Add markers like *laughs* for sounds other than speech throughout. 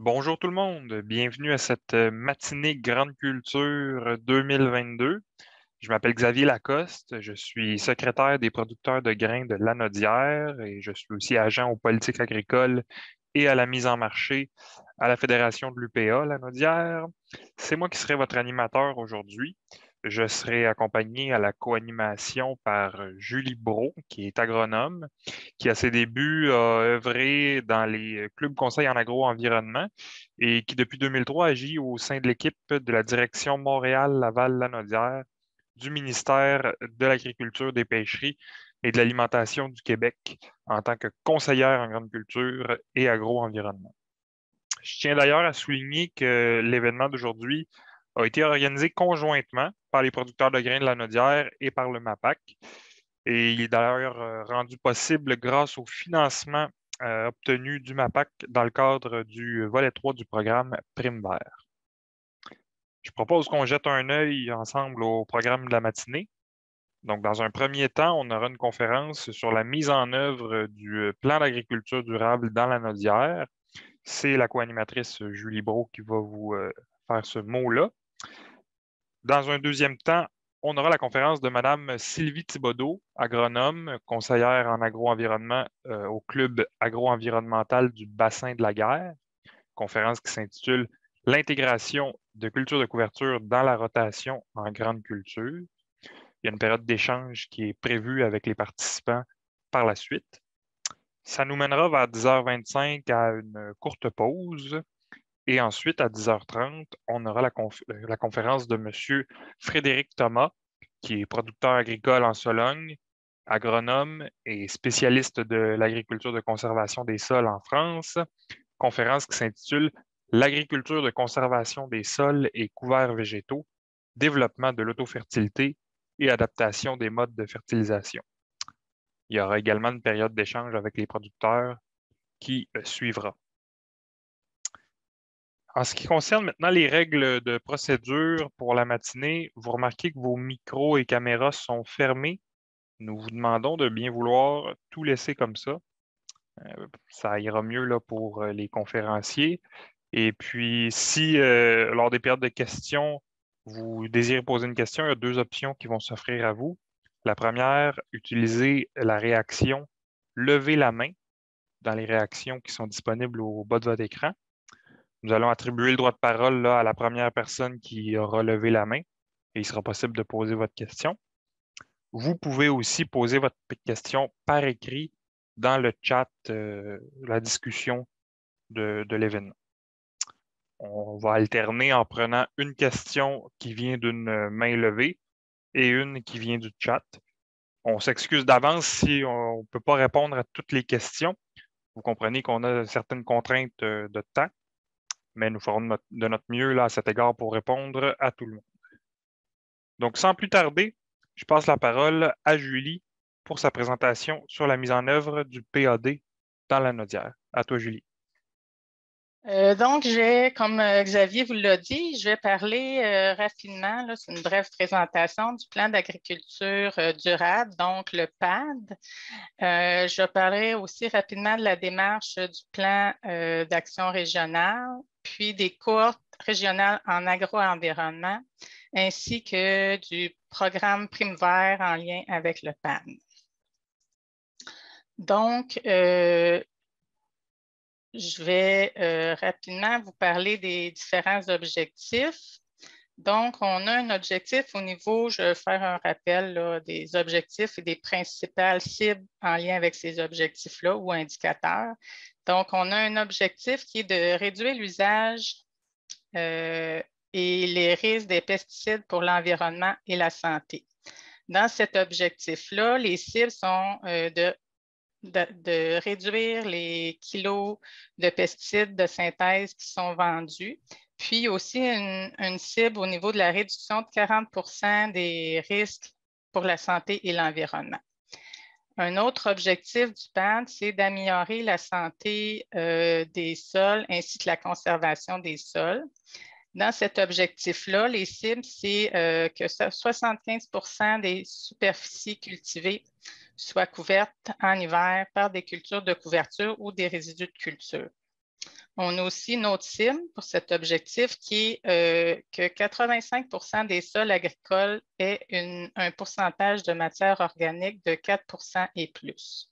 Bonjour tout le monde, bienvenue à cette euh, matinée Grande Culture 2022. Je m'appelle Xavier Lacoste, je suis secrétaire des producteurs de grains de Lanaudière et je suis aussi agent aux politiques agricoles et à la mise en marché à la Fédération de l'UPA Lanaudière. C'est moi qui serai votre animateur aujourd'hui. Je serai accompagné à la co-animation par Julie Bro, qui est agronome, qui à ses débuts a œuvré dans les clubs conseils en agro-environnement et qui depuis 2003 agit au sein de l'équipe de la direction Montréal-Laval-Lanaudière du ministère de l'Agriculture, des Pêcheries et de l'Alimentation du Québec en tant que conseillère en grande culture et agro-environnement. Je tiens d'ailleurs à souligner que l'événement d'aujourd'hui a été organisé conjointement par les producteurs de grains de la Nodière et par le MAPAC. Et il est d'ailleurs euh, rendu possible grâce au financement euh, obtenu du MAPAC dans le cadre du volet 3 du programme Prime Vert. Je propose qu'on jette un œil ensemble au programme de la matinée. Donc, dans un premier temps, on aura une conférence sur la mise en œuvre du plan d'agriculture durable dans la Nodière. C'est la co-animatrice Julie Bro qui va vous euh, faire ce mot-là. Dans un deuxième temps, on aura la conférence de Mme Sylvie Thibodeau, agronome, conseillère en agro-environnement euh, au Club agro-environnemental du bassin de la guerre. Conférence qui s'intitule L'intégration de culture de couverture dans la rotation en grande culture. Il y a une période d'échange qui est prévue avec les participants par la suite. Ça nous mènera vers 10h25 à une courte pause et ensuite, à 10h30, on aura la, euh, conférence de M. Frédéric Thomas, qui est producteur agricole en Sologne, agronome et spécialiste de l'agriculture de conservation des sols en France. Conférence qui s'intitule L'agriculture de conservation des sols et couverts végétaux, développement de l'autofertilité et adaptation des modes de fertilisation. Il y aura également une période d'échange avec les producteurs qui euh, suivra. En ce qui concerne maintenant les règles de procédure pour la matinée, vous remarquez que vos micros et caméras sont fermés. Nous vous demandons de bien vouloir tout laisser comme ça. Euh, ça ira mieux là, pour euh, les conférenciers. Et puis, si euh, lors des périodes de questions, vous désirez poser une question, il y a deux options qui vont s'offrir à vous. La première, utiliser la réaction Levez la main dans les réactions qui sont disponibles au bas de votre écran. Nous allons attribuer le droit de parole là, à la première personne qui aura levé la main et il sera possible de poser votre question. Vous pouvez aussi poser votre question par écrit dans le chat, euh, la discussion de, de l'événement. On va alterner en prenant une question qui vient d'une main levée et une qui vient du chat. On s'excuse d'avance si on ne peut pas répondre à toutes les questions. Vous comprenez qu'on a certaines contraintes euh, de temps mais nous ferons de notre, mieux là, à cet égard pour répondre à tout le monde. Donc, sans plus tarder, je passe la parole à Julie pour sa présentation sur la mise en œuvre du PAD dans la Nodière. À toi, Julie. Euh, donc, comme euh, Xavier vous l'a dit, je vais parler euh, rapidement, c'est une brève présentation du plan d'agriculture durable, donc le PAD. je parlerai aussi rapidement de la démarche du plan d'action régionale, puis des cohortes régionales en agro-environnement, ainsi que du programme Prime Vert en lien avec le PAD. Donc, je vais euh, rapidement vous parler des différents objectifs. Donc, on a un objectif au niveau, je vais faire un rappel des objectifs et des principales cibles en lien avec ces objectifs-là ou indicateurs. Donc, on a un objectif qui est de réduire l'usage euh, et les risques des pesticides pour l'environnement et la santé. Dans cet objectif-là, les cibles sont euh, de de, réduire les kilos de pesticides de synthèse qui sont vendus, puis aussi une, cible au niveau de la réduction de 40% des risques pour la santé et l'environnement. Un autre objectif du PAD, c'est d'améliorer la santé euh, des sols ainsi que la conservation des sols. Dans cet objectif-là, les cibles, c'est euh, que 75% des superficies cultivées soient couvertes en hiver par des cultures de couverture ou des résidus de culture. On a aussi une autre cible pour cet objectif qui est que 85% des sols agricoles aient un pourcentage de matière organique de 4% et plus.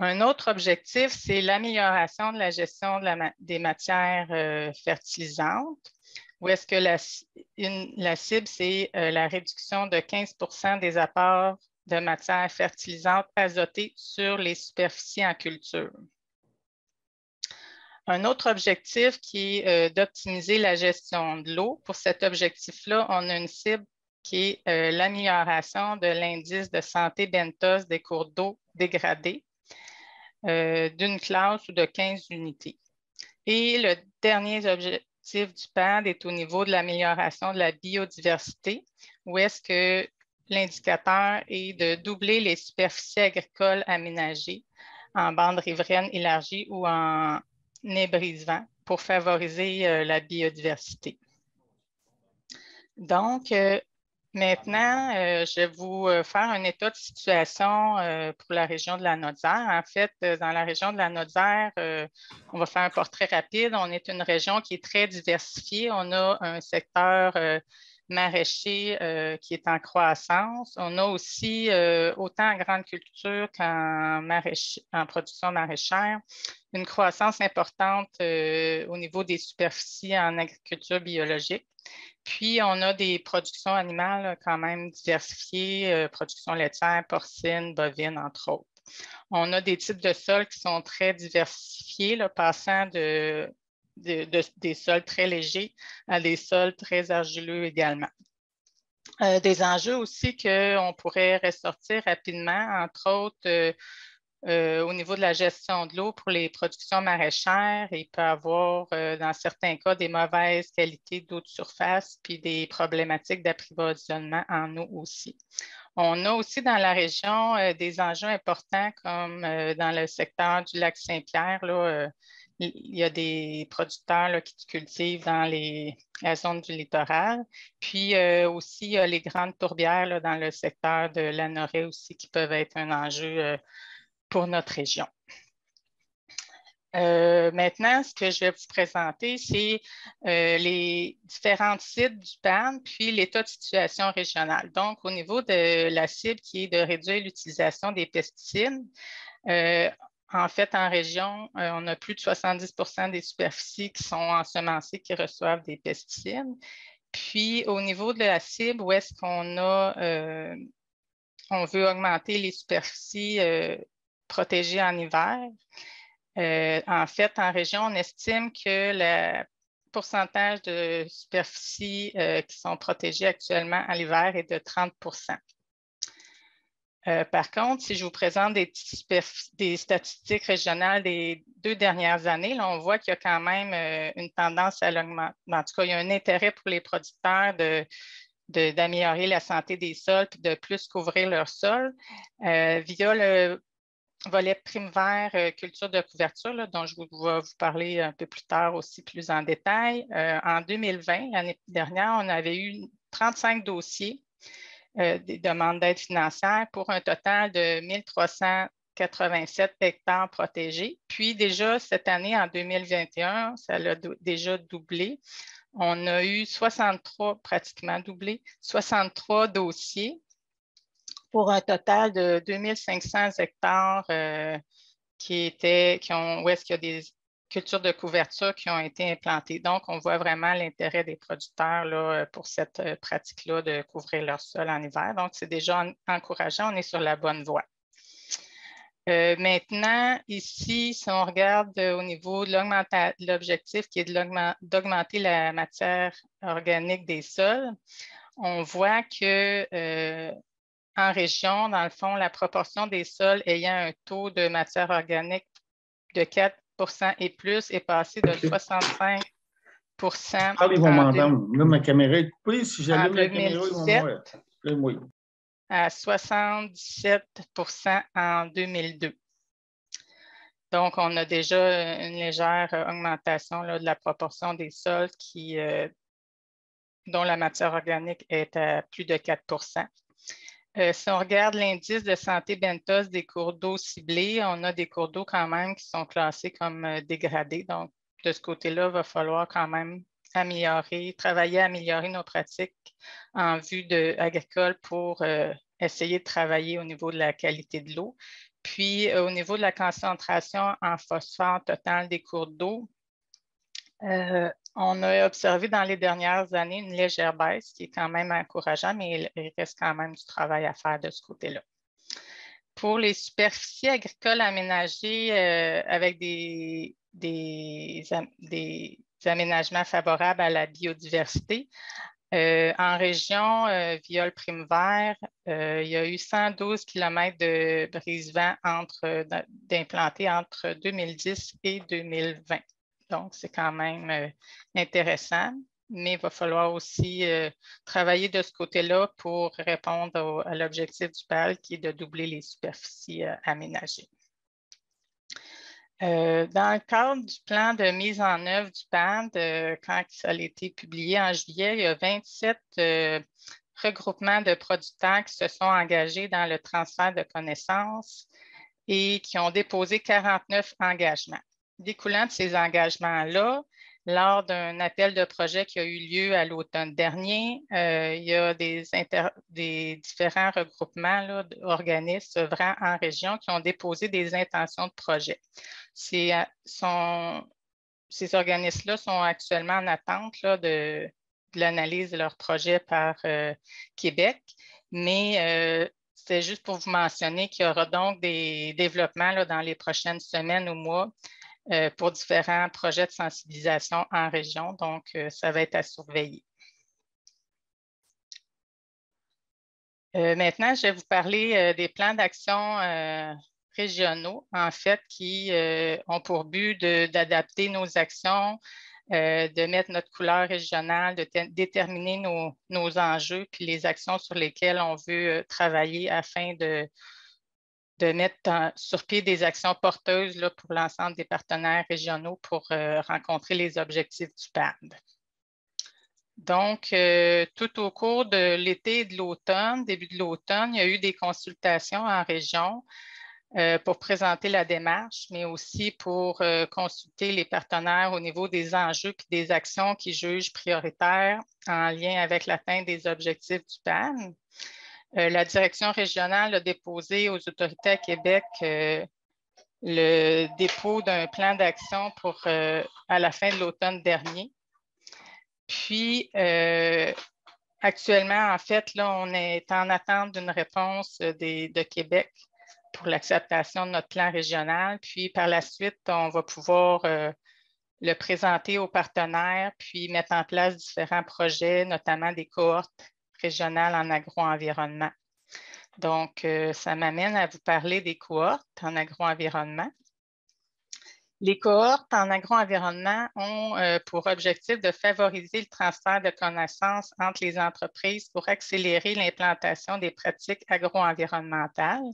Un autre objectif, c'est l'amélioration de la gestion des matières euh, fertilisantes, où est-ce que la, cible, c'est euh, la réduction de 15% des apports de matières fertilisantes azotées sur les superficies en culture. Un autre objectif qui est euh, d'optimiser la gestion de l'eau. Pour cet objectif-là, on a une cible qui est l'amélioration de l'indice de santé benthos des cours d'eau dégradés euh, d'une classe ou de 15 unités. Et le dernier objectif du PAD est au niveau de l'amélioration de la biodiversité, où est-ce que l'indicateur est de doubler les superficies agricoles aménagées en bande riveraine élargie ou en ébrisement pour favoriser euh, la biodiversité. Donc, euh, Maintenant, euh, je vais vous faire un état de situation pour la région de la Nodière. En fait, dans la région de la Nodière, on va faire un portrait rapide. On est une région qui est très diversifiée. On a un secteur maraîcher qui est en croissance. On a aussi, autant en grande culture qu'en en production maraîchère, une croissance importante au niveau des superficies en agriculture biologique. Puis, on a des productions animales quand même diversifiées, euh, production laitière, porcine, bovine, entre autres. On a des types de sols qui sont très diversifiés, passant de, des sols très légers à des sols très argileux également. Euh, des enjeux aussi qu'on pourrait ressortir rapidement, entre autres, euh, euh, au niveau de la gestion de l'eau pour les productions maraîchères, il peut y avoir, dans certains cas, des mauvaises qualités d'eau de surface, puis des problématiques d'approvisionnement en eau aussi. On a aussi dans la région des enjeux importants comme dans le secteur du lac Saint-Pierre. Il y a des producteurs qui cultivent dans les, la zone du littoral. Puis aussi, il y a les grandes tourbières dans le secteur de la aussi qui peuvent être un enjeu pour notre région. Euh, maintenant, ce que je vais vous présenter, c'est euh, les différentes cibles du PAN, puis l'état de situation régional. Donc, au niveau de la cible qui est de réduire l'utilisation des pesticides, euh, en fait, en région, on a plus de 70% des superficies qui sont ensemencées qui reçoivent des pesticides. Puis, au niveau de la cible, où est-ce qu'on a, on veut augmenter les superficies protégés en hiver. Euh, en fait, en région, on estime que le pourcentage de superficies euh, qui sont protégées actuellement en hiver est de 30 euh, par contre, si je vous présente des, statistiques régionales des deux dernières années, on voit qu'il y a quand même une tendance à l'augmentation. En tout cas, il y a un intérêt pour les producteurs d'améliorer la santé des sols et de plus couvrir leurs sols via le volet prime vert euh, culture de couverture, dont je vais vous parler un peu plus tard aussi plus en détail. Euh, en 2020, l'année dernière, on avait eu 35 dossiers euh, des demandes d'aide financière pour un total de 1387 hectares protégés. Puis déjà cette année, en 2021, ça l'a déjà doublé. On a eu 63, pratiquement doublé, 63 dossiers pour un total de 2500 hectares euh, qui étaient, qui ont, où est-ce qu'il y a des cultures de couverture qui ont été implantées. Donc, on voit vraiment l'intérêt des producteurs là, pour cette euh, pratique-là de couvrir leur sol en hiver. Donc, c'est déjà encourageant, on est sur la bonne voie. Euh, maintenant, ici, si on regarde au niveau de l'objectif qui est d'augmenter la matière organique des sols, on voit que en région, dans le fond, la proportion des sols ayant un taux de matière organique de 4 et plus est passée de 65 Ah, ils vont m'entendre. Là, ma caméra est coupée. Si j'allume la caméra, ils vont. À 77% en 2002. Donc, on a déjà une légère augmentation de la proportion des sols qui, euh, dont la matière organique est à plus de 4 Euh, si on regarde l'indice de santé bentos des cours d'eau ciblés, on a des cours d'eau quand même qui sont classés comme euh, dégradés. Donc, de ce côté-là, il va falloir quand même améliorer, travailler à améliorer nos pratiques en vue de agricole pour euh, essayer de travailler au niveau de la qualité de l'eau. Puis, au niveau de la concentration en phosphore total des cours d'eau, on a observé dans les dernières années une légère baisse qui est quand même encourageante, mais il reste quand même du travail à faire de ce côté-là. Pour les superficies agricoles aménagées euh, avec des, aménagements favorables à la biodiversité, euh, en région euh, Viol Prime Vert, il y a eu 112 km de brise-vent d'implantés entre 2010 et 2020. Donc, c'est quand même euh, intéressant, mais il va falloir aussi euh, travailler de ce côté-là pour répondre à l'objectif du PAL qui est de doubler les superficies euh, aménagées. dans le cadre du plan de mise en œuvre du PAD, quand ça a été publié en juillet, il y a 27 regroupements de producteurs qui se sont engagés dans le transfert de connaissances et qui ont déposé 49 engagements découlant de ces engagements-là, lors d'un appel de projet qui a eu lieu à l'automne dernier, euh, il y a des, différents regroupements d'organismes œuvrant en région qui ont déposé des intentions de projet. Ces, euh, ces organismes-là sont actuellement en attente de, l'analyse de leur projet par euh, Québec, mais c'est juste pour vous mentionner qu'il y aura donc des développements dans les prochaines semaines ou mois euh, pour différents projets de sensibilisation en région. Donc, euh, ça va être à surveiller. Euh, maintenant, je vais vous parler des plans d'action régionaux, en fait, qui ont pour but d'adapter nos actions, de mettre notre couleur régionale, de déterminer nos, nos, enjeux, puis les actions sur lesquelles on veut travailler afin de, de mettre sur pied des actions porteuses là, pour l'ensemble des partenaires régionaux pour euh, rencontrer les objectifs du PAD. Donc, euh, tout au cours de l'été et de l'automne, début de l'automne, il y a eu des consultations en région euh, pour présenter la démarche, mais aussi pour consulter les partenaires au niveau des enjeux et des actions qu'ils jugent prioritaires en lien avec l'atteinte des objectifs du PAD. Euh, la direction régionale a déposé aux autorités à Québec euh, le dépôt d'un plan d'action pour euh, à la fin de l'automne dernier. Puis, actuellement, en fait, là, on est en attente d'une réponse de Québec pour l'acceptation de notre plan régional. Puis, par la suite, on va pouvoir le présenter aux partenaires, puis mettre en place différents projets, notamment des cohortes régionale en agro-environnement. Donc, euh, ça m'amène à vous parler des cohortes en agro-environnement. Les cohortes en agro-environnement ont euh, pour objectif de favoriser le transfert de connaissances entre les entreprises pour accélérer l'implantation des pratiques agro-environnementales,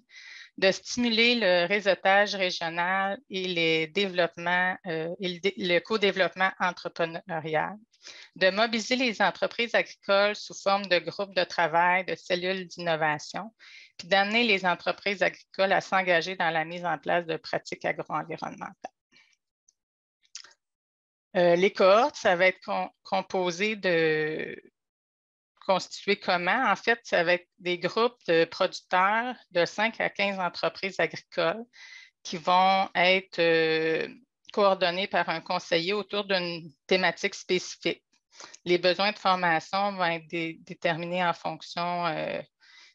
de stimuler le réseautage régional et, euh, et le co-développement entrepreneurial, de mobiliser les entreprises agricoles sous forme de groupes de travail, de cellules d'innovation, puis d'amener les entreprises agricoles à s'engager dans la mise en place de pratiques agro-environnementales. Euh, les cohortes, ça va être composé de constitué comment? En fait, ça va être des groupes de producteurs de 5 à 15 entreprises agricoles qui vont être euh, coordonnés par un conseiller autour d'une thématique spécifique. Les besoins de formation vont être déterminés en fonction euh,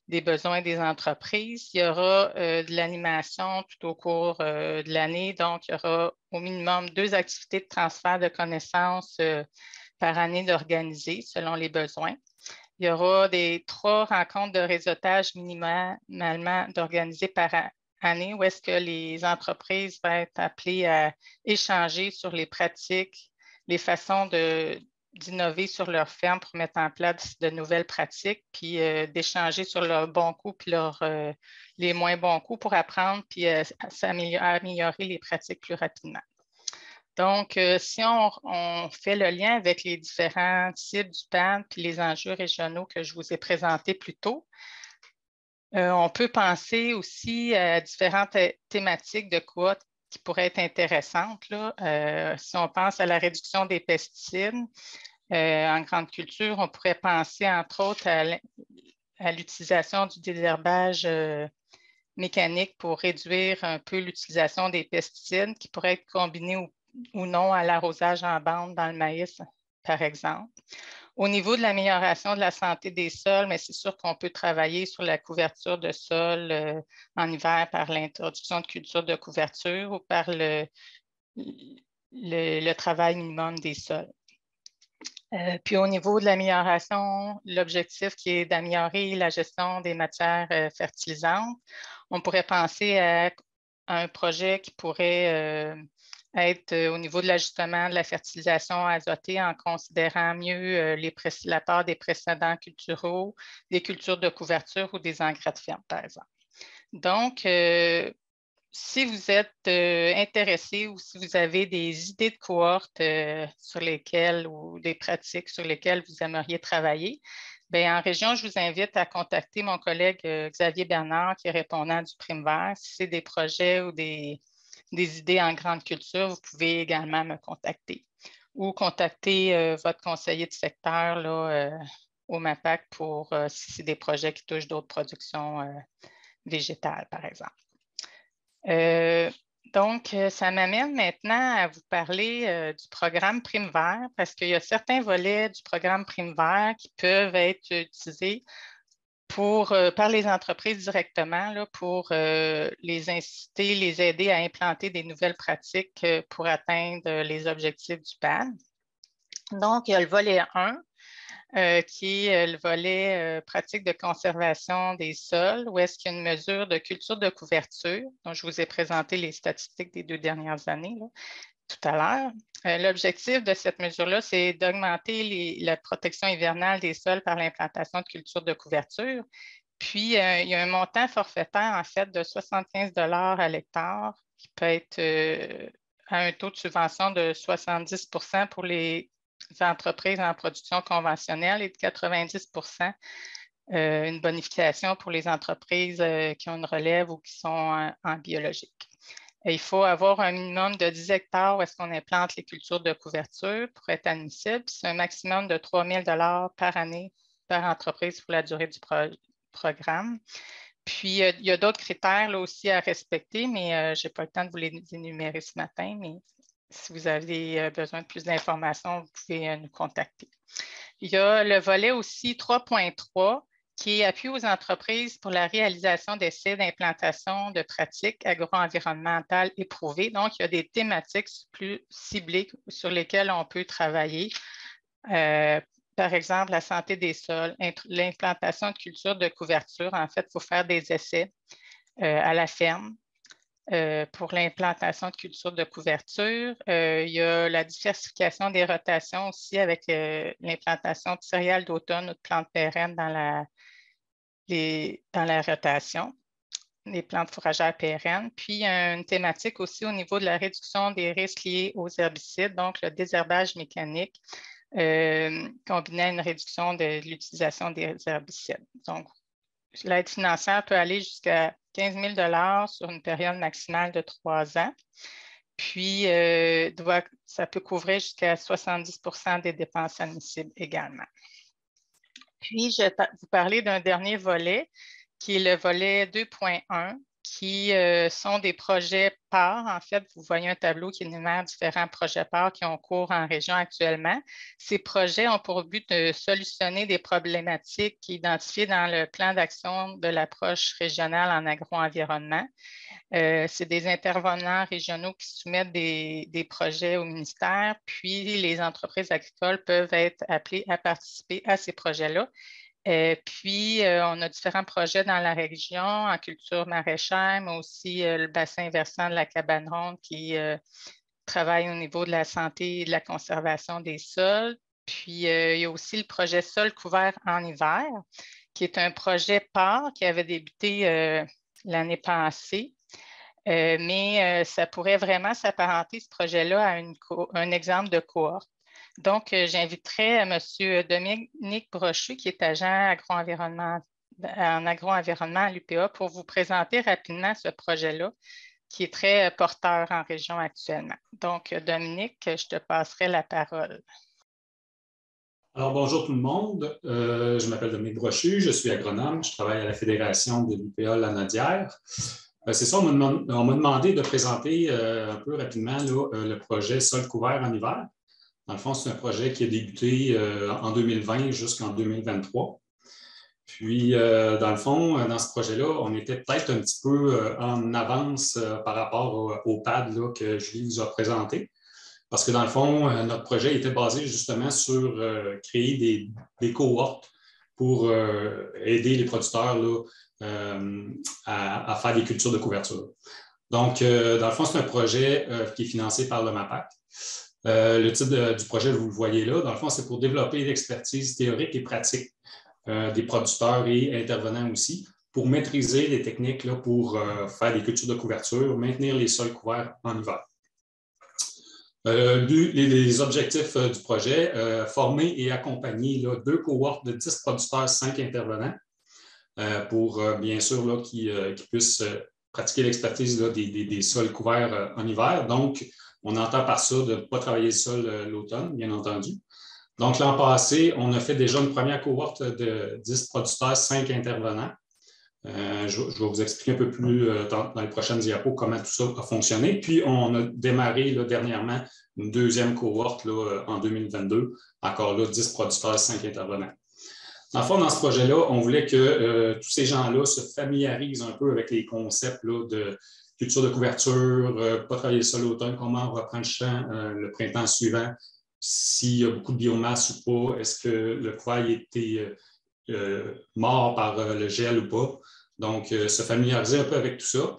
des besoins des entreprises. Il y aura euh, de l'animation tout au cours euh, de l'année. Donc, il y aura au minimum deux activités de transfert de connaissances par année d'organiser selon les besoins. Il y aura des trois rencontres de réseautage minimalement d'organiser par, année où est-ce que les entreprises vont être appelées à échanger sur les pratiques, les façons d'innover sur leur ferme pour mettre en place de nouvelles pratiques, puis euh, d'échanger sur leurs bons coups puis euh, les moins bons coups pour apprendre puis euh, améliorer les pratiques plus rapidement. Donc, si on, on, fait le lien avec les différents types du PAN puis les enjeux régionaux que je vous ai présentés plus tôt, on peut penser aussi à différentes thématiques de quoi qui pourraient être intéressantes. si on pense à la réduction des pesticides en grande culture, on pourrait penser entre autres à l'utilisation du désherbage mécanique pour réduire un peu l'utilisation des pesticides qui pourraient être combinés ou, non à l'arrosage en bande dans le maïs, par exemple. Au niveau de l'amélioration de la santé des sols, mais c'est sûr qu'on peut travailler sur la couverture de sol euh, en hiver par l'introduction de cultures de couverture ou par le, le, travail minimum des sols. Euh, puis au niveau de l'amélioration, l'objectif qui est d'améliorer la gestion des matières euh, fertilisantes, on pourrait penser à, un projet qui pourrait être euh, au niveau de l'ajustement de la fertilisation azotée en considérant mieux euh, les la part des précédents culturaux, des cultures de couverture ou des engrais de ferme, par exemple. Donc, si vous êtes intéressé ou si vous avez des idées de cohortes sur lesquelles ou des pratiques sur lesquelles vous aimeriez travailler, Bien, en région, je vous invite à contacter mon collègue euh, Xavier Bernard, qui est répondant du Prime Vert. Si c'est des projets ou des, idées en grande culture, vous pouvez également me contacter ou contacter euh, votre conseiller de secteur là, euh, au MAPAC pour si c'est des projets qui touchent d'autres productions végétales, par exemple. Donc, euh, ça m'amène maintenant à vous parler euh, du programme Prime Vert parce qu'il y a certains volets du programme Prime Vert qui peuvent être utilisés euh, par les entreprises directement pour les inciter, les aider à implanter des nouvelles pratiques pour atteindre les objectifs du PAN. Donc, il y a le volet 1 euh, qui est le volet euh, pratique de conservation des sols, où est-ce qu'il y a une mesure de culture de couverture, dont je vous ai présenté les statistiques des deux dernières années tout à l'heure. Euh, l'objectif de cette mesure-là, c'est d'augmenter la protection hivernale des sols par l'implantation de cultures de couverture. Puis, il y a un montant forfaitaire, en fait, de 75 à l'hectare, qui peut être à un taux de subvention de 70% pour les entreprises en production conventionnelle et de 90% euh, une bonification pour les entreprises euh, qui ont une relève ou qui sont en, biologique. Il faut avoir un minimum de 10 hectares où est-ce qu'on implante les cultures de couverture pour être admissible. C'est un maximum de 3 000 par année par entreprise pour la durée du programme. Puis, il y a d'autres critères là aussi à respecter, mais je n'ai pas le temps de vous les énumérer ce matin, mais si vous avez euh, besoin de plus d'informations, vous pouvez euh, nous contacter. Il y a le volet aussi 3.3 qui est appui aux entreprises pour la réalisation d'essais d'implantation de pratiques agro-environnementales éprouvées. Donc, il y a des thématiques plus ciblées sur lesquelles on peut travailler. Euh, par exemple, la santé des sols, l'implantation de cultures de couverture. En fait, il faut faire des essais à la ferme euh, pour l'implantation de cultures de couverture. Euh, il y a la diversification des rotations aussi avec euh, l'implantation de céréales d'automne ou de plantes pérennes dans la, dans la rotation, les plantes fourragères pérennes. Puis, une thématique aussi au niveau de la réduction des risques liés aux herbicides, donc le désherbage mécanique. combiné à une réduction de l'utilisation des herbicides. Donc, l'aide financière peut aller jusqu'à 15 000 sur une période maximale de trois ans. Puis, euh, ça peut couvrir jusqu'à 70% des dépenses admissibles également. Puis, je vais vous parler d'un dernier volet qui est le volet 2.1 qui euh, sont des projets parts. En fait, vous voyez un tableau qui énumère différents projets parts qui ont cours en région actuellement. Ces projets ont pour but de solutionner des problématiques identifiées dans le plan d'action de l'approche régionale en agro-environnement. Euh, c'est des intervenants régionaux qui soumettent des, projets au ministère, puis les entreprises agricoles peuvent être appelées à participer à ces projets-là. Et puis, euh, on a différents projets dans la région en culture maraîchère, mais aussi euh, le bassin versant de la cabane ronde qui euh, travaille au niveau de la santé et de la conservation des sols. Puis, il y a aussi le projet Sol couvert en hiver, qui est un projet phare qui avait débuté l'année passée. mais ça pourrait vraiment s'apparenter, ce projet-là, à un exemple de cohorte. Donc, euh, j'inviterai euh, M. Dominique Brochu, qui est agent agro-environnemental en agro-environnement à l'UPA pour vous présenter rapidement ce projet-là qui est très porteur en région actuellement. Donc, Dominique, je te passerai la parole. Alors, bonjour tout le monde. Euh, je m'appelle Dominique Brochu, je suis agronome, je travaille à la Fédération de l'UPA Lanaudière. Euh, c'est ça, on m'a demandé de présenter euh, un peu rapidement le projet Sol couvert en hiver. Dans le fond, c'est un projet qui a débuté en 2020 jusqu'en 2023. Puis, euh, dans le fond, euh, dans ce projet-là, on était peut-être un petit peu euh, en avance par rapport au, pad que Julie vous a présenté. Parce que dans le fond, notre projet était basé justement sur créer des, des, cohortes pour aider les producteurs à, faire des cultures de couverture. Donc, dans le fond, c'est un projet qui est financé par le MAPAC. Le titre du projet, vous le voyez là, dans le fond, c'est pour développer l'expertise théorique et pratique euh, des producteurs et intervenants aussi pour maîtriser les techniques là, pour euh, faire des cultures de couverture, maintenir les sols couverts en hiver. Euh, les, objectifs du projet, former et accompagner deux cohortes de 10 producteurs, 5 intervenants, pour bien sûr qu'ils puissent pratiquer l'expertise des, des, sols couverts en hiver. Donc, on entend par ça de ne pas travailler le sol l'automne, bien entendu. Donc, l'an passé, on a fait déjà une première cohorte de 10 producteurs, 5 intervenants. Euh, je, vais vous expliquer un peu plus euh, dans, les prochaines diapos comment tout ça a fonctionné. Puis, on a démarré dernièrement une deuxième cohorte là, en 2022. Encore là, 10 producteurs, 5 intervenants. Dans dans ce projet-là, on voulait que euh, tous ces gens-là se familiarisent un peu avec les concepts de culture de couverture, pas travailler le sol l'automne, comment on reprend le champ le printemps suivant, s'il y a beaucoup de biomasse ou pas, est-ce que le a été euh, euh, mort par euh, le gel ou pas. Donc, se familiariser un peu avec tout ça.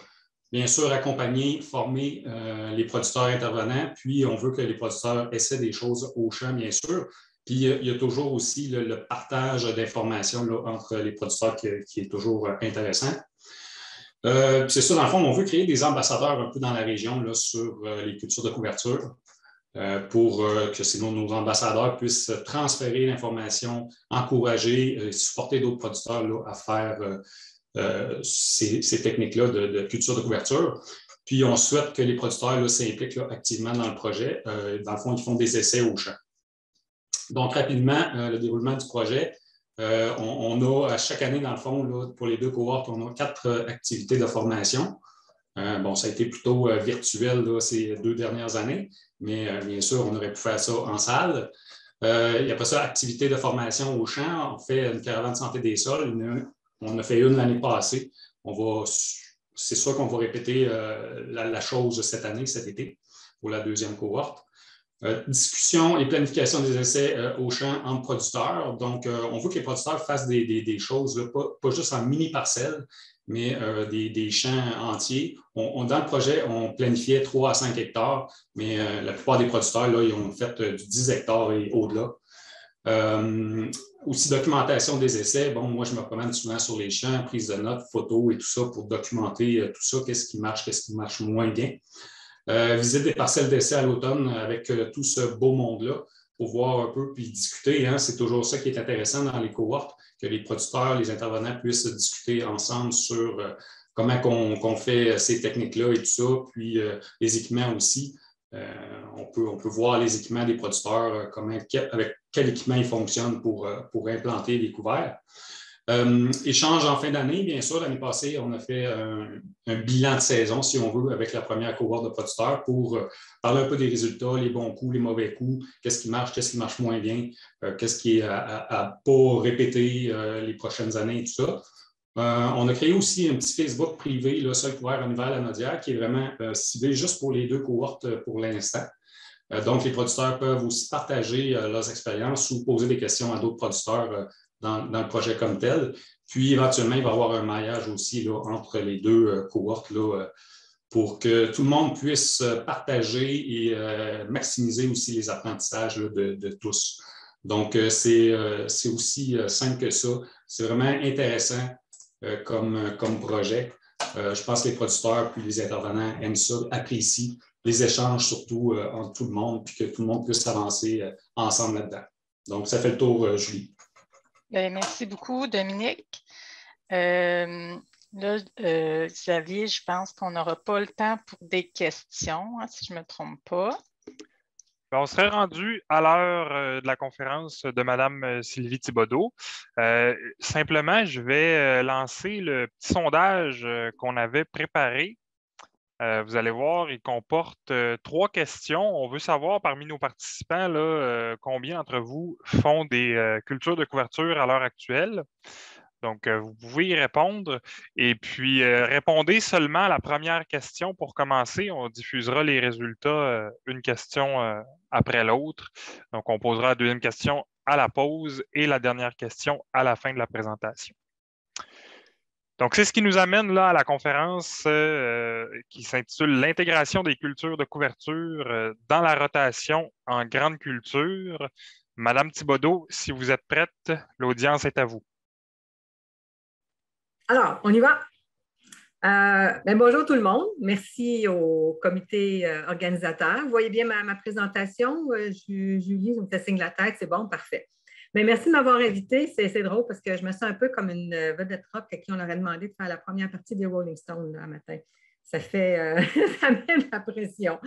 Bien sûr, accompagner, former les producteurs intervenants, puis on veut que les producteurs essaient des choses au champ, bien sûr. Puis il y a toujours aussi le, partage d'informations entre les producteurs qui, est toujours intéressant. C'est ça, dans le fond, on veut créer des ambassadeurs un peu dans la région là, sur les cultures de couverture. Euh, pour euh, que nos, ambassadeurs puissent transférer l'information, encourager, et euh, supporter d'autres producteurs à faire ces, techniques-là de, culture de couverture. Puis, on souhaite que les producteurs s'impliquent activement dans le projet. dans le fond, ils font des essais au champ. Donc, rapidement, le déroulement du projet. On, a à chaque année, dans le fond, pour les deux cohortes, on a quatre activités de formation. bon, ça a été plutôt virtuel ces deux dernières années, mais euh, bien sûr, on aurait pu faire ça en salle. Euh, il y a pas ça, activité de formation au champ. On fait une caravane santé des sols. on a fait une l'année passée. On c'est sûr qu'on va répéter euh, la, chose cette année, cet été, pour la deuxième cohorte. Discussion et planification des essais au champ entre producteurs. Donc, on veut que les producteurs fassent des, choses, pas, juste en mini parcelles, mais euh, des, champs entiers. Dans le projet, on planifiait 3 à 5 hectares, mais euh, la plupart des producteurs, là, ils ont fait euh, du 10 hectares et au-delà. aussi, documentation des essais. Bon, moi, je me promène souvent sur les champs, prise de notes, photos et tout ça pour documenter tout ça, qu'est-ce qui marche, qu'est-ce qui marche moins bien. Visite des parcelles d'essais à l'automne avec tout ce beau monde-là pour voir un peu puis discuter. Hein. C'est toujours ça qui est intéressant dans les cohortes que les producteurs, les intervenants puissent discuter ensemble sur euh, comment on, fait ces techniques-là et tout ça, puis euh, les équipements aussi. Euh, on, peut, on peut voir les équipements des producteurs, comment, avec quel équipement ils fonctionnent pour, pour implanter les couverts. Euh, échange en fin d'année, bien sûr. L'année passée, on a fait un, bilan de saison, si on veut, avec la première cohorte de producteurs pour euh, parler un peu des résultats, les bons coups, les mauvais coups, qu'est-ce qui marche, qu'est-ce qui marche moins bien, euh, qu'est-ce qui est à ne pas répéter les prochaines années et tout ça. on a créé aussi un petit Facebook privé, le seul couvert en hiver à Nodière, qui est vraiment ciblé juste pour les deux cohortes pour l'instant. donc, les producteurs peuvent aussi partager leurs expériences ou poser des questions à d'autres producteurs dans, le projet comme tel. Puis éventuellement, il va y avoir un maillage aussi là, entre les deux euh, cohortes là, euh, pour que tout le monde puisse euh, partager et maximiser aussi les apprentissages de, tous. Donc, c'est aussi simple que ça. C'est vraiment intéressant comme, comme projet. je pense que les producteurs puis les intervenants aiment ça, apprécient les échanges surtout entre tout le monde, puis que tout le monde puisse avancer ensemble là-dedans. Donc, ça fait le tour, Julie. Ben, merci beaucoup, Dominique. Euh, là, euh, Xavier, je pense qu'on n'aura pas le temps pour des questions, hein, si je ne me trompe pas. Ben, on serait rendu à l'heure euh, de la conférence de Mme Sylvie Thibodeau. simplement, je vais lancer le petit sondage qu'on avait préparé. Vous allez voir, il comporte trois questions. On veut savoir parmi nos participants là, combien d'entre vous font des cultures de couverture à l'heure actuelle. Donc, euh, vous pouvez y répondre. Et puis, euh, répondez seulement à la première question pour commencer. On diffusera les résultats euh, une question après l'autre. Donc, on posera la deuxième question à la pause et la dernière question à la fin de la présentation. Donc, c'est ce qui nous amène là à la conférence qui s'intitule L'intégration des cultures de couverture dans la rotation en grande culture. Madame Thibaudot, si vous êtes prête, l'audience est à vous. Alors, on y va? Euh, ben, bonjour tout le monde. Merci au comité euh, organisateur. Vous voyez bien ma, présentation. Euh, Julie, vous me fait signe la tête. C'est bon, parfait. Mais ben, merci de m'avoir invité. C'est drôle parce que je me sens un peu comme une vedette rock à qui on aurait demandé de faire la première partie des Rolling Stones un matin. Ça fait, *laughs* ça met la pression.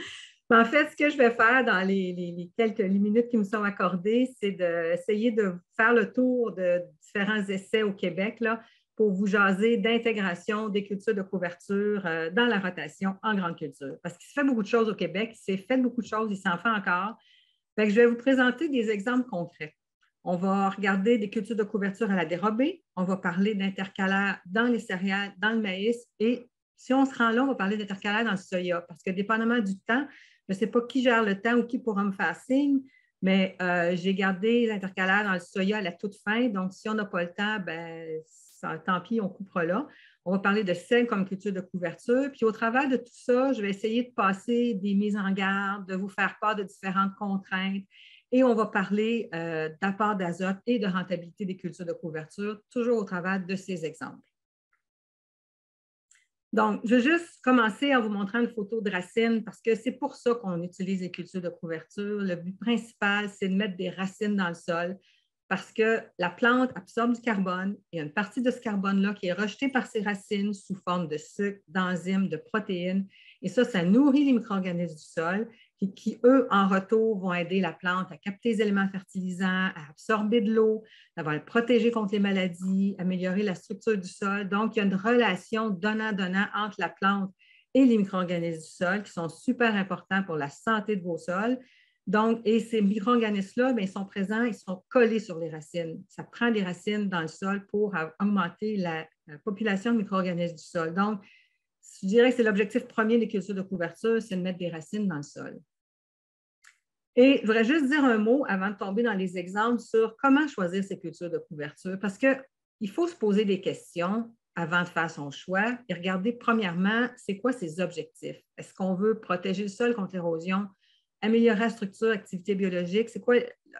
en fait, ce que je vais faire dans les, quelques minutes qui me sont accordées, c'est d'essayer de faire le tour de différents essais au Québec. Là pour vous jaser d'intégration des cultures de couverture euh, dans la rotation en grande culture. Parce qu'il se fait beaucoup de choses au Québec, il s'est fait beaucoup de choses, il s'en fait encore. je vais vous présenter des exemples concrets. On va regarder des cultures de couverture à la dérobée, on va parler d'intercalaire dans les céréales, dans le maïs, et si on se rend là, on va parler d'intercalaire dans le soya, parce que dépendamment du temps, je ne sais pas qui gère le temps ou qui pourra me faire signe, mais euh, j'ai gardé l'intercalaire dans le soya à la toute fin, donc si on n'a pas le temps, ben, tant pis, on coupera là. On va parler de sel comme culture de couverture. Puis au travers de tout ça, je vais essayer de passer des mises en garde, de vous faire part de différentes contraintes. Et on va parler euh, d'apport d'azote et de rentabilité des cultures de couverture, toujours au travers de ces exemples. Donc, je vais juste commencer en vous montrant une photo de racines parce que c'est pour ça qu'on utilise les cultures de couverture. Le but principal, c'est de mettre des racines dans le sol parce que la plante absorbe du carbone. Il y a une partie de ce carbone-là qui est rejetée par ses racines sous forme de sucre, d'enzymes, de protéines. Et ça, ça nourrit les micro-organismes du sol qui, eux, en retour, vont aider la plante à capter les éléments fertilisants, à absorber de l'eau, à le protéger contre les maladies, améliorer la structure du sol. Donc, il y a une relation donnant-donnant entre la plante et les micro-organismes du sol qui sont super importants pour la santé de vos sols. Donc, et ces micro-organismes-là, ben, ils sont présents, ils sont collés sur les racines. Ça prend des racines dans le sol pour augmenter la, population de micro-organismes du sol. Donc, je dirais que c'est l'objectif premier des cultures de couverture, c'est de mettre des racines dans le sol. Et je voudrais juste dire un mot avant de tomber dans les exemples sur comment choisir ces cultures de couverture, parce qu'il faut se poser des questions avant de faire son choix et regarder premièrement, c'est quoi ses objectifs? Est-ce qu'on veut protéger le sol contre l'érosion? améliorer la structure, activité biologique, c'est quoi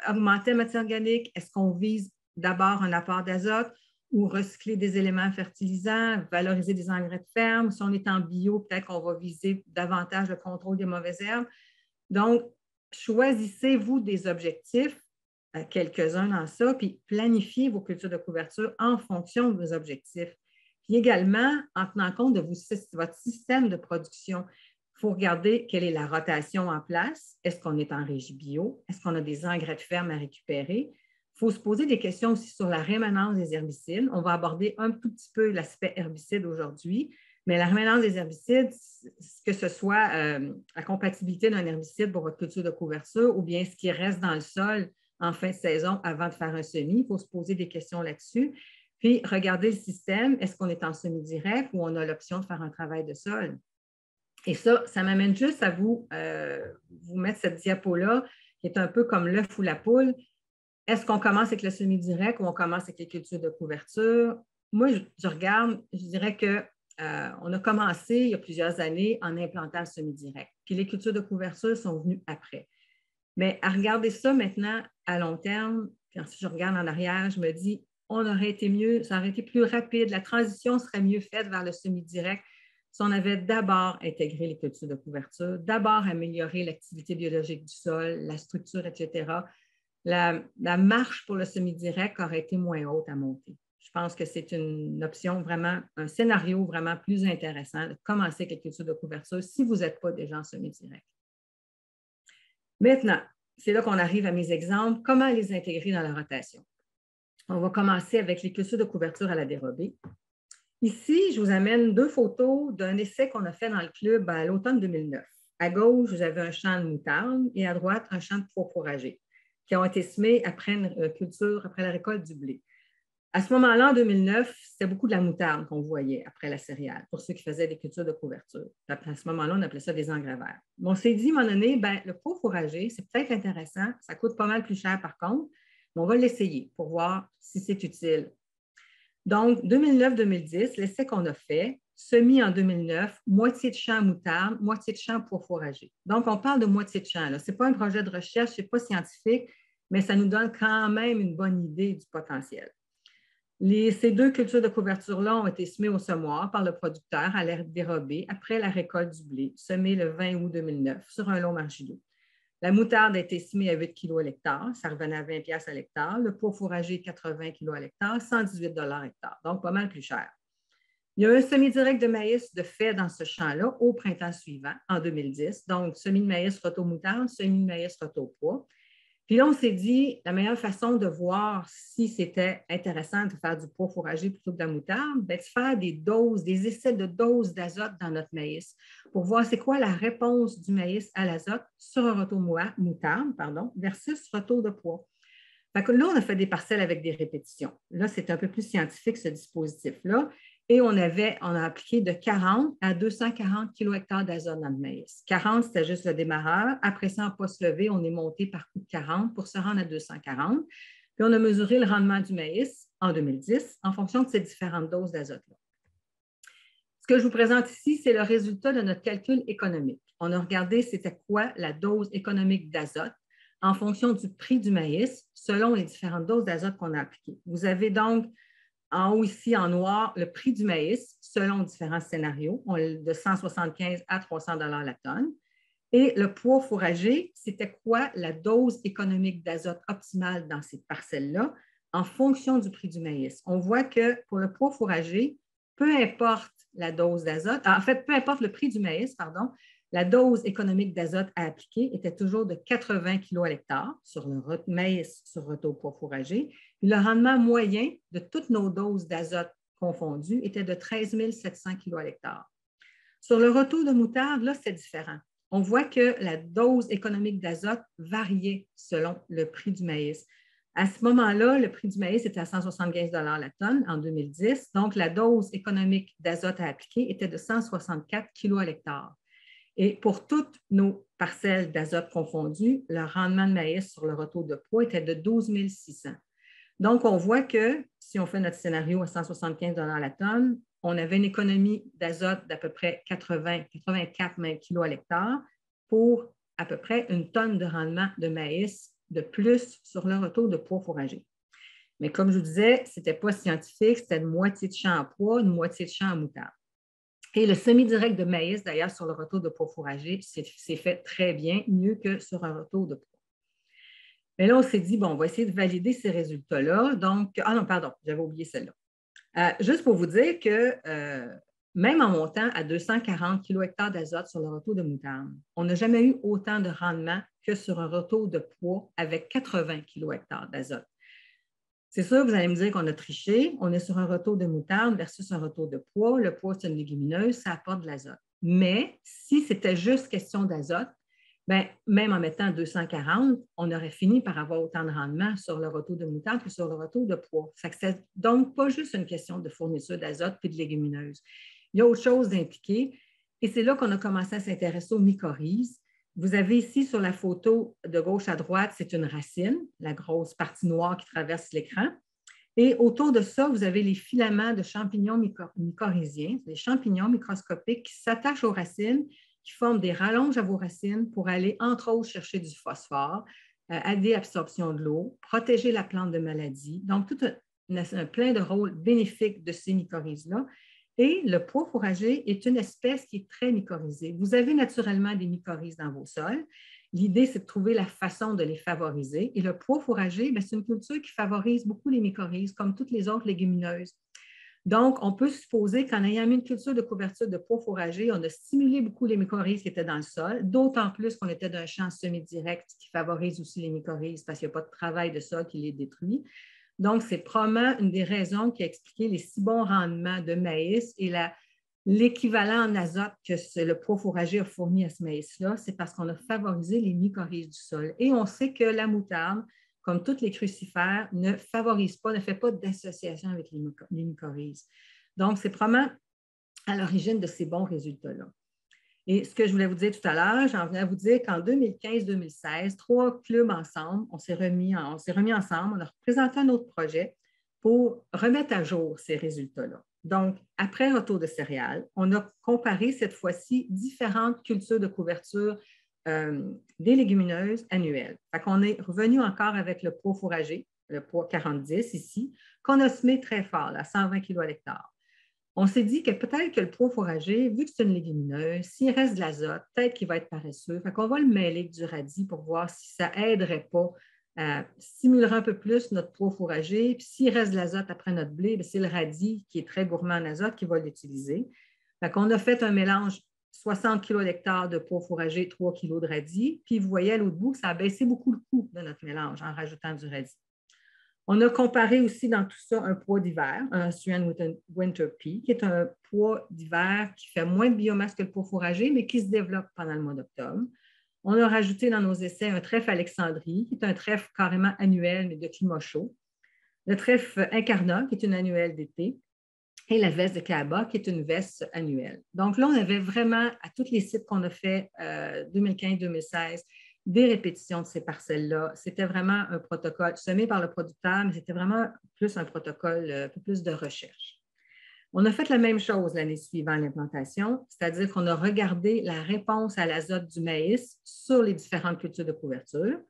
augmenter la matière organique? Est-ce qu'on vise d'abord un apport d'azote? Ou recycler des éléments fertilisants, valoriser des engrais de ferme? Si on est en bio, peut-être qu'on va viser davantage le contrôle des mauvaises herbes. Donc, choisissez-vous des objectifs, euh, quelques-uns dans ça, puis planifiez vos cultures de couverture en fonction de vos objectifs. Puis également, en tenant compte de votre système de production. Il faut regarder quelle est la rotation en place. Est-ce qu'on est en régie bio? Est-ce qu'on a des engrais de ferme à récupérer? Il faut se poser des questions aussi sur la rémanence des herbicides. On va aborder un tout petit peu l'aspect herbicide aujourd'hui, mais la rémanence des herbicides, que ce soit euh, la compatibilité d'un herbicide pour votre culture de couverture ou bien ce qui reste dans le sol en fin de saison avant de faire un semis, il faut se poser des questions là-dessus. Puis, regarder le système, est-ce qu'on est en semi-direct ou on a l'option de faire un travail de sol? Et ça, ça m'amène juste à vous, euh, vous mettre cette diapo-là, qui est un peu comme l'œuf ou la poule. Est-ce qu'on commence avec le semi-direct ou on commence avec les cultures de couverture? Moi, je, regarde, je dirais qu'on euh, a commencé il y a plusieurs années en implantant le semi-direct. Puis les cultures de couverture sont venues après. Mais à regarder ça maintenant à long terme, puis ensuite je regarde en arrière, je me dis, on aurait été mieux, ça aurait été plus rapide, la transition serait mieux faite vers le semi-direct si on avait d'abord intégré les cultures de couverture, d'abord amélioré l'activité biologique du sol, la structure, etc., la, marche pour le semi-direct aurait été moins haute à monter. je pense que c'est une option vraiment, un scénario vraiment plus intéressant de commencer avec la culture de couverture si vous n'êtes pas déjà en semi-direct. Maintenant, c'est là qu'on arrive à mes exemples. Comment les intégrer dans la rotation? On va commencer avec les cultures de couverture à la dérobée. Ici, je vous amène deux photos d'un essai qu'on a fait dans le club à l'automne 2009. À gauche, vous avez un champ de moutarde et à droite, un champ de pois fourragés qui ont été semés après euh, culture, après la récolte du blé. À ce moment-là, en 2009, c'était beaucoup de la moutarde qu'on voyait après la céréale, pour ceux qui faisaient des cultures de couverture. À ce moment-là, on appelait ça des engrais verts. on s'est dit, à un moment donné, ben, le pot fourragé, c'est peut-être intéressant. Ça coûte pas mal plus cher, par contre, mais on va l'essayer pour voir si c'est utile. Donc, 2009-2010, l'essai qu'on a fait, semis en 2009, moitié de champ moutarde, moitié de champ pour fourrager. Donc, on parle de moitié de champ. Ce n'est pas un projet de recherche, ce n'est pas scientifique, mais ça nous donne quand même une bonne idée du potentiel ces deux cultures de couverture-là ont été semées au semoir par le producteur à l'air dérobé après la récolte du blé, semée le 20 août 2009 sur un long marginaux. La moutarde a été semée à 8 kg à l'hectare, ça revenait à 20 à l'hectare. Le pot fourragé, 80 kg à l'hectare, 118 à l'hectare, donc pas mal plus cher. Il y a un semi-direct de maïs de fait dans ce champ-là au printemps suivant, en 2010. Donc, semi de maïs roto-moutarde, semi de maïs roto-pois. Puis là, on s'est dit, la meilleure façon de voir si c'était intéressant de faire du poids fourragé plutôt que de la moutarde, bien, de faire des doses, des essais de doses d'azote dans notre maïs pour voir c'est quoi la réponse du maïs à l'azote sur un retour moutarde pardon, versus retour de poids. Là, on a fait des parcelles avec des répétitions. Là, c'est un peu plus scientifique, ce dispositif-là. Et on, avait, on a appliqué de 40 à 240 kHz d'azote dans le maïs. 40, c'était juste le démarreur. Après ça, en poste levé, on est monté par coup de 40 pour se rendre à 240. Puis on a mesuré le rendement du maïs en 2010 en fonction de ces différentes doses d'azote-là. Ce que je vous présente ici, c'est le résultat de notre calcul économique. On a regardé c'était quoi la dose économique d'azote en fonction du prix du maïs selon les différentes doses d'azote qu'on a appliquées. Vous avez donc en haut ici, en noir, le prix du maïs selon différents scénarios, de 175 à 300 la tonne. Et le poids fourragé, c'était quoi la dose économique d'azote optimale dans ces parcelles-là en fonction du prix du maïs? On voit que pour le poids fourragé, peu importe la dose d'azote, en fait, peu importe le prix du maïs, pardon, la dose économique d'azote à appliquer était toujours de 80 kg à l'hectare sur le maïs sur retour poids fourragé. Le rendement moyen de toutes nos doses d'azote confondues était de 13 700 kg à. Sur le retour de moutarde, là, c'est différent. On voit que la dose économique d'azote variait selon le prix du maïs. À ce moment-là, le prix du maïs était à 175 la tonne en 2010. Donc, la dose économique d'azote à appliquer était de 164 kg à l'hectare. Et pour toutes nos parcelles d'azote confondues, le rendement de maïs sur le retour de poids était de 12 600. Donc, on voit que si on fait notre scénario à 175 la tonne, on avait une économie d'azote d'à peu près 80, 84 kg à l'hectare pour à peu près une tonne de rendement de maïs de plus sur le retour de poids fourragé. Mais comme je vous disais, ce n'était pas scientifique, c'était une moitié de champ à poids, une moitié de champ à moutarde. Et le semi-direct de maïs, d'ailleurs, sur le retour de poids fourragé, c'est fait très bien, mieux que sur un retour de poids. Mais là, on s'est dit, bon, on va essayer de valider ces résultats-là. Donc, ah non, pardon, j'avais oublié celle-là. Euh, juste pour vous dire que euh, même en montant à 240 kHz d'azote sur le retour de moutarde, on n'a jamais eu autant de rendement que sur un retour de poids avec 80 kHz d'azote. C'est sûr, vous allez me dire qu'on a triché. On est sur un retour de moutarde versus un retour de poids. Le poids, c'est une légumineuse, ça apporte de l'azote. Mais si c'était juste question d'azote, ben, même en mettant 240, on aurait fini par avoir autant de rendement sur le retour de moutarde que sur le retour de poids. Ce n'est donc pas juste une question de fourniture d'azote et de légumineuses. Il y a autre chose d'impliquer. Et c'est là qu'on a commencé à s'intéresser aux mycorhizes. Vous avez ici sur la photo de gauche à droite, c'est une racine, la grosse partie noire qui traverse l'écran. Et autour de ça, vous avez les filaments de champignons mycorhiziens, les champignons microscopiques qui s'attachent aux racines, qui forment des rallonges à vos racines pour aller, entre autres, chercher du phosphore, euh, aider l'absorption de l'eau, protéger la plante de maladies. Donc, tout un, plein de rôles bénéfiques de ces mycorhizes-là. Et le pois fourragé est une espèce qui est très mycorhizée. Vous avez naturellement des mycorhizes dans vos sols. L'idée, c'est de trouver la façon de les favoriser. Et le pois fourragé, ben, c'est une culture qui favorise beaucoup les mycorhizes, comme toutes les autres légumineuses. Donc, on peut supposer qu'en ayant mis une culture de couverture de pois fourragé, on a stimulé beaucoup les mycorhizes qui étaient dans le sol, d'autant plus qu'on était d'un champ semi-direct qui favorise aussi les mycorhizes parce qu'il n'y a pas de travail de sol qui les détruit. Donc, c'est probablement une des raisons qui a expliqué les si bons rendements de maïs et l'équivalent en azote que le pois fourragé a fourni à ce maïs-là, c'est parce qu'on a favorisé les mycorhizes du sol. Et on sait que la moutarde, comme toutes les crucifères, ne favorise pas, ne fait pas d'association avec les, mycorhizes. Donc, c'est probablement à l'origine de ces bons résultats-là. Et ce que je voulais vous dire tout à l'heure, j'en venais à vous dire qu'en 2015-2016, trois clubs ensemble, on s'est remis, remis ensemble, on a représenté un autre projet pour remettre à jour ces résultats-là. Donc, après retour de céréales, on a comparé cette fois-ci différentes cultures de couverture euh, des légumineuses annuelles. Fait qu'on est revenu encore avec le poids fourragé, le poids 40-10 ici, qu'on a semé très fort, à 120 kg à l'hectare. On s'est dit que peut-être que le poids fourragé, vu que c'est une légumineuse, s'il reste de l'azote, peut-être qu'il va être paresseux. Fait qu'on va le mêler avec du radis pour voir si ça aiderait pas à stimuler un peu plus notre poids fourragé. Puis s'il reste de l'azote après notre blé, ben, c'est le radis qui est très gourmand en azote qui va l'utiliser. Fait qu'on a fait un mélange 60 kg d'hectare de pois fourragé, 3 kg de radis. Puis vous voyez à l'autre bout, ça a baissé beaucoup le coût de notre mélange en rajoutant du radis. On a comparé aussi dans tout ça un pois d'hiver, un Suen Winter Pea, qui est un pois d'hiver qui fait moins de biomasse que le pois fourragé, mais qui se développe pendant le mois d'octobre. On a rajouté dans nos essais un trèfle Alexandrie, qui est un trèfle carrément annuel, mais de climat chaud. Le trèfle Incarnat, qui est une annuelle d'été et la veste de Kaaba, qui est une veste annuelle. Donc là, on avait vraiment, à tous les sites qu'on a fait 2015-2016, euh, des répétitions de ces parcelles-là. C'était vraiment un protocole semé par le producteur, mais c'était vraiment plus un protocole, euh, un peu plus de recherche. On a fait la même chose l'année suivant l'implantation, c'est-à-dire qu'on a regardé la réponse à l'azote du maïs sur les différentes cultures de couverture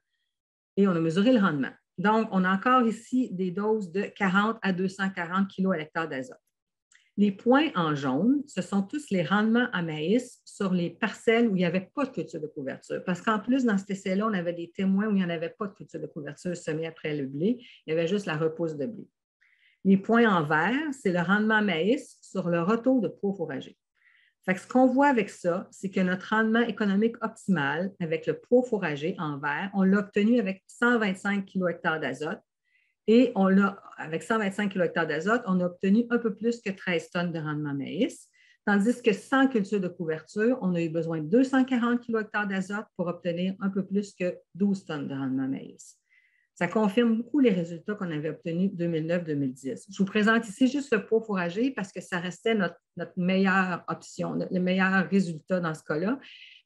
et on a mesuré le rendement. Donc, on a encore ici des doses de 40 à 240 kg à l'hectare d'azote. Les points en jaune, ce sont tous les rendements à maïs sur les parcelles où il n'y avait pas de culture de couverture. Parce qu'en plus, dans cet essai-là, on avait des témoins où il n'y en avait pas de culture de couverture semée après le blé. Il y avait juste la repousse de blé. Les points en vert, c'est le rendement maïs sur le retour de poids fourragé. ce qu'on voit avec ça, c'est que notre rendement économique optimal avec le poids fourragé en vert, on l'a obtenu avec 125 kHz d'azote et on l'a, avec 125 kHz d'azote, on a obtenu un peu plus que 13 tonnes de rendement maïs, tandis que sans culture de couverture, on a eu besoin de 240 kHz d'azote pour obtenir un peu plus que 12 tonnes de rendement maïs. Ça confirme beaucoup les résultats qu'on avait obtenus 2009-2010. Je vous présente ici juste le poids fourragé parce que ça restait notre, meilleure option, le meilleur résultat dans ce cas-là.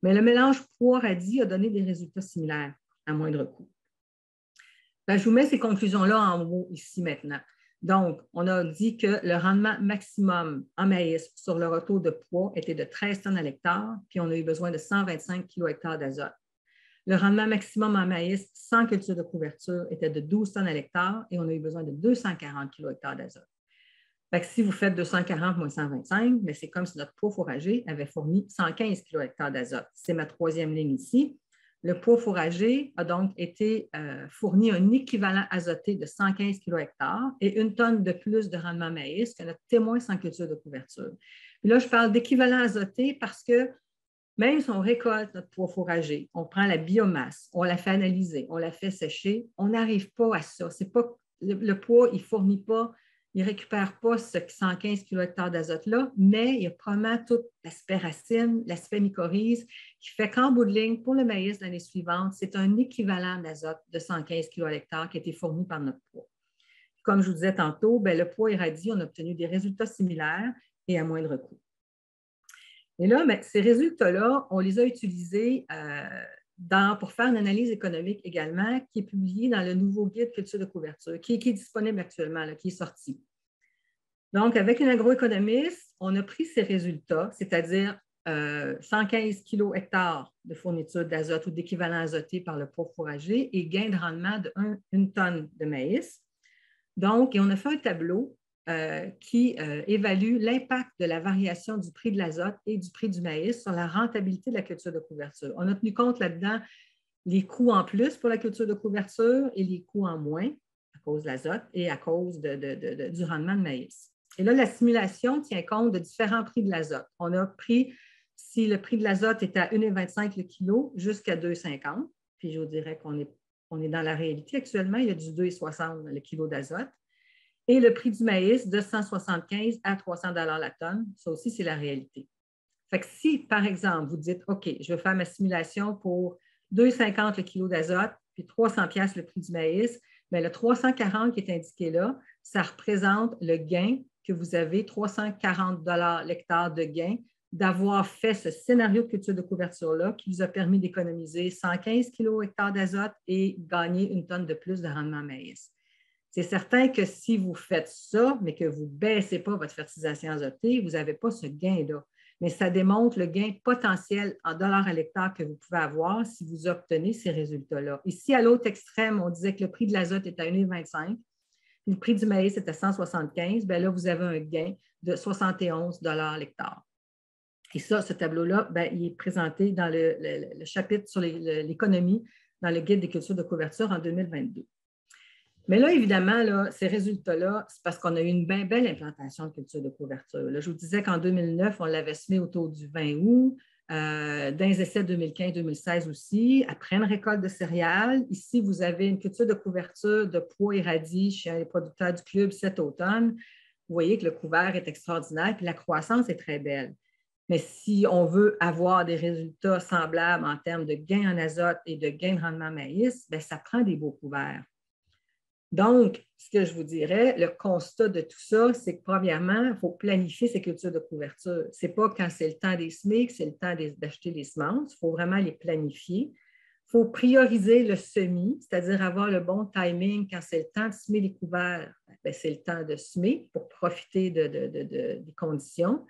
Mais le mélange poids-radis a donné des résultats similaires à moindre coût. Ben, je vous mets ces conclusions-là en haut ici maintenant. Donc, on a dit que le rendement maximum en maïs sur le retour de poids était de 13 tonnes à l'hectare, puis on a eu besoin de 125 kHz d'azote. Le rendement maximum en maïs sans culture de couverture était de 12 tonnes à l'hectare et on a eu besoin de 240 kHz d'azote. si vous faites 240 moins 125, mais c'est comme si notre poids fourragé avait fourni 115 kHz d'azote. C'est ma troisième ligne ici. Le pot fourragé a donc été euh, fourni un équivalent azoté de 115 kHz et une tonne de plus de rendement maïs que notre témoin sans culture de couverture. là, je parle d'équivalent azoté parce que même si on récolte notre poids fourragé, on prend la biomasse, on la fait analyser, on la fait sécher, on n'arrive pas à ça. C'est pas, le, poids, il ne fournit pas il ne récupère pas ce 115 kHz d'azote-là, mais il y a probablement tout l'aspect racine, l'aspect mycorhize, qui fait qu'en bout de ligne, pour le maïs l'année suivante, c'est un équivalent d'azote de 115 kg hectare qui a été fourni par notre poids. Comme je vous disais tantôt, ben, le poids irradié, on a obtenu des résultats similaires et à moindre coût. Et là, ben, ces résultats-là, on les a utilisés euh, pour faire une analyse économique également, qui est publiée dans le nouveau guide culture de couverture, qui, est disponible actuellement, qui est sorti. Donc, avec une agroéconomiste, on a pris ces résultats, c'est-à-dire 115 kg hectares de fourniture d'azote ou d'équivalent azoté par le pot fourragé et gain de rendement de 1 tonne de maïs. Donc, et on a fait un tableau euh, qui euh, évalue l'impact de la variation du prix de l'azote et du prix du maïs sur la rentabilité de la culture de couverture. On a tenu compte là-dedans les coûts en plus pour la culture de couverture et les coûts en moins à cause de l'azote et à cause du rendement de maïs. Et là, la simulation tient compte de différents prix de l'azote. On a pris, si le prix de l'azote est à 1,25 le kilo jusqu'à 2,50, puis je vous dirais qu'on est, on est dans la réalité actuellement, il y a du 2,60 le kilo d'azote. Et le prix du maïs de 175 à 300 la tonne, ça aussi, c'est la réalité. Fait que si, par exemple, vous dites, OK, je vais faire ma simulation pour 2,50 le kilo d'azote, puis 300 pièces le prix du maïs, mais le 340 qui est indiqué là, ça représente le gain que vous avez, 340 l'hectare de gain, d'avoir fait ce scénario de culture de couverture-là qui vous a permis d'économiser 115 kg hectare d'azote et gagner une tonne de plus de rendement maïs. C'est certain que si vous faites ça, mais que vous ne baissez pas votre fertilisation azotée, vous n'avez pas ce gain-là mais ça démontre le gain potentiel en dollars à l'hectare que vous pouvez avoir si vous obtenez ces résultats-là. Ici, à l'autre extrême, on disait que le prix de l'azote est à 1,25 le prix du maïs est à 175 bien là, vous avez un gain de 71 l'hectare. Et ça, ce tableau-là, ben, il est présenté dans le chapitre sur l'économie dans le guide des cultures de couverture en 2022. Mais là, évidemment, ces résultats-là, c'est parce qu'on a eu une bien belle implantation de culture de couverture. je vous disais qu'en 2009, on l'avait semé autour du 20 août, euh, dans les essais 2015-2016 aussi, après une récolte de céréales. Ici, vous avez une culture de couverture de pois et radis chez les producteurs du club cet automne. Vous voyez que le couvert est extraordinaire et la croissance est très belle. Mais si on veut avoir des résultats semblables en termes de gain en azote et de gain de rendement maïs, bien, ça prend des beaux couverts. Donc, ce que je vous dirais, le constat de tout ça, c'est que premièrement, il faut planifier ces cultures de couverture. Ce n'est pas quand c'est le temps des SMIC, c'est le temps d'acheter des semences. Il faut vraiment les planifier. Il faut prioriser le semis, c'est-à-dire avoir le bon timing quand c'est le temps de semer les couverts. Ben, c'est le temps de semer pour profiter des conditions.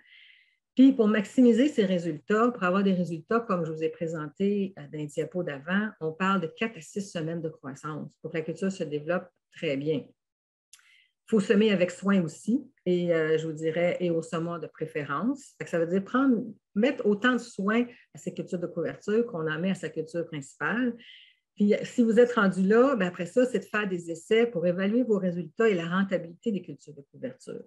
Puis pour maximiser ces résultats, pour avoir des résultats comme je vous ai présenté dans les diapos d'avant, on parle de 4 à 6 semaines de croissance pour que la culture se développe très bien. Il faut semer avec soin aussi, et euh, je vous dirais, et au sommet de préférence. Ça veut dire prendre, mettre autant de soin à sa culture de couverture qu'on en met à sa culture principale. Puis, si vous êtes rendu là, bien après ça, c'est de faire des essais pour évaluer vos résultats et la rentabilité des cultures de couverture.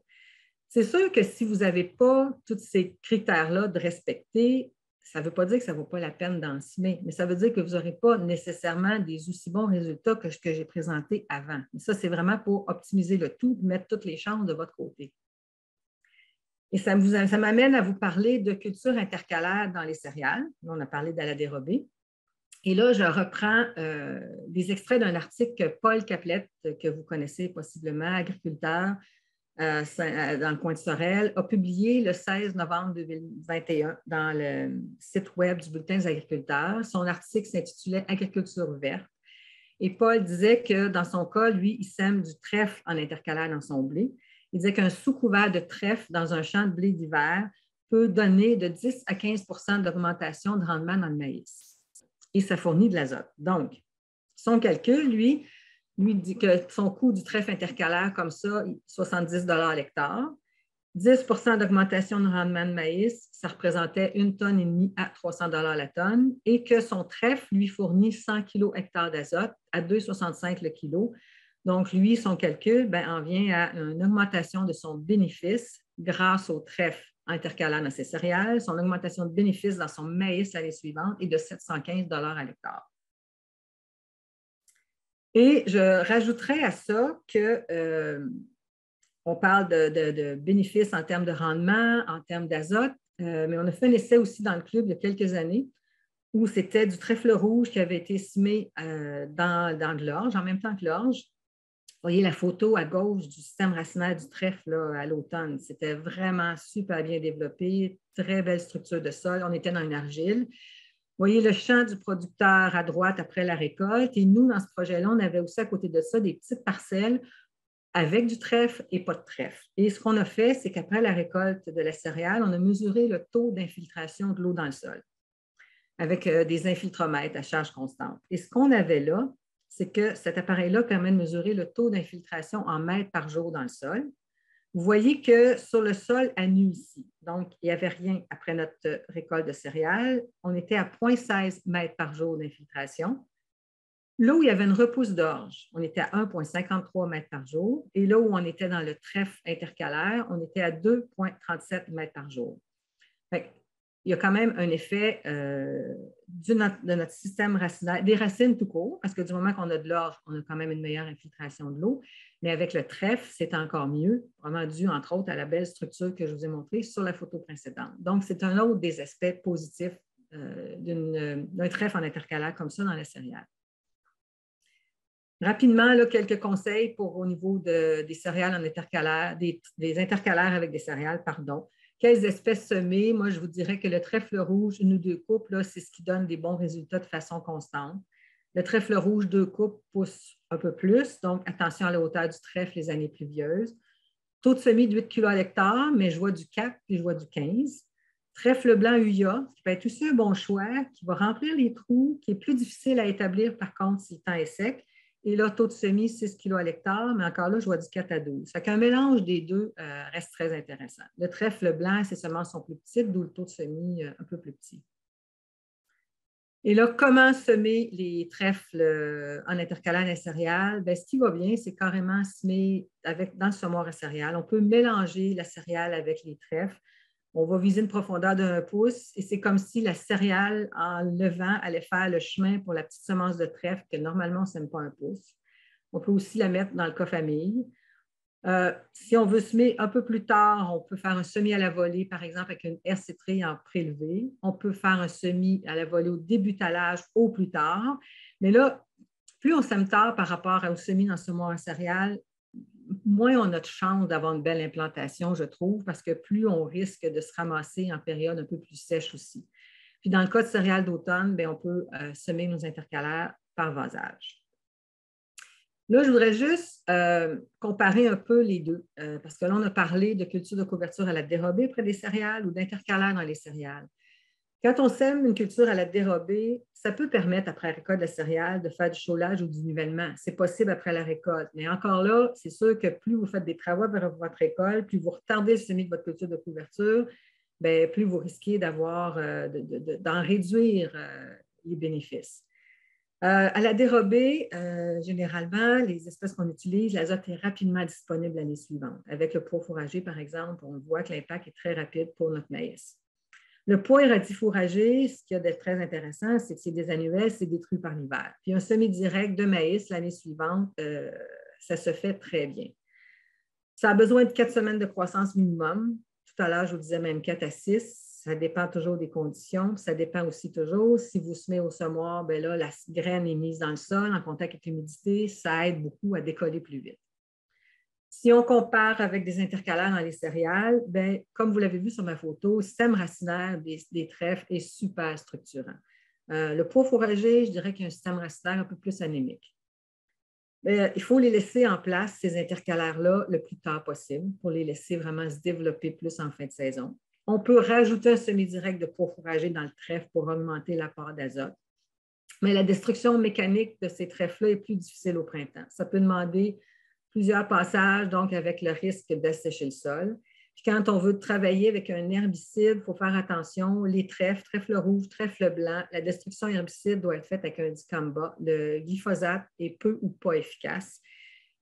C'est sûr que si vous n'avez pas tous ces critères-là de respecter, ça ne veut pas dire que ça ne vaut pas la peine d'en mais ça veut dire que vous n'aurez pas nécessairement des aussi bons résultats que ce que j'ai présenté avant. ça, c'est vraiment pour optimiser le tout, mettre toutes les chances de votre côté. Et ça, ça m'amène à vous parler de culture intercalaire dans les céréales. On a parlé d'aladérobée. Et là, je reprends euh, des extraits d'un article que Paul Caplette, que vous connaissez possiblement, agriculteur, euh, euh, dans le coin de Sorel, a publié le 16 novembre 2021 dans le site web du Bulletin des agriculteurs. Son article s'intitulait Agriculture verte. Et Paul disait que dans son cas, lui, il sème du trèfle en intercalaire dans son blé. Il disait qu'un sous-couvert de trèfle dans un champ de blé d'hiver peut donner de 10 à 15% d'augmentation de rendement dans le maïs. Et ça fournit de l'azote. Donc, son calcul, lui, lui dit que son coût du trèfle intercalaire comme ça, 70 à l'hectare. 10% d'augmentation de rendement de maïs, ça représentait une tonne et demie à 300 la tonne, et que son trèfle lui fournit 100 kg hectare d'azote à 2,65 le kilo. Donc, lui, son calcul ben, en vient à une augmentation de son bénéfice grâce au trèfle intercalaire dans ses céréales, son augmentation de bénéfice dans son maïs l'année suivante est de 715 à l'hectare. Et je rajouterais à ça que euh, on parle de, bénéfices en termes de rendement, en termes d'azote, euh, mais on a fait un essai aussi dans le club il y a quelques années où c'était du trèfle rouge qui avait été semé euh, dans, dans, de l'orge, en même temps que l'orge. Vous voyez la photo à gauche du système racinaire du trèfle à l'automne. C'était vraiment super bien développé, très belle structure de sol. On était dans une argile. Vous voyez le champ du producteur à droite après la récolte. Et nous, dans ce projet-là, on avait aussi à côté de ça des petites parcelles avec du trèfle et pas de trèfle. Et ce qu'on a fait, c'est qu'après la récolte de la céréale, on a mesuré le taux d'infiltration de l'eau dans le sol avec euh, des infiltromètres à charge constante. Et ce qu'on avait là, c'est que cet appareil-là permet de mesurer le taux d'infiltration en mètres par jour dans le sol. Vous voyez que sur le sol à nu ici, donc il n'y avait rien après notre récolte de céréales, on était à 0,16 mètres par jour d'infiltration. Là où il y avait une repousse d'orge, on était à 1,53 mètres par jour. Et là où on était dans le trèfle intercalaire, on était à 2,37 mètres par jour. il y a quand même un effet euh, de notre système racinaire, des racines tout court, parce que du moment qu'on a de l'orge, on a quand même une meilleure infiltration de l'eau. Mais avec le trèfle, c'est encore mieux, vraiment dû entre autres à la belle structure que je vous ai montrée sur la photo précédente. Donc, c'est un autre des aspects positifs euh, d'un trèfle en intercalaire comme ça dans la céréale. Rapidement, quelques conseils pour au niveau des céréales en intercalaire, des, intercalaires avec des céréales, pardon. Quelles espèces semer? Moi, je vous dirais que le trèfle rouge, une ou deux coupes, c'est ce qui donne des bons résultats de façon constante. Le trèfle rouge, deux coupes, pousse un peu plus, donc attention à la hauteur du trèfle les années pluvieuses. Taux de semis de 8 kg à l'hectare, mais je vois du 4 puis je vois du 15. Trèfle blanc UIA, qui peut être aussi un bon choix, qui va remplir les trous, qui est plus difficile à établir par contre si le temps est sec. Et là, taux de semis, 6 kg à l'hectare, mais encore là, je vois du 4 à 12. Ça qu'un mélange des deux euh, reste très intéressant. Le trèfle blanc, ses semences sont plus petites, d'où le taux de semis euh, un peu plus petit. Et là, comment semer les trèfles euh, en intercalaire et céréales? Bien, ce qui va bien, c'est carrément semer avec, dans le semoir céréales. On peut mélanger la céréale avec les trèfles on va viser une profondeur d'un pouce et c'est comme si la céréale, en levant, allait faire le chemin pour la petite semence de trèfle que normalement, on ne sème pas un pouce. On peut aussi la mettre dans le coffre-famille. Euh, si on veut semer un peu plus tard, on peut faire un semis à la volée, par exemple, avec une hercétrie en prélevé. On peut faire un semis à la volée au débutalage au plus tard. Mais là, plus on sème tard par rapport au semis dans ce mois en céréales, moins on a de chance d'avoir une belle implantation, je trouve, parce que plus on risque de se ramasser en période un peu plus sèche aussi. Puis dans le cas de céréales d'automne, ben, on peut euh, semer nos intercalaires par vasage. Là, je voudrais juste euh, comparer un peu les deux, euh, parce que là, on a parlé de culture de couverture à la dérobée près des céréales ou d'intercalaire dans les céréales. Quand on sème une culture à la dérobée, ça peut permettre, après la récolte de céréales, de faire du chaulage ou du nivellement. C'est possible après la récolte. Mais encore là, c'est sûr que plus vous faites des travaux vers votre récolte, plus vous retardez le semis de votre culture de couverture, bien, plus vous risquez euh, d'en réduire les bénéfices. Euh, à la dérobée, généralement, les espèces qu'on utilise, l'azote est rapidement disponible l'année suivante. Avec le poids fourragé, par exemple, on voit que l'impact est très rapide pour notre maïs. Le poids fourragé, ce qui y a d'être très intéressant, c'est que c'est des annuels, c'est détruit par l'hiver. Puis un semi-direct de maïs l'année suivante, euh, ça se fait très bien. Ça a besoin de quatre semaines de croissance minimum. Tout à l'heure, je vous disais même 4 à 6. Ça dépend toujours des conditions. Ça dépend aussi toujours, si vous semez au semoir, bien là, la graine est mise dans le sol en contact avec l'humidité, ça aide beaucoup à décoller plus vite. Si on compare avec des intercalaires dans les céréales, bien, comme vous l'avez vu sur ma photo, le système racinaire des, trèfles est super structurant. Euh, le pot fourragé, je dirais qu'il y a un système racinaire un peu plus anémique. il faut les laisser en place, ces intercalaires-là, le plus tard possible pour les laisser vraiment se développer plus en fin de saison. On peut rajouter un semi-direct de fourragé dans le trèfle pour augmenter l'apport d'azote. Mais la destruction mécanique de ces trèfles-là est plus difficile au printemps. Ça peut demander plusieurs passages, donc avec le risque d'assécher le sol. Puis quand on veut travailler avec un herbicide, il faut faire attention. Les trèfles, trèfle rouge, trèfle blanc, la destruction herbicide doit être faite avec un dicamba. Le glyphosate est peu ou pas efficace.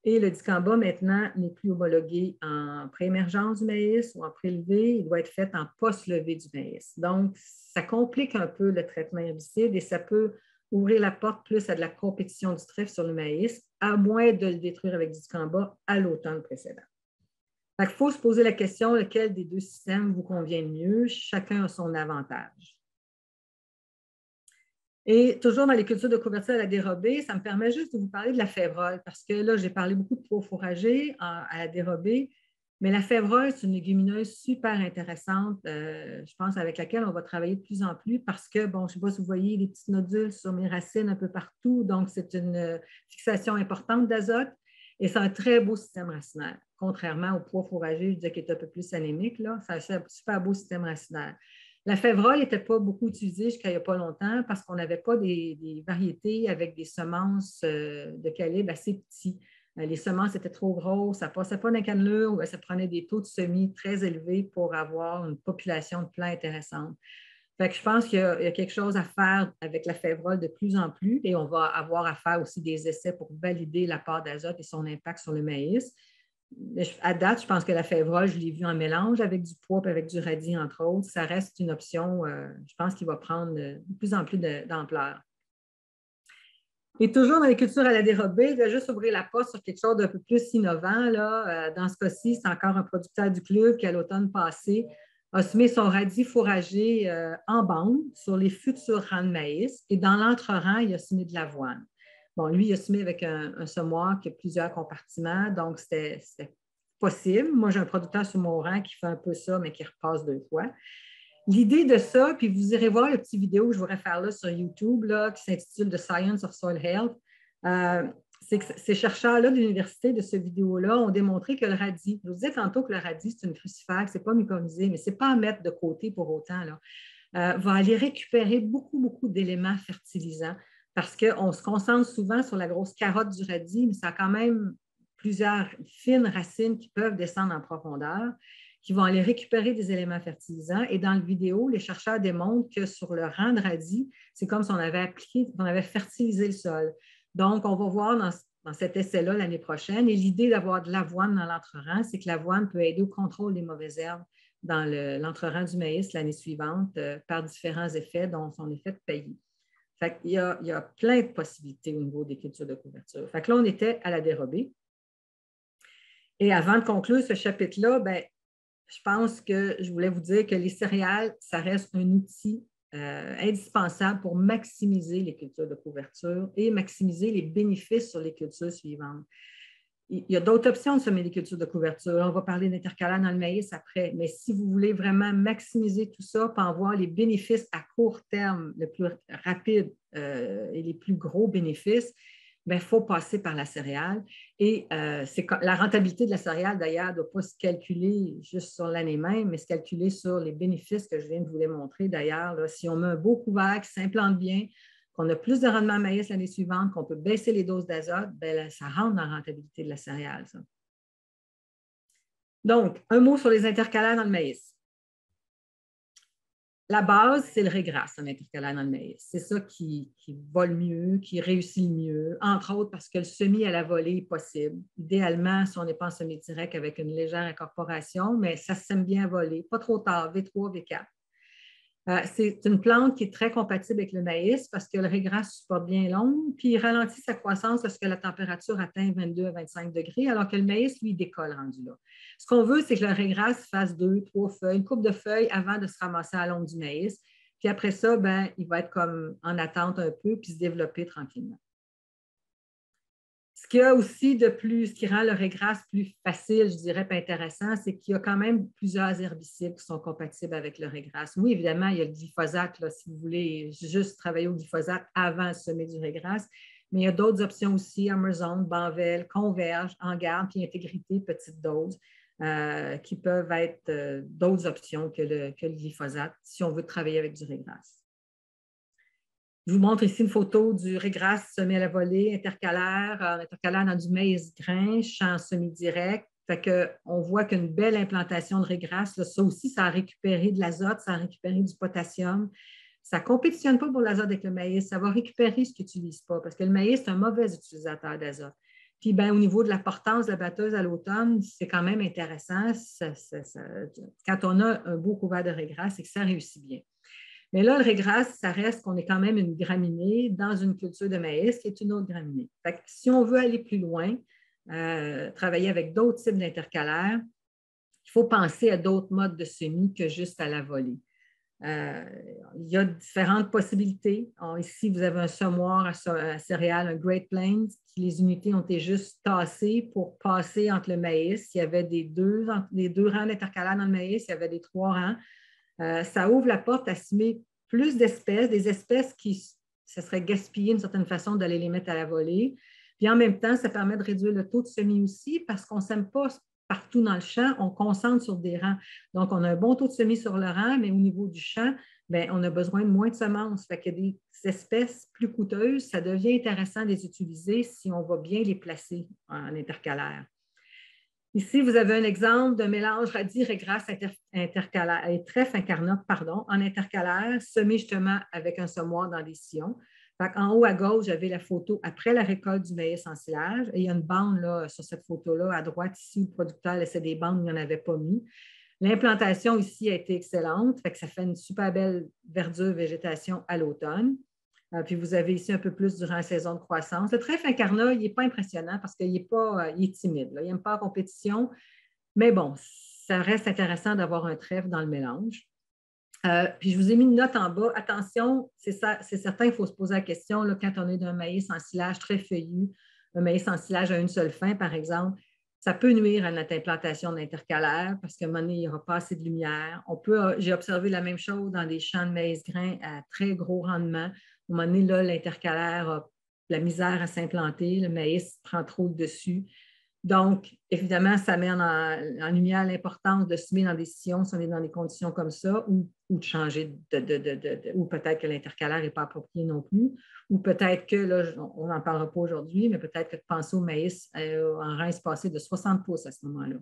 Et le dicamba, maintenant, n'est plus homologué en pré-émergence du maïs ou en prélevé. Il doit être fait en post-levé du maïs. Donc, ça complique un peu le traitement herbicide et ça peut ouvrir la porte plus à de la compétition du trèfle sur le maïs, à moins de le détruire avec du camba à l'automne précédent. Il faut se poser la question lequel des deux systèmes vous convient mieux? Chacun a son avantage. Et toujours dans les cultures de couverture à la dérobée, ça me permet juste de vous parler de la févrole, parce que là, j'ai parlé beaucoup de pots fourragés à la dérobée. Mais la févreuse, c'est une légumineuse super intéressante, euh, je pense, avec laquelle on va travailler de plus en plus parce que, bon, je ne sais pas si vous voyez les petits nodules sur mes racines un peu partout, donc c'est une euh, fixation importante d'azote et c'est un très beau système racinaire. Contrairement au poids fourragé, je disais qu'il est un peu plus anémique, là, c'est un super beau système racinaire. La févrole n'était pas beaucoup utilisée jusqu'à il n'y a pas longtemps parce qu'on n'avait pas des, variétés avec des semences euh, de calibre assez petits. Euh, les semences étaient trop grosses, ça ne passait pas dans cannelure, ou ça prenait des taux de semis très élevés pour avoir une population de plants intéressante. Je pense qu'il y, a quelque chose à faire avec la févrole de plus en plus et on va avoir à faire aussi des essais pour valider l'apport d'azote et son impact sur le maïs. À date, je pense que la févrole, je l'ai vu en mélange avec du pois avec du radis, entre autres. Ça reste une option, euh, je pense, qui va prendre de plus en plus d'ampleur. Et toujours dans les cultures à la dérobée, vais juste ouvrir la porte sur quelque chose d'un peu plus innovant. Là. Euh, dans ce cas-ci, c'est encore un producteur du club qui, à l'automne passé, a semé son radis fourragé euh, en bande sur les futurs rangs de maïs. Et dans l'entre-rang, il a semé de l'avoine. Bon, lui, il a semé avec un, semoir qui a plusieurs compartiments, donc c'était possible. Moi, j'ai un producteur sur mon rang qui fait un peu ça, mais qui repasse deux fois. L'idée de ça, puis vous irez voir le petit vidéo que je voudrais faire là sur YouTube, là, qui s'intitule The Science of Soil Health. Euh, c'est que ces chercheurs-là de l'université de ce vidéo-là ont démontré que le radis, je vous disais tantôt que le radis, c'est une crucifère, ce n'est pas mycorhizé, mais ce n'est pas à mettre de côté pour autant, euh, va aller récupérer beaucoup, beaucoup d'éléments fertilisants parce qu'on se concentre souvent sur la grosse carotte du radis, mais ça a quand même plusieurs fines racines qui peuvent descendre en profondeur qui vont aller récupérer des éléments fertilisants. Et dans la vidéo, les chercheurs démontrent que sur le rang de radis, c'est comme si on avait appliqué, on avait fertilisé le sol. Donc, on va voir dans, cet essai-là l'année prochaine. Et l'idée d'avoir de l'avoine dans l'entre-rang, c'est que l'avoine peut aider au contrôle des mauvaises herbes dans l'entre-rang du maïs l'année suivante euh, par différents effets, dont son effet de paillis. Fait il, y a, plein de possibilités au niveau des cultures de couverture. Fait que là, on était à la dérobée. Et avant de conclure ce chapitre-là, ben, je pense que je voulais vous dire que les céréales, ça reste un outil euh, indispensable pour maximiser les cultures de couverture et maximiser les bénéfices sur les cultures suivantes. Il y a d'autres options de semer des de couverture. On va parler d'intercalaire dans le maïs après, mais si vous voulez vraiment maximiser tout ça pour en voir les bénéfices à court terme, le plus rapide euh, et les plus gros bénéfices, il ben, faut passer par la céréale. Et euh, la rentabilité de la céréale, d'ailleurs, ne doit pas se calculer juste sur l'année même, mais se calculer sur les bénéfices que je viens de vous démontrer. D'ailleurs, si on met un beau couvert qui s'implante bien, qu'on a plus de rendement de maïs l'année suivante, qu'on peut baisser les doses d'azote, ben, ça rentre dans la rentabilité de la céréale. Donc, un mot sur les intercalaires dans le maïs. La base, c'est le régrasse en intercalaire dans le maïs. C'est ça qui, qui, va le mieux, qui réussit le mieux, entre autres parce que le semis à la volée est possible. Idéalement, si on n'est pas en semis direct avec une légère incorporation, mais ça sème bien à voler, pas trop tard, V3, V4. Euh, c'est une plante qui est très compatible avec le maïs parce que le régras supporte bien l'ombre, puis il ralentit sa croissance lorsque la température atteint 22 à 25 degrés, alors que le maïs, lui, décolle rendu là. Ce qu'on veut, c'est que le régras fasse deux, trois feuilles, une coupe de feuilles avant de se ramasser à l'ombre du maïs. Puis après ça, ben, il va être comme en attente un peu, puis se développer tranquillement. Ce qu'il y a aussi de plus, ce qui rend le régras plus facile, je dirais, pas intéressant, c'est qu'il y a quand même plusieurs herbicides qui sont compatibles avec le régras. Oui, évidemment, il y a le glyphosate, si vous voulez juste travailler au glyphosate avant de semer du régras, mais il y a d'autres options aussi, Amazon, Banvel, Converge, En Garde, puis Intégrité, petite dose, euh, qui peuvent être euh, d'autres options que le, que le, glyphosate si on veut travailler avec du régras. Je vous montre ici une photo du régras semé à la volée, intercalaire, euh, intercalaire dans du maïs grain, champ semi-direct. On voit qu'une belle implantation de régras, ça aussi, ça a récupéré de l'azote, ça a récupéré du potassium. Ça ne compétitionne pas pour l'azote avec le maïs, ça va récupérer ce qu'il n'utilise pas, parce que le maïs, c'est un mauvais utilisateur d'azote. Puis ben, au niveau de la portance de la batteuse à l'automne, c'est quand même intéressant. quand on a un beau couvert de régras, c'est que ça réussit bien. Mais là, le régras, ça reste qu'on est quand même une graminée dans une culture de maïs qui est une autre graminée. si on veut aller plus loin, euh, travailler avec d'autres types d'intercalaires, il faut penser à d'autres modes de semis que juste à la volée. Euh, il y a différentes possibilités. ici, vous avez un semoir à, céréales, un Great Plains, qui les unités ont été juste tassées pour passer entre le maïs. Il y avait des deux, des deux rangs d'intercalaires dans le maïs, il y avait des trois rangs. Euh, ça ouvre la porte à semer plus d'espèces, des espèces qui, ça serait gaspiller d'une certaine façon d'aller les mettre à la volée. Puis en même temps, ça permet de réduire le taux de semis aussi parce qu'on ne sème pas partout dans le champ, on concentre sur des rangs. Donc, on a un bon taux de semis sur le rang, mais au niveau du champ, bien, on a besoin de moins de semences. Fait que des espèces plus coûteuses, ça devient intéressant de les utiliser si on va bien les placer en intercalaire. Ici, vous avez un exemple de mélange radis-régras intercalaire, et trèfle incarnat, pardon, en intercalaire, semé justement avec un semoir dans des sillons. En haut à gauche, j'avais la photo après la récolte du maïs en silage. Et il y a une bande là, sur cette photo-là. À droite, ici, le producteur laissait des bandes il n'y en avait pas mis. L'implantation ici a été excellente, ça fait une super belle verdure, végétation à l'automne. Euh, puis vous avez ici un peu plus durant la saison de croissance. Le trèfle incarnat, il n'est pas impressionnant parce qu'il est, pas, euh, il est timide. Il n'aime pas la compétition. Mais bon, ça reste intéressant d'avoir un trèfle dans le mélange. Euh, puis je vous ai mis une note en bas. Attention, c'est certain, il faut se poser la question quand on est d'un maïs en silage très feuillu, un maïs en silage à une seule fin, par exemple, ça peut nuire à notre implantation d'intercalaire parce qu'à un moment donné, il n'y aura pas assez de lumière. J'ai observé la même chose dans des champs de maïs grains à très gros rendement. Un moment donné, là, l'intercalaire a la misère à s'implanter, le maïs prend trop de dessus. Donc, évidemment, ça met en, lumière l'importance de semer dans des sillons si on est dans des conditions comme ça, ou, de changer de, ou peut-être que l'intercalaire n'est pas approprié non plus, ou peut-être que, là, on n'en parlera pas aujourd'hui, mais peut-être que de penser au maïs euh, en rein espacé de 60 pouces à ce moment-là.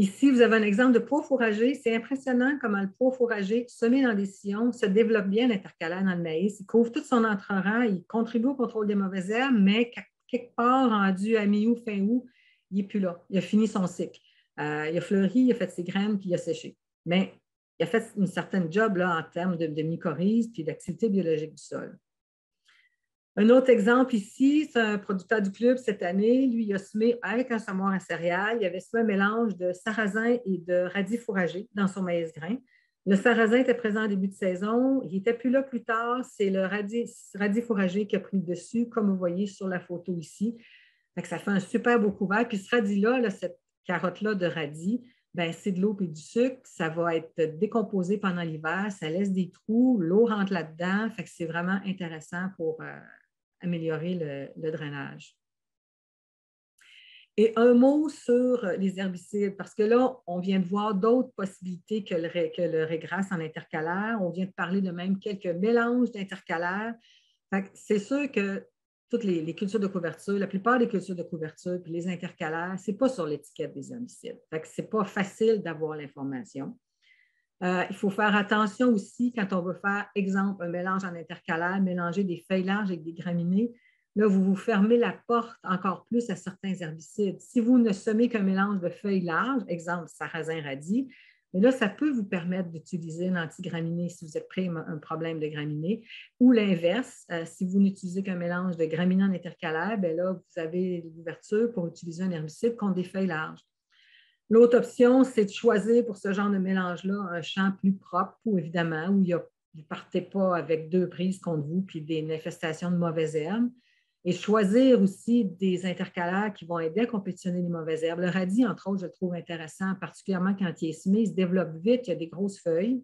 Ici, vous avez un exemple de pot fourragé. C'est impressionnant comment le pot fourragé, semé dans des sillons, se développe bien l'intercalaire dans le maïs. Il couvre tout son entre-rang, il contribue au contrôle des mauvaises herbes, mais quelque part rendu à mi-août, fin août, il n'est plus là. Il a fini son cycle. Euh, il a fleuri, il a fait ses graines, puis il a séché. Mais il a fait une certaine job là, en termes de, de mycorhizes puis d'activité biologique du sol. Un autre exemple ici, c'est un producteur du club cette année. Lui, il a semé avec un semoir à céréales. Il avait semé un mélange de sarrasin et de radis fourragé dans son maïs grain. Le sarrasin était présent en début de saison. Il n'était plus là plus tard. C'est le radis, fourragé qui a pris le dessus, comme vous voyez sur la photo ici. ça fait un super beau couvert. Puis ce radis-là, cette carotte-là de radis, ben, c'est de l'eau et du sucre. Ça va être décomposé pendant l'hiver. Ça laisse des trous. L'eau rentre là-dedans. c'est vraiment intéressant pour euh, améliorer le drainage. Et un mot sur les herbicides, parce que là, on vient de voir d'autres possibilités que le, régras en intercalaire. On vient de parler de même quelques mélanges d'intercalaires. C'est sûr que toutes les, cultures de couverture, la plupart des cultures de couverture, puis les intercalaires, ce n'est pas sur l'étiquette des herbicides. Ce n'est pas facile d'avoir l'information. Euh, il faut faire attention aussi quand on veut faire, exemple, un mélange en intercalaire, mélanger des feuilles larges avec des graminées. Là, vous vous fermez la porte encore plus à certains herbicides. Si vous ne semez qu'un mélange de feuilles larges, exemple sarrasin radis, mais là, ça peut vous permettre d'utiliser un antigraminé si vous êtes à un problème de graminé. Ou l'inverse, euh, si vous n'utilisez qu'un mélange de graminées en intercalaire, bien là, vous avez l'ouverture pour utiliser un herbicide contre des feuilles larges. L'autre option, c'est de choisir pour ce genre de mélange-là un champ plus propre, ou évidemment, où il vous ne partez pas avec deux prises contre vous puis des manifestations de mauvaises herbes et choisir aussi des intercalaires qui vont aider à compétitionner les mauvaises herbes. Le radis, entre autres, je le trouve intéressant, particulièrement quand il est semé, il se développe vite, il y a des grosses feuilles.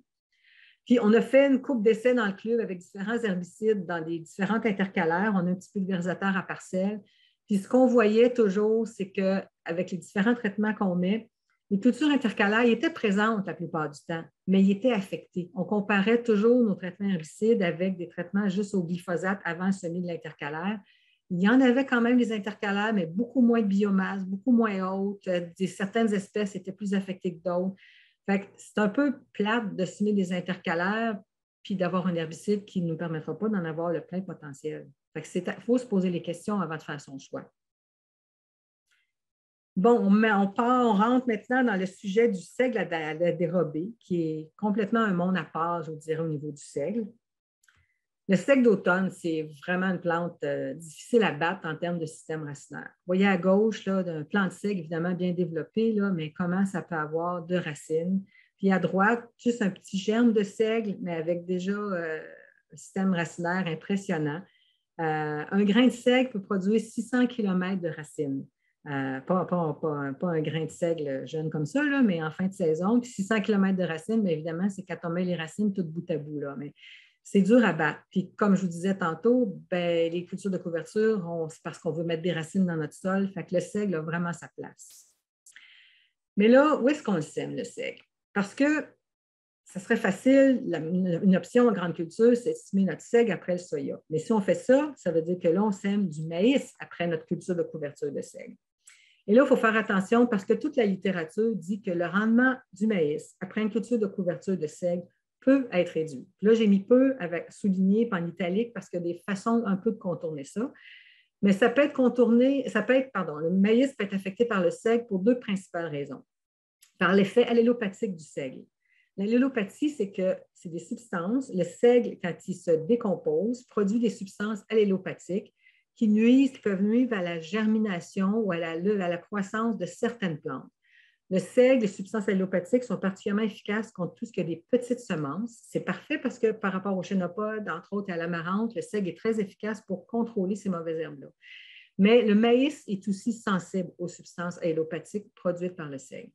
Puis, on a fait une coupe d'essai dans le club avec différents herbicides dans les différentes intercalaires. On a un petit pulvérisateur à parcelle. Puis, ce qu'on voyait toujours, c'est qu'avec les différents traitements qu'on met, les cultures intercalaires étaient présentes la plupart du temps, mais ils étaient affectés. On comparait toujours nos traitements herbicides avec des traitements juste au glyphosate avant le semis de l'intercalaire. Il y en avait quand même des intercalaires, mais beaucoup moins de biomasse, beaucoup moins haute. Certaines espèces étaient plus affectées que d'autres. c'est un peu plate de semer des intercalaires puis d'avoir un herbicide qui ne nous permettra pas d'en avoir le plein potentiel. Il faut se poser les questions avant de faire son choix. Bon, on, on, rentre maintenant dans le sujet du seigle à dérobé, qui est complètement un monde à part, je vous dirais, au niveau du seigle. Le seigle d'automne, c'est vraiment une plante euh, difficile à battre en termes de système racinaire. Vous voyez à gauche, là, un plant de seigle évidemment bien développé, là, mais comment ça peut avoir de racines? Puis à droite, juste un petit germe de seigle, mais avec déjà euh, un système racinaire impressionnant. Euh, un grain de seigle peut produire 600 km de racines. Pas, pas, un grain de seigle jeune comme ça, mais en fin de saison. Puis 600 km de racines, mais évidemment, c'est quand on met les racines toutes bout à bout. Là. Mais c'est dur à battre. Puis comme je vous disais tantôt, ben, les cultures de couverture, c'est parce qu'on veut mettre des racines dans notre sol, fait que le seigle a vraiment sa place. Mais là, où est-ce qu'on le sème, le seigle? Parce que ça serait facile, une option en grande culture, c'est de semer notre seigle après le soya. Mais si on fait ça, ça veut dire que là, on sème du maïs après notre culture de couverture de seigle. Et là, il faut faire attention parce que toute la littérature dit que le rendement du maïs après une culture de couverture de seigle peut être réduit. là, j'ai mis peu avec souligné en italique parce qu'il y a des façons un peu de contourner ça. Mais ça peut être contourné, ça peut être, pardon, le maïs peut être affecté par le seigle pour deux principales raisons. Par l'effet allélopathique du seigle. L'allélopathie, c'est que c'est des substances, le seigle, quand il se décompose, produit des substances allélopathiques qui nuisent, qui peuvent nuire à la germination ou à la, croissance de certaines plantes. Le seigle, les substances allélopathiques sont particulièrement efficaces contre tout ce qui des petites semences. C'est parfait parce que par rapport aux chénopodes, entre autres à l'amarante, le seigle est très efficace pour contrôler ces mauvaises herbes-là. Mais le maïs est aussi sensible aux substances allélopathiques produites par le seigle.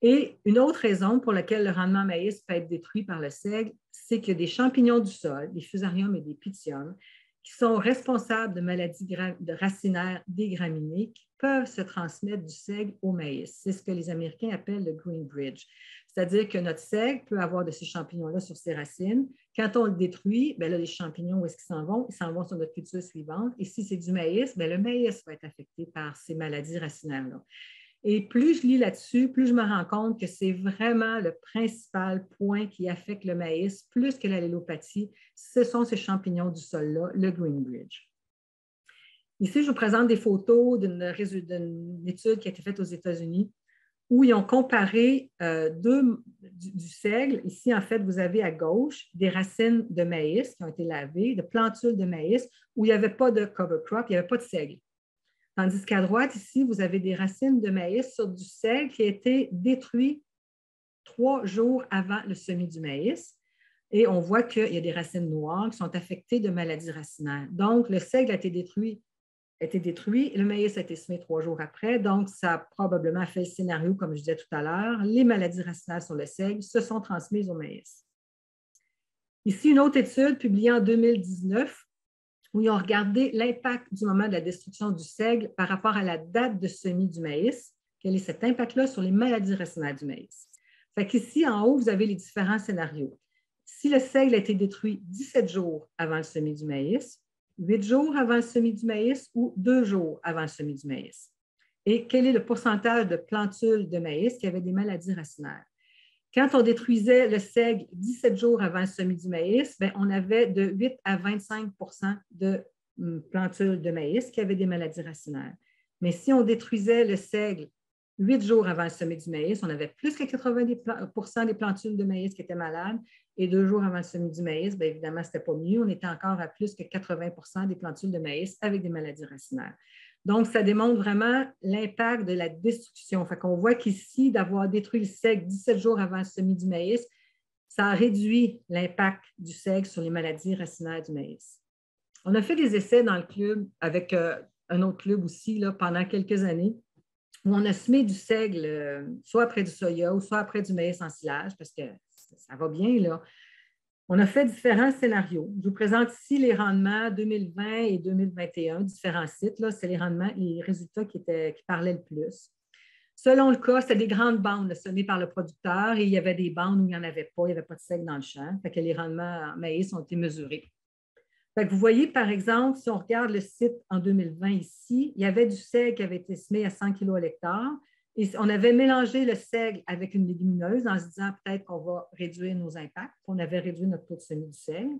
Et une autre raison pour laquelle le rendement maïs peut être détruit par le seigle, c'est que des champignons du sol, des fusariums et des pythiums, qui sont responsables de maladies de racinaires des graminées qui peuvent se transmettre du seigle au maïs. C'est ce que les Américains appellent le green bridge. C'est-à-dire que notre seigle peut avoir de ces champignons-là sur ses racines. Quand on le détruit, bien là, les champignons, où est-ce qu'ils s'en vont? Ils s'en vont sur notre culture suivante. Et si c'est du maïs, bien, le maïs va être affecté par ces maladies racinaires-là. Et plus je lis là-dessus, plus je me rends compte que c'est vraiment le principal point qui affecte le maïs, plus que l'allélopathie, ce sont ces champignons du sol-là, le Green Bridge. Ici, je vous présente des photos d'une étude qui a été faite aux États-Unis où ils ont comparé euh, deux, du, seigle. Ici, en fait, vous avez à gauche des racines de maïs qui ont été lavées, de plantules de maïs où il n'y avait pas de cover crop, il n'y avait pas de seigle. Tandis qu'à droite, ici, vous avez des racines de maïs sur du sel qui a été détruit trois jours avant le semis du maïs. Et on voit qu'il y a des racines noires qui sont affectées de maladies racinaires. Donc, le seigle a été détruit, a été détruit, le maïs a été semé trois jours après. Donc, ça a probablement fait le scénario, comme je disais tout à l'heure. Les maladies racinaires sur le seigle se sont transmises au maïs. Ici, une autre étude publiée en 2019 où ils ont regardé l'impact du moment de la destruction du seigle par rapport à la date de semis du maïs. Quel est cet impact-là sur les maladies racinaires du maïs? Fait qu'ici, en haut, vous avez les différents scénarios. Si le seigle a été détruit 17 jours avant le semis du maïs, 8 jours avant le semis du maïs ou 2 jours avant le semis du maïs? Et quel est le pourcentage de plantules de maïs qui avaient des maladies racinaires? Quand on détruisait le seigle 17 jours avant le semis du maïs, ben, on avait de 8 à 25% de hum, plantules de maïs qui avaient des maladies racinaires. Mais si on détruisait le seigle 8 jours avant le semis du maïs, on avait plus que 80% des plantules de maïs qui étaient malades. Et deux jours avant le semis du maïs, bien évidemment, ce n'était pas mieux. On était encore à plus que 80% des plantules de maïs avec des maladies racinaires. Donc, ça démontre vraiment l'impact de la destruction. Fait qu'on voit qu'ici, d'avoir détruit le seigle 17 jours avant le semis du maïs, ça a réduit l'impact du seigle sur les maladies racinaires du maïs. On a fait des essais dans le club avec euh, un autre club aussi là, pendant quelques années où on a semé du seigle euh, soit après du soya ou soit après du maïs en silage parce que ça va bien. On a fait différents scénarios. Je vous présente ici les rendements 2020 et 2021, différents sites. C'est les rendements, les résultats qui, étaient, qui parlaient le plus. Selon le cas, c'était des grandes bandes semées par le producteur et il y avait des bandes où il n'y en avait pas, il n'y avait pas de seigle dans le champ. Les rendements en maïs ont été mesurés. vous voyez, par exemple, si on regarde le site en 2020 ici, il y avait du seigle qui avait été semé à 100 kg à l'hectare on avait mélangé le seigle avec une légumineuse en se disant peut-être qu'on va réduire nos impacts. On avait réduit notre taux de semis du seigle.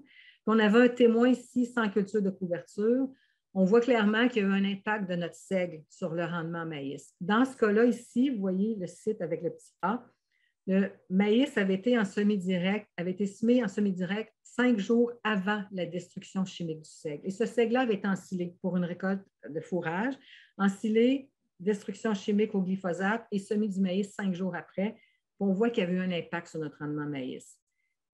on avait un témoin ici sans culture de couverture. On voit clairement qu'il y a eu un impact de notre seigle sur le rendement maïs. Dans ce cas-là, ici, vous voyez le site avec le petit A. Le maïs avait été en semi-direct, avait été semé en semi-direct cinq jours avant la destruction chimique du seigle. Et ce seigle-là avait été ensilé pour une récolte de fourrage, ensilé destruction chimique au glyphosate et semis du maïs cinq jours après. On voit qu'il y avait eu un impact sur notre rendement maïs.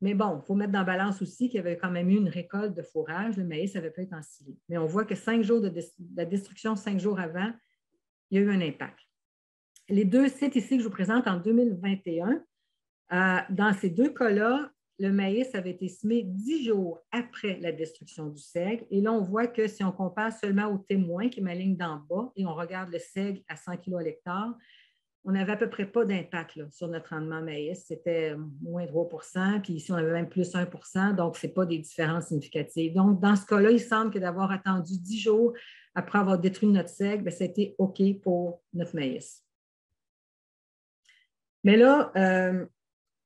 Mais bon, il faut mettre dans la balance aussi qu'il y avait quand même eu une récolte de fourrage. Le maïs avait pas été ensilé. Mais on voit que cinq jours de, la destruction, cinq jours avant, il y a eu un impact. Les deux sites ici que je vous présente en 2021, euh, dans ces deux cas-là, le maïs avait été semé dix jours après la destruction du seigle. Et là, on voit que si on compare seulement au témoin, qui est ma ligne d'en bas, et on regarde le seigle à 100 kg à l'hectare, on n'avait à peu près pas d'impact sur notre rendement maïs. C'était moins 3% puis ici, on avait même plus 1% donc ce n'est pas des différences significatives. Donc, dans ce cas-là, il semble que d'avoir attendu dix jours après avoir détruit notre seigle, ça a été OK pour notre maïs. Mais là, euh,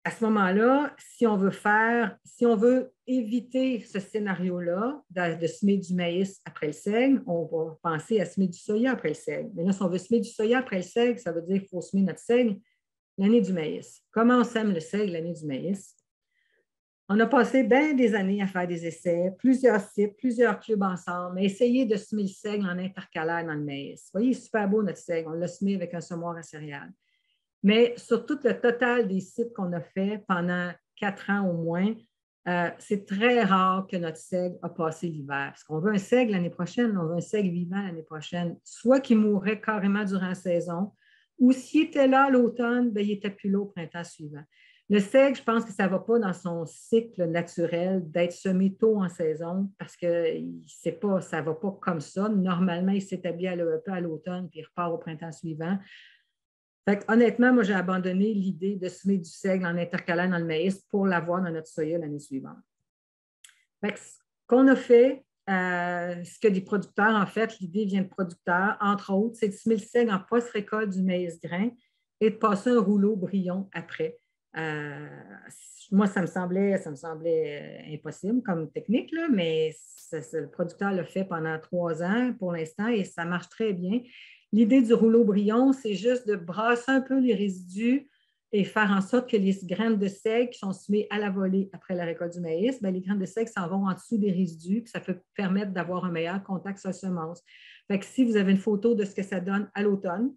à ce moment-là, si on veut faire, si on veut éviter ce scénario-là de, semer du maïs après le seigle, on va penser à semer du soya après le seigle. Mais là, si on veut semer du soya après le seigle, ça veut dire qu'il faut semer notre seigle l'année du maïs. Comment on sème le seigle l'année du maïs? On a passé bien des années à faire des essais, plusieurs sites, plusieurs clubs ensemble, mais essayer de semer le seigle en intercalaire dans le maïs. Vous voyez, super beau notre seigle. On l'a semé avec un semoir à céréales. Mais sur tout le total des sites qu'on a fait pendant quatre ans au moins, euh, c'est très rare que notre seigle a passé l'hiver. Parce qu'on veut un seigle l'année prochaine, on veut un seigle vivant l'année prochaine, soit qu'il mourrait carrément durant la saison, ou s'il était là l'automne, ben, il n'était plus là au printemps suivant. Le seigle, je pense que ça ne va pas dans son cycle naturel d'être semé tôt en saison parce que pas, ça ne va pas comme ça. Normalement, il s'établit à l'automne puis il repart au printemps suivant honnêtement, moi, j'ai abandonné l'idée de semer du seigle en intercalant dans le maïs pour l'avoir dans notre soya l'année suivante. ce qu'on a fait, euh, ce que des producteurs, en fait, l'idée vient de producteurs, entre autres, c'est de semer le seigle en post-récolte du maïs grain et de passer un rouleau brillon après. Euh, moi, ça me semblait, ça me semblait euh, impossible comme technique, là, mais le producteur l'a fait pendant trois ans pour l'instant et ça marche très bien. L'idée du rouleau brillon, c'est juste de brasser un peu les résidus et faire en sorte que les graines de seigle qui sont semées à la volée après la récolte du maïs, bien, les graines de seigle s'en vont en dessous des résidus, puis ça peut permettre d'avoir un meilleur contact sur la semence. Fait que si vous avez une photo de ce que ça donne à l'automne,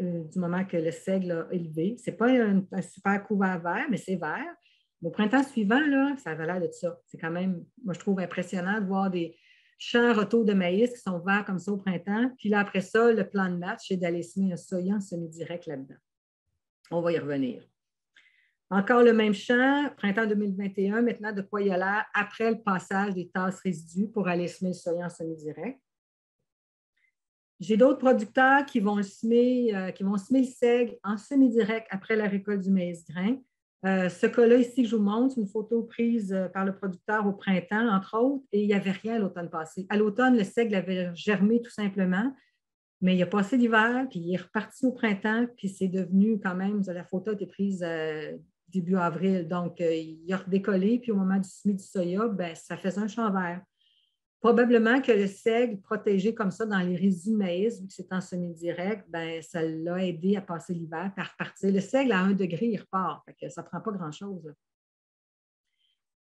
euh, du moment que le seigle a élevé, ce n'est pas un, super couvert vert, mais c'est vert. Au printemps suivant, là, ça va l'air de ça. C'est quand même, moi, je trouve impressionnant de voir des, champs retour de maïs qui sont verts comme ça au printemps. Puis là, après ça, le plan de match, c'est d'aller semer un soya semi-direct là-dedans. On va y revenir. Encore le même champ, printemps 2021, maintenant de quoi il y a l'air après le passage des tasses résidus pour aller semer le soya semi-direct. J'ai d'autres producteurs qui vont semer, euh, qui vont semer le seigle en semi-direct après la récolte du maïs grain. Euh, ce cas-là ici que je vous montre, c'est une photo prise euh, par le producteur au printemps, entre autres, et il n'y avait rien l'automne passé. À l'automne, le seigle avait germé tout simplement, mais il a passé l'hiver, puis il est reparti au printemps, puis c'est devenu quand même, la photo a été prise euh, début avril, donc il a redécollé, puis au moment du semis du soya, ben, ça faisait un champ vert. Probablement que le seigle protégé comme ça dans les résidus de maïs, vu que c'est en semi-direct, ben, ça l'a aidé à passer l'hiver à repartir. Le seigle à 1 degré, il repart. ça ne prend pas grand-chose.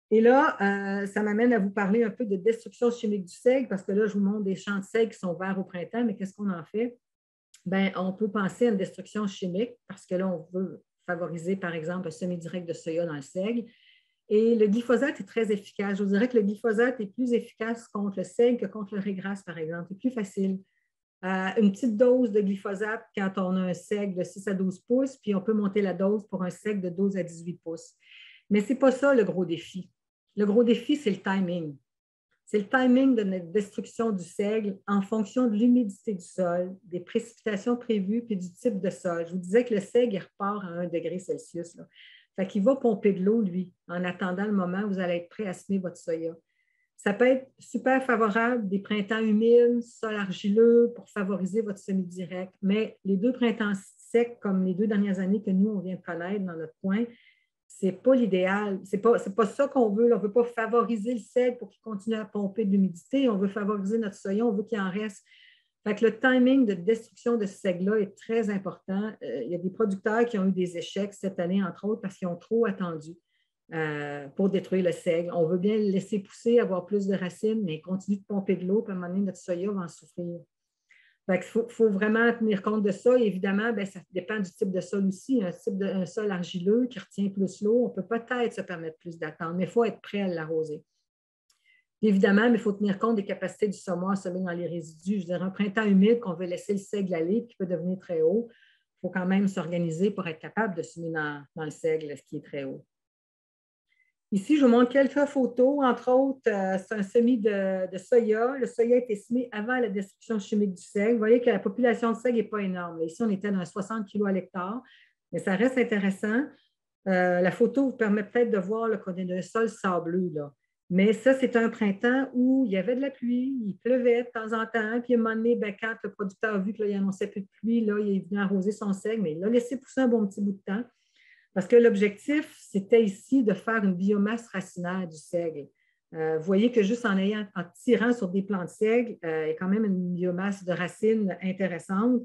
Et là, euh, ça m'amène à vous parler un peu de destruction chimique du seigle, parce que là, je vous montre des champs de seigle qui sont verts au printemps, mais qu'est-ce qu'on en fait? Ben, on peut penser à une destruction chimique, parce que là, on veut favoriser, par exemple, un semi-direct de soya dans le seigle. Et le glyphosate est très efficace. Je vous dirais que le glyphosate est plus efficace contre le seigle que contre le régrasse, par exemple. C'est plus facile. Euh, une petite dose de glyphosate quand on a un seigle de 6 à 12 pouces, puis on peut monter la dose pour un seigle de 12 à 18 pouces. Mais ce n'est pas ça le gros défi. Le gros défi, c'est le timing. C'est le timing de notre destruction du seigle en fonction de l'humidité du sol, des précipitations prévues, puis du type de sol. Je vous disais que le seigle repart à 1 degré Celsius. Fait qu'il va pomper de l'eau, lui, en attendant le moment où vous allez être prêt à semer votre soya. Ça peut être super favorable des printemps humides, sol argileux pour favoriser votre semi-direct, mais les deux printemps secs, comme les deux dernières années que nous, on vient de connaître dans notre coin, ce n'est pas l'idéal. Ce n'est pas, pas, ça qu'on veut. On ne veut pas favoriser le sel pour qu'il continue à pomper de l'humidité. On veut favoriser notre soya, on veut qu'il en reste le timing de destruction de ce seigle-là est très important. Euh, il y a des producteurs qui ont eu des échecs cette année, entre autres, parce qu'ils ont trop attendu euh, pour détruire le seigle. On veut bien le laisser pousser, avoir plus de racines, mais continue de pomper de l'eau, puis à un moment donné, notre soya va en souffrir. il faut, vraiment tenir compte de ça. évidemment, ben, ça dépend du type de sol aussi. Un type de sol argileux qui retient plus l'eau, on peut peut-être se permettre plus d'attendre, mais il faut être prêt à l'arroser. Évidemment, il faut tenir compte des capacités du semoir à semer dans les résidus. Je veux dire, un printemps humide qu'on veut laisser le seigle aller, qui peut devenir très haut, il faut quand même s'organiser pour être capable de semer dans, le seigle, ce qui est très haut. Ici, je vous montre quelques photos. Entre autres, euh, c'est un semis de, soya. Le soya a été semé avant la destruction chimique du seigle. Vous voyez que la population de seigle n'est pas énorme. Ici, on était dans 60 kg à l'hectare, mais ça reste intéressant. Euh, la photo vous permet peut-être de voir qu'on est dans un sol sableux. Mais ça, c'est un printemps où il y avait de la pluie, il pleuvait de temps en temps, puis à un moment donné, ben, quand le producteur a vu qu'il annonçait plus de pluie, là, il est venu arroser son seigle, mais il l'a laissé pousser un bon petit bout de temps. Parce que l'objectif, c'était ici de faire une biomasse racinaire du seigle. Euh, vous voyez que juste en, ayant, en tirant sur des plants de seigle, euh, il y a quand même une biomasse de racines intéressante.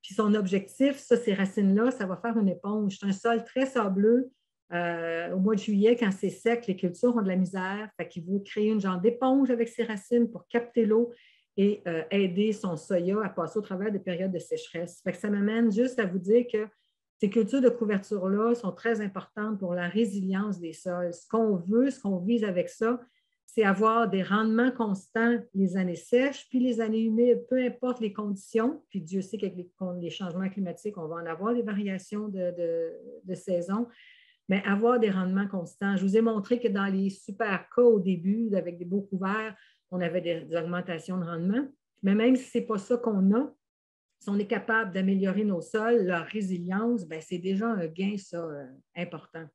Puis son objectif, ça, ces racines-là, ça va faire une éponge. C'est un sol très sableux. Euh, au mois de juillet, quand c'est sec, les cultures ont de la misère. Fait qu'il veut créer une genre d'éponge avec ses racines pour capter l'eau et aider son soya à passer au travers des périodes de sécheresse. Fait que ça m'amène juste à vous dire que ces cultures de couverture-là sont très importantes pour la résilience des sols. Ce qu'on veut, ce qu'on vise avec ça, c'est avoir des rendements constants les années sèches, puis les années humides, peu importe les conditions. Puis Dieu sait qu'avec les, changements climatiques, on va en avoir des variations de, saison, mais avoir des rendements constants. Je vous ai montré que dans les super cas au début, avec des beaux couverts, on avait des, augmentations de rendement. Mais même si ce n'est pas ça qu'on a, si on est capable d'améliorer nos sols, leur résilience, ben, c'est déjà un gain, euh, important.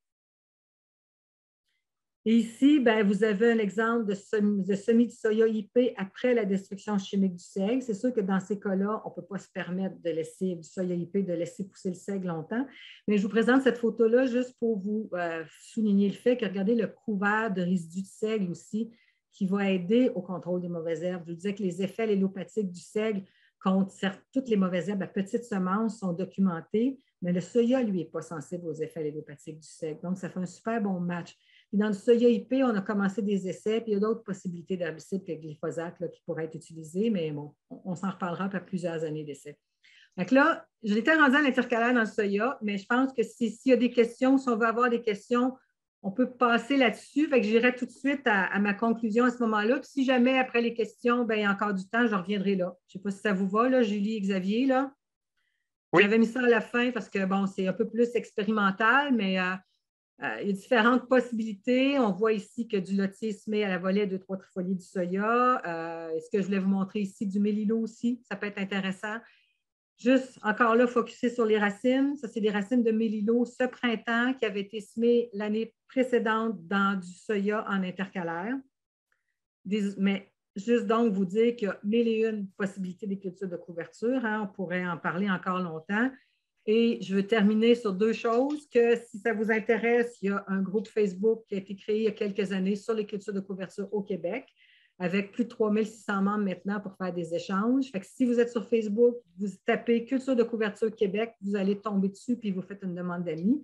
Et ici, ben, vous avez un exemple de, semis de soya IP après la destruction chimique du seigle. C'est sûr que dans ces cas-là, on ne peut pas se permettre de laisser du soya IP, de laisser pousser le seigle longtemps. Mais je vous présente cette photo-là juste pour vous euh, souligner le fait que regardez le couvert de résidus de seigle aussi qui va aider au contrôle des mauvaises herbes. Je vous disais que les effets lélopathiques du seigle contre toutes les mauvaises herbes à petites semences sont documentés, mais le soya, lui, n'est pas sensible aux effets lélopathiques du seigle. Donc, ça fait un super bon match dans le soya IP, on a commencé des essais, puis il y a d'autres possibilités d'herbicide que le glyphosate qui pourraient être utilisés, mais bon, on, s'en reparlera après plusieurs années d'essais. Donc là, je l'étais rendu à l'intercalaire dans le soya, mais je pense que s'il y a des questions, si on veut avoir des questions, on peut passer là-dessus. Fait que j'irai tout de suite à, ma conclusion à ce moment-là. Puis si jamais après les questions, ben, il y a encore du temps, je reviendrai là. Je ne sais pas si ça vous va, là, Julie et Xavier. Là? J'avais mis ça à la fin parce que bon, c'est un peu plus expérimental, mais euh, euh, il y a différentes possibilités. On voit ici que du lotier se met à la volée de trois trifoliés du soya. Euh, ce que je voulais vous montrer ici, du mélilo aussi, ça peut être intéressant. Juste encore là, focuser sur les racines. Ça, c'est des racines de mélilo ce printemps qui avaient été semées l'année précédente dans du soya en intercalaire. mais juste donc vous dire qu'il y a mille et une possibilités d'écriture de couverture. Hein. on pourrait en parler encore longtemps. Et je veux terminer sur deux choses, que si ça vous intéresse, il y a un groupe Facebook qui a été créé il y a quelques années sur les cultures de couverture au Québec, avec plus de 3600 membres maintenant pour faire des échanges. Fait que si vous êtes sur Facebook, vous tapez Culture de couverture Québec, vous allez tomber dessus puis vous faites une demande d'amis.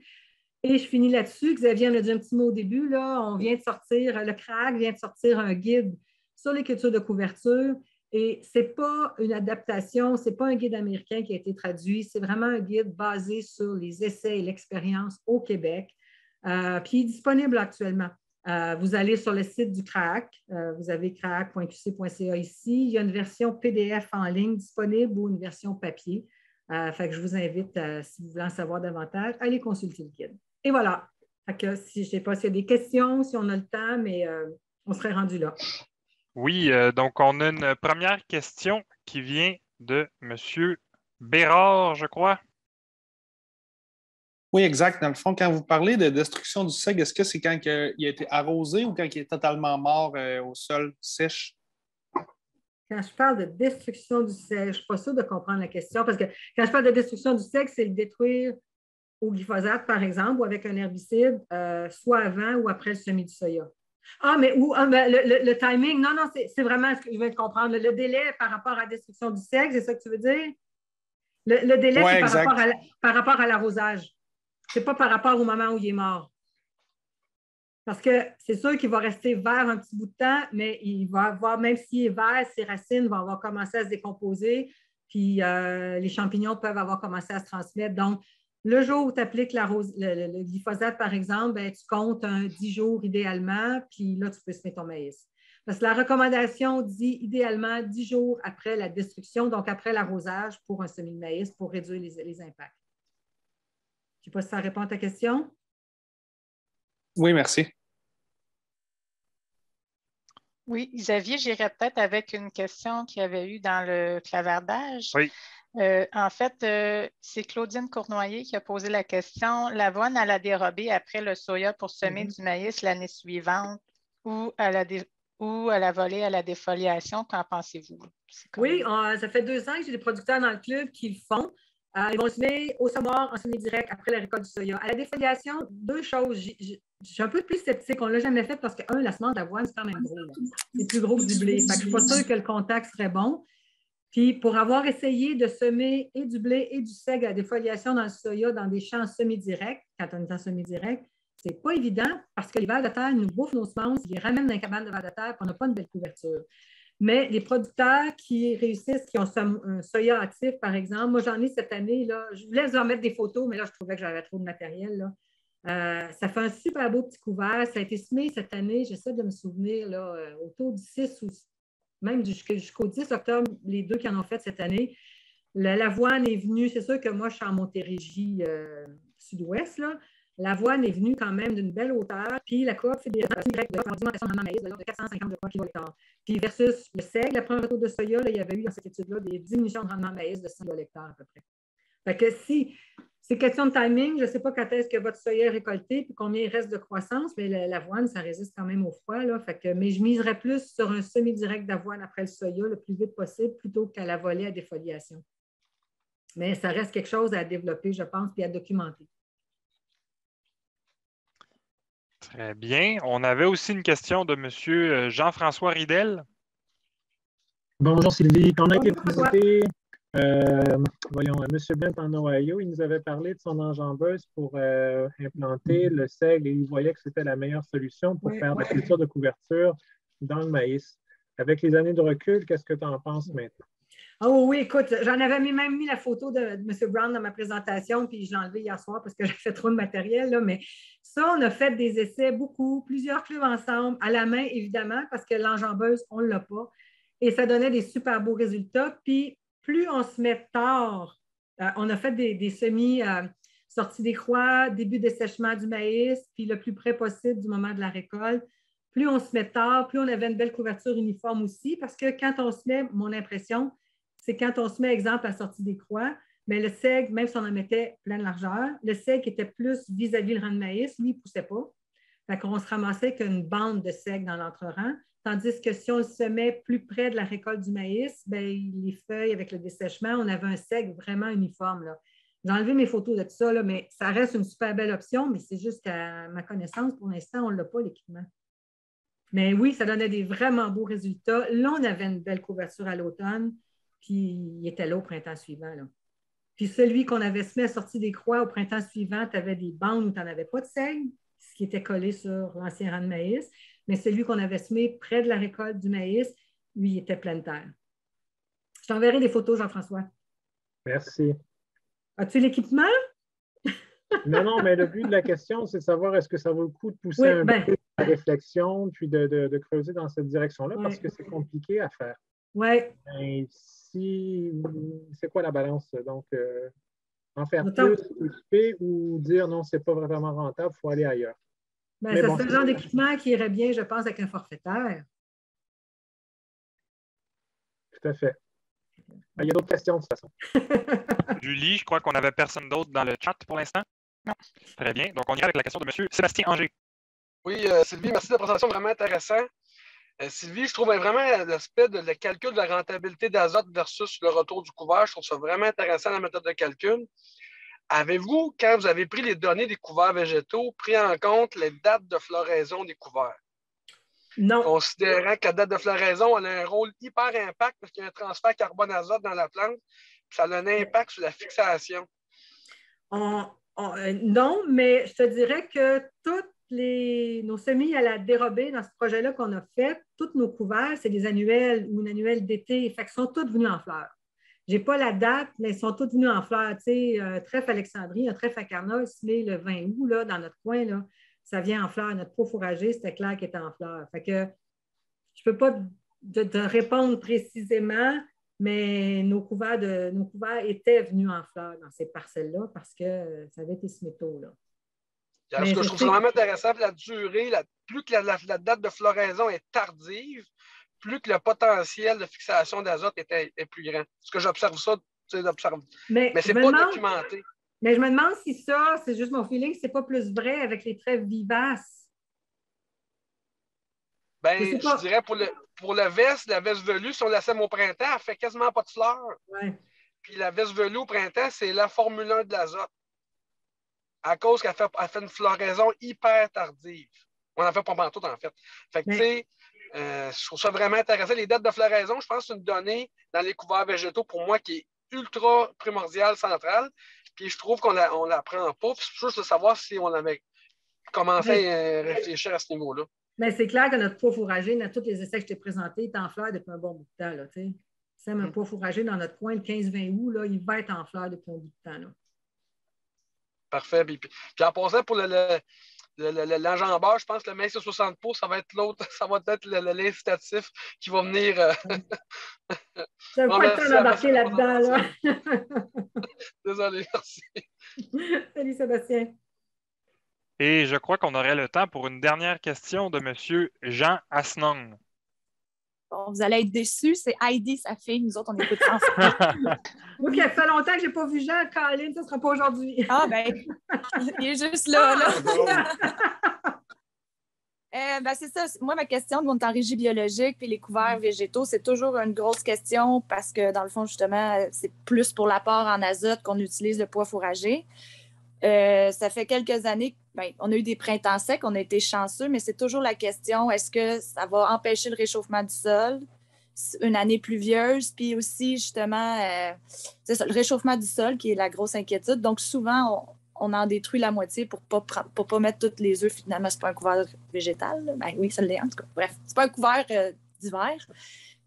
Et je finis là-dessus. Xavier en a dit un petit mot au début. Là. On vient de sortir, le CRAG vient de sortir un guide sur les cultures de couverture. Et ce n'est pas une adaptation, ce n'est pas un guide américain qui a été traduit, c'est vraiment un guide basé sur les essais et l'expérience au Québec, euh, puis il est disponible actuellement. Euh, vous allez sur le site du CRAC, euh, vous avez crac.qc.ca ici. Il y a une version PDF en ligne disponible ou une version papier. fait que je vous invite, si vous voulez en savoir davantage, à aller consulter le guide. Et voilà. que, si, je ne sais pas s'il y a des questions, si on a le temps, mais on serait rendu là. Oui, euh, donc on a une première question qui vient de M. Bérard, je crois. Oui, exact. Dans le fond, quand vous parlez de destruction du seigle, est-ce que c'est quand il a été arrosé ou quand il est totalement mort euh, au sol sèche? Quand je parle de destruction du seigle, je ne suis pas sûre de comprendre la question parce que quand je parle de destruction du seigle, c'est le détruire au glyphosate, par exemple, ou avec un herbicide, euh, soit avant ou après le semis du soya. Ah, mais ah, le, timing, non, non, c'est vraiment ce que je veux comprendre. Le, délai par rapport à la destruction du sexe, c'est ça que tu veux dire? Le, délai, c'est par, rapport à l'arrosage. Ce n'est pas par rapport au moment où il est mort. Parce que c'est sûr qu'il va rester vert un petit bout de temps, mais il va avoir, même s'il est vert, ses racines vont avoir commencé à se décomposer, puis euh, les champignons peuvent avoir commencé à se transmettre. Donc, le jour où tu appliques le, glyphosate, par exemple, ben, tu comptes un 10 jours idéalement, puis là, tu peux semer ton maïs. Parce que la recommandation dit idéalement 10 jours après la destruction, donc après l'arrosage pour un semis de maïs pour réduire les, impacts. Je ne sais pas si ça répond à ta question. Oui, merci. Oui, Xavier, j'irais peut-être avec une question qu'il y avait eu dans le clavardage. Oui. Euh, en fait, euh, c'est Claudine Cournoyer qui a posé la question. L'avoine, elle a dérobé après le soya pour semer mm-hmm. du maïs l'année suivante. ou à la, ou à la volée, à la défoliation? Qu'en pensez-vous? Oui, ça fait deux ans que j'ai des producteurs dans le club qui le font. Euh, ils vont semer au saumon en semi-direct après la récolte du soya. À la défoliation, deux choses. Je suis un peu plus sceptique. On ne l'a jamais fait parce que, un, la semence d'avoine, c'est quand même gros. C'est plus gros que du blé. je ne suis pas sûre que le contact serait bon. Puis, pour avoir essayé de semer et du blé et du seigle à défoliation dans le soya dans des champs semi-directs, quand on est en semi-direct, c'est pas évident parce que les vers de terre nous bouffent nos semences, ils ramènent dans les cabanes de vers de terre, et on n'a pas une belle couverture. Mais les producteurs qui réussissent, qui ont un soya actif, par exemple, moi j'en ai cette année, là, je vous laisse en mettre des photos, mais là je trouvais que j'avais trop de matériel. Là. Euh, ça fait un super beau petit couvert. Ça a été semé cette année, j'essaie de me souvenir, là, euh, autour du 6 ou même jusqu'au 10 octobre, les deux qui en ont fait cette année. L'avoine est venue, c'est sûr que moi je suis en Montérégie euh, sud-ouest, là. L'avoine est venue quand même d'une belle hauteur, puis la coop des directes de augmentation de maïs de l'ordre de 450 kg. Puis versus le seigle, la première retour de soya, il y avait eu dans cette étude-là des diminutions de rendement de maïs de 100 l'hectare à peu près. Fait que si c'est question de timing, je ne sais pas quand est-ce que votre soya est récolté puis combien il reste de croissance, mais l'avoine, ça résiste quand même au froid. Là, fait que, mais je miserais plus sur un semi-direct d'avoine après le soya le plus vite possible plutôt qu'à la volée à défoliation. Mais ça reste quelque chose à développer, je pense, puis à documenter. Très bien. On avait aussi une question de M. Euh, Jean-François Ridel. Bonjour Sylvie. Quand on a été présenté, euh, voyons, M. Bent en Ohio, il nous avait parlé de son enjambeuse pour euh, implanter le seigle et il voyait que c'était la meilleure solution pour faire la culture de couverture dans le maïs. Avec les années de recul, qu'est-ce que tu en penses maintenant? Oh oui, écoute, j'en avais même mis la photo de, M. Brown dans ma présentation, puis je l'ai enlevé hier soir parce que j'ai fait trop de matériel, là, mais ça, on a fait des essais, beaucoup, plusieurs clubs ensemble, à la main, évidemment, parce que l'enjambeuse, on ne l'a pas. Et ça donnait des super beaux résultats. Puis, plus on se met tard, euh, on a fait des, semis euh, sortis des croix, début dessèchement du maïs, puis le plus près possible du moment de la récolte. Plus on se met tard, plus on avait une belle couverture uniforme aussi, parce que quand on se met, mon impression, c'est quand on se met, exemple, à sortie des croix, mais le seigle, même si on en mettait plein de largeur, le seigle était plus vis-à-vis le rang de maïs, lui, il ne poussait pas. Fait qu'on se ramassait qu'une bande de seigle dans l'entre-rang. Tandis que si on se met plus près de la récolte du maïs, bien, les feuilles avec le dessèchement, on avait un seigle vraiment uniforme. J'ai enlevé mes photos de tout ça, là, mais ça reste une super belle option, mais c'est juste qu'à ma connaissance, pour l'instant, on ne l'a pas, l'équipement. Mais oui, ça donnait des vraiment beaux résultats. Là, on avait une belle couverture à l'automne puis il était là au printemps suivant. Là. Puis celui qu'on avait semé sorti des croix au printemps suivant, tu avais des bandes où tu n'en avais pas de seigle, ce qui était collé sur l'ancien rang de maïs. Mais celui qu'on avait semé près de la récolte du maïs, lui, il était plein de terre. Je t'enverrai des photos, Jean-François. Merci. As-tu l'équipement? *laughs* non, non, mais le but de la question, c'est de savoir est-ce que ça vaut le coup de pousser un ben peu la réflexion, puis de, creuser dans cette direction-là, parce que c'est compliqué à faire. Oui. Ben, c'est quoi la balance? Donc, euh, en faire plus, ou dire non, c'est pas vraiment rentable, il faut aller ailleurs. Ben, c'est ce genre d'équipement qui irait bien, je pense, avec un forfaitaire. Tout à fait. Ben, il y a d'autres questions de toute façon. *laughs* Julie, je crois qu'on n'avait personne d'autre dans le chat pour l'instant. Non. Très bien. Donc, on ira avec la question de M. Sébastien Anger. Oui, euh, Sylvie, merci de la présentation, vraiment intéressant. Euh, Sylvie, je trouve vraiment l'aspect de le calcul de la rentabilité d'azote versus le retour du couvert, je trouve ça vraiment intéressant la méthode de calcul. Avez-vous, quand vous avez pris les données des couverts végétaux, pris en compte les dates de floraison des couverts? Non. Considérant que la date de floraison elle a un rôle hyper impact parce qu'il y a un transfert carbone-azote dans la plante, ça a un impact sur la fixation. Euh, non, mais je te dirais que toutes nos semis à la dérobée dans ce projet-là qu'on a fait, tous nos couverts, c'est des annuels ou une annuelle d'été. Fait sont tous venus en fleurs. Je n'ai pas la date, mais ils sont tous venus en fleurs. Tu sais, un trèfle Alexandrie, un trèfle à Carnot, semé le 20 août, là, dans notre coin, là, ça vient en fleurs. Notre pot fourragé, c'était clair qu'il était en fleurs. Fait que je ne peux pas te, répondre précisément, mais nos couverts, de, nos couverts étaient venus en fleurs dans ces parcelles-là parce que ça avait été semé tôt. Là ce que je trouve vraiment intéressant, la durée, plus que la, date de floraison est tardive, plus que le potentiel de fixation d'azote est, est, plus grand. Ce que j'observe ça, j'observe. Mais, mais c'est pas documenté. Mais je me demande si ça, c'est juste mon feeling, c'est pas plus vrai avec les trèves vivaces. Ben, je dirais pour le, pour le veste, la veste velue, si on la sème au printemps, elle fait quasiment pas de fleurs. Puis la veste velue au printemps, c'est la Formule 1 de l'azote. À cause qu'elle fait, fait une floraison hyper tardive. On en fait pas tout, en fait. Fait que, tu sais, euh, je trouve ça vraiment intéressant. Les dates de floraison, je pense que c'est une donnée dans les couverts végétaux pour moi qui est ultra primordiale, centrale. Puis je trouve qu'on la, on la prend pas. Puis je veux savoir si on avait commencé à réfléchir à ce niveau-là. Mais c'est clair que notre poids fourragé, dans tous les essais que je t'ai présentés, est en fleurs depuis un bon bout de temps. Là, si un mm. poids fourragé dans notre coin le 15-20 août, là, il va être en fleurs depuis un bout de temps. Là. Parfait. Puis, puis, en passant pour le, l'enjambeur, je pense que le mince 60 pouces, ça va être l'autre, *laughs* ça va être l'incitatif qui va venir. *laughs* Je ne *laughs* pas le temps d'embarquer là-dedans. Là. Désolé, merci. Salut Sébastien. Et je crois qu'on aurait le temps pour une dernière question de M. Jean Asnong. Bon, vous allez être déçus, c'est Heidi, sa fille. Nous autres, on écoute ça. oui, *laughs* puis ça fait longtemps que je n'ai pas vu Jean. Caroline, ça ne sera pas aujourd'hui. ah, ben, il est juste là. là. *laughs* Euh, ben, c'est ça. Moi, ma question de mon temps régie biologique puis les couverts végétaux, c'est toujours une grosse question parce que, dans le fond, justement, c'est plus pour l'apport en azote qu'on utilise le poids fourragé. Euh, ça fait quelques années ben, on a eu des printemps secs, on a été chanceux, mais c'est toujours la question est-ce que ça va empêcher le réchauffement du sol une année pluvieuse, puis aussi justement euh, c'est le réchauffement du sol qui est la grosse inquiétude. Donc souvent, on, en détruit la moitié pour ne pas, mettre toutes les œufs. Finalement, ce n'est pas un couvert végétal. Ben, oui, ça en tout cas. Bref, ce n'est pas un couvert euh, d'hiver.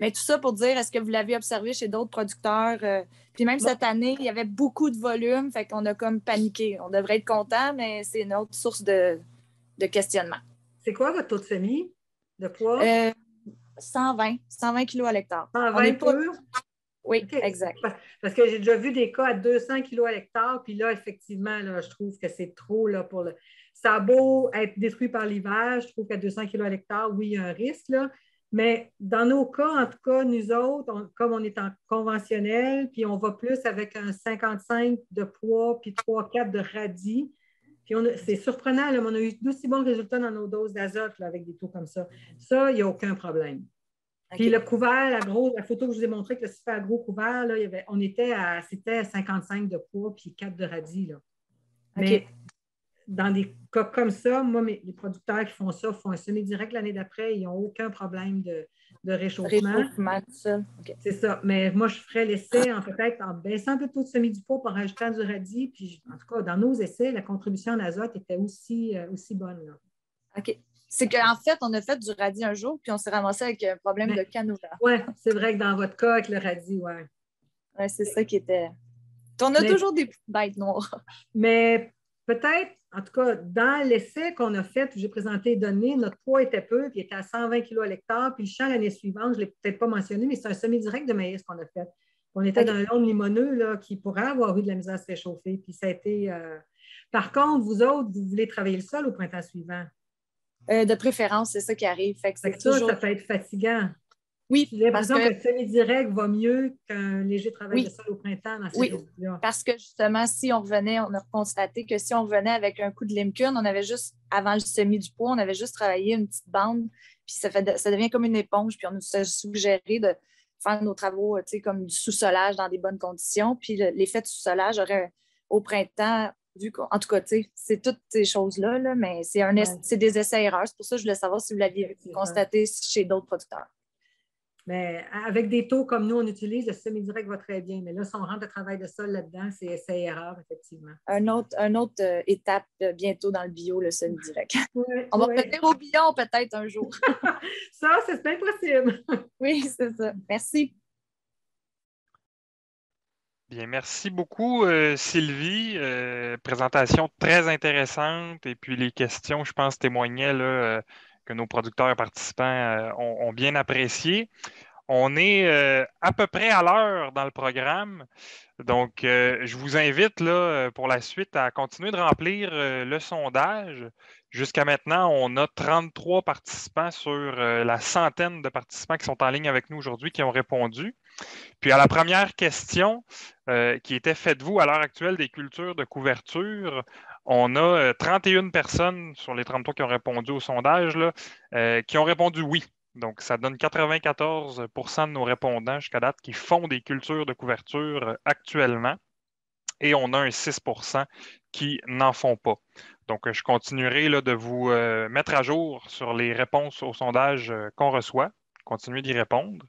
Mais tout ça pour dire, est-ce que vous l'avez observé chez d'autres producteurs? Euh, puis même cette année, il y avait beaucoup de volume, fait qu'on a comme paniqué. On devrait être content, mais c'est une autre source de, questionnement. C'est quoi votre taux de semis? De poids? 120, 120 kg à l'hectare. 120 pas... Oui, exact. Parce que j'ai déjà vu des cas à 200 kg à l'hectare, puis là, effectivement, là, je trouve que c'est trop là, pour le. Ça a beau être détruit par l'hiver, je trouve qu'à 200 kg à l'hectare, oui, il y a un risque, là, mais dans nos cas, en tout cas, nous autres, comme on est en conventionnel, puis on va plus avec un 55 de poids, puis 3-4 de radis. Puis c'est surprenant, là, mais on a eu d'aussi bons résultats dans nos doses d'azote avec des taux comme ça. Ça, il n'y a aucun problème. Puis le couvert, la, grosse, la photo que je vous ai montrée, que le super gros couvert, là, il y avait, on était à, c'était 55 de poids, puis 4 de radis. Là. Mais dans des cas comme ça, moi, les producteurs qui font ça font un semi-direct l'année d'après, ils n'ont aucun problème de, réchauffement. Réchauffement, ça. C'est ça. Mais moi, je ferais l'essai en peut-être en baissant un peu le taux de semi du pot en rajoutant du radis. Puis, en tout cas, dans nos essais, la contribution en azote était aussi, euh, aussi bonne. OK. C'est qu'en fait, on a fait du radis un jour, puis on s'est ramassé avec un problème de canaux. Oui, c'est vrai que dans votre cas, avec le radis, oui. Oui, c'est ça qui était. On a toujours des bêtes noires. Mais peut-être, en tout cas, dans l'essai qu'on a fait, où j'ai présenté les données, notre poids était peu, puis il était à 120 kg à l'hectare. Puis le champ l'année suivante, je ne l'ai peut-être pas mentionné, mais c'est un semi-direct de maïs qu'on a fait. On était dans un long limoneux là, qui pourrait avoir eu de la misère à se réchauffer. Puis ça a été. Euh, par contre, vous autres, vous voulez travailler le sol au printemps suivant? Euh, de préférence, c'est ça qui arrive. Fait ça, ça peut être fatigant. Oui, J'ai l'impression que, le semi-direct va mieux qu'un léger travail de sol au printemps dans ces Oui, parce que justement, si on revenait, on a constaté que si on revenait avec un coup de limcun, on avait juste, avant le semi du poids, on avait juste travaillé une petite bande, puis ça, fait ça devient comme une éponge, puis on nous a suggéré de faire nos travaux, tu sais, comme du sous-solage dans des bonnes conditions, puis l'effet de sous-solage aurait au printemps vu en tout cas, c'est toutes ces choses-là, là, mais c'est un, des essais-erreurs. C'est pour ça que je voulais savoir si vous l'aviez constaté chez d'autres producteurs. Mais avec des taux comme nous, on utilise, le semi-direct va très bien. Mais là, si on rentre le travail de sol là-dedans, c'est essai-erreur, effectivement. Un autre, un autre euh, étape euh, bientôt dans le bio, le semi-direct. *laughs* on va revenir au bio peut-être un jour. *laughs* ça, c'est bien possible. *laughs* oui, c'est ça. Merci. Bien, merci beaucoup, euh, Sylvie. présentation très intéressante. Et puis les questions, je pense, témoignaient là, que nos producteurs et participants euh, ont, bien apprécié. On est euh, à peu près à l'heure dans le programme. Donc, euh, je vous invite là, pour la suite à continuer de remplir le sondage. Jusqu'à maintenant, on a 33 participants sur la centaine de participants qui sont en ligne avec nous aujourd'hui qui ont répondu. Puis à la première question qui était Faites-vous à l'heure actuelle des cultures de couverture On a 31 personnes sur les 33 qui ont répondu au sondage qui ont répondu oui. Donc, ça donne 94% de nos répondants jusqu'à date qui font des cultures de couverture actuellement. Et on a un 6% qui n'en font pas. Donc, je continuerai de vous mettre à jour sur les réponses au sondage qu'on reçoit. Continuez d'y répondre.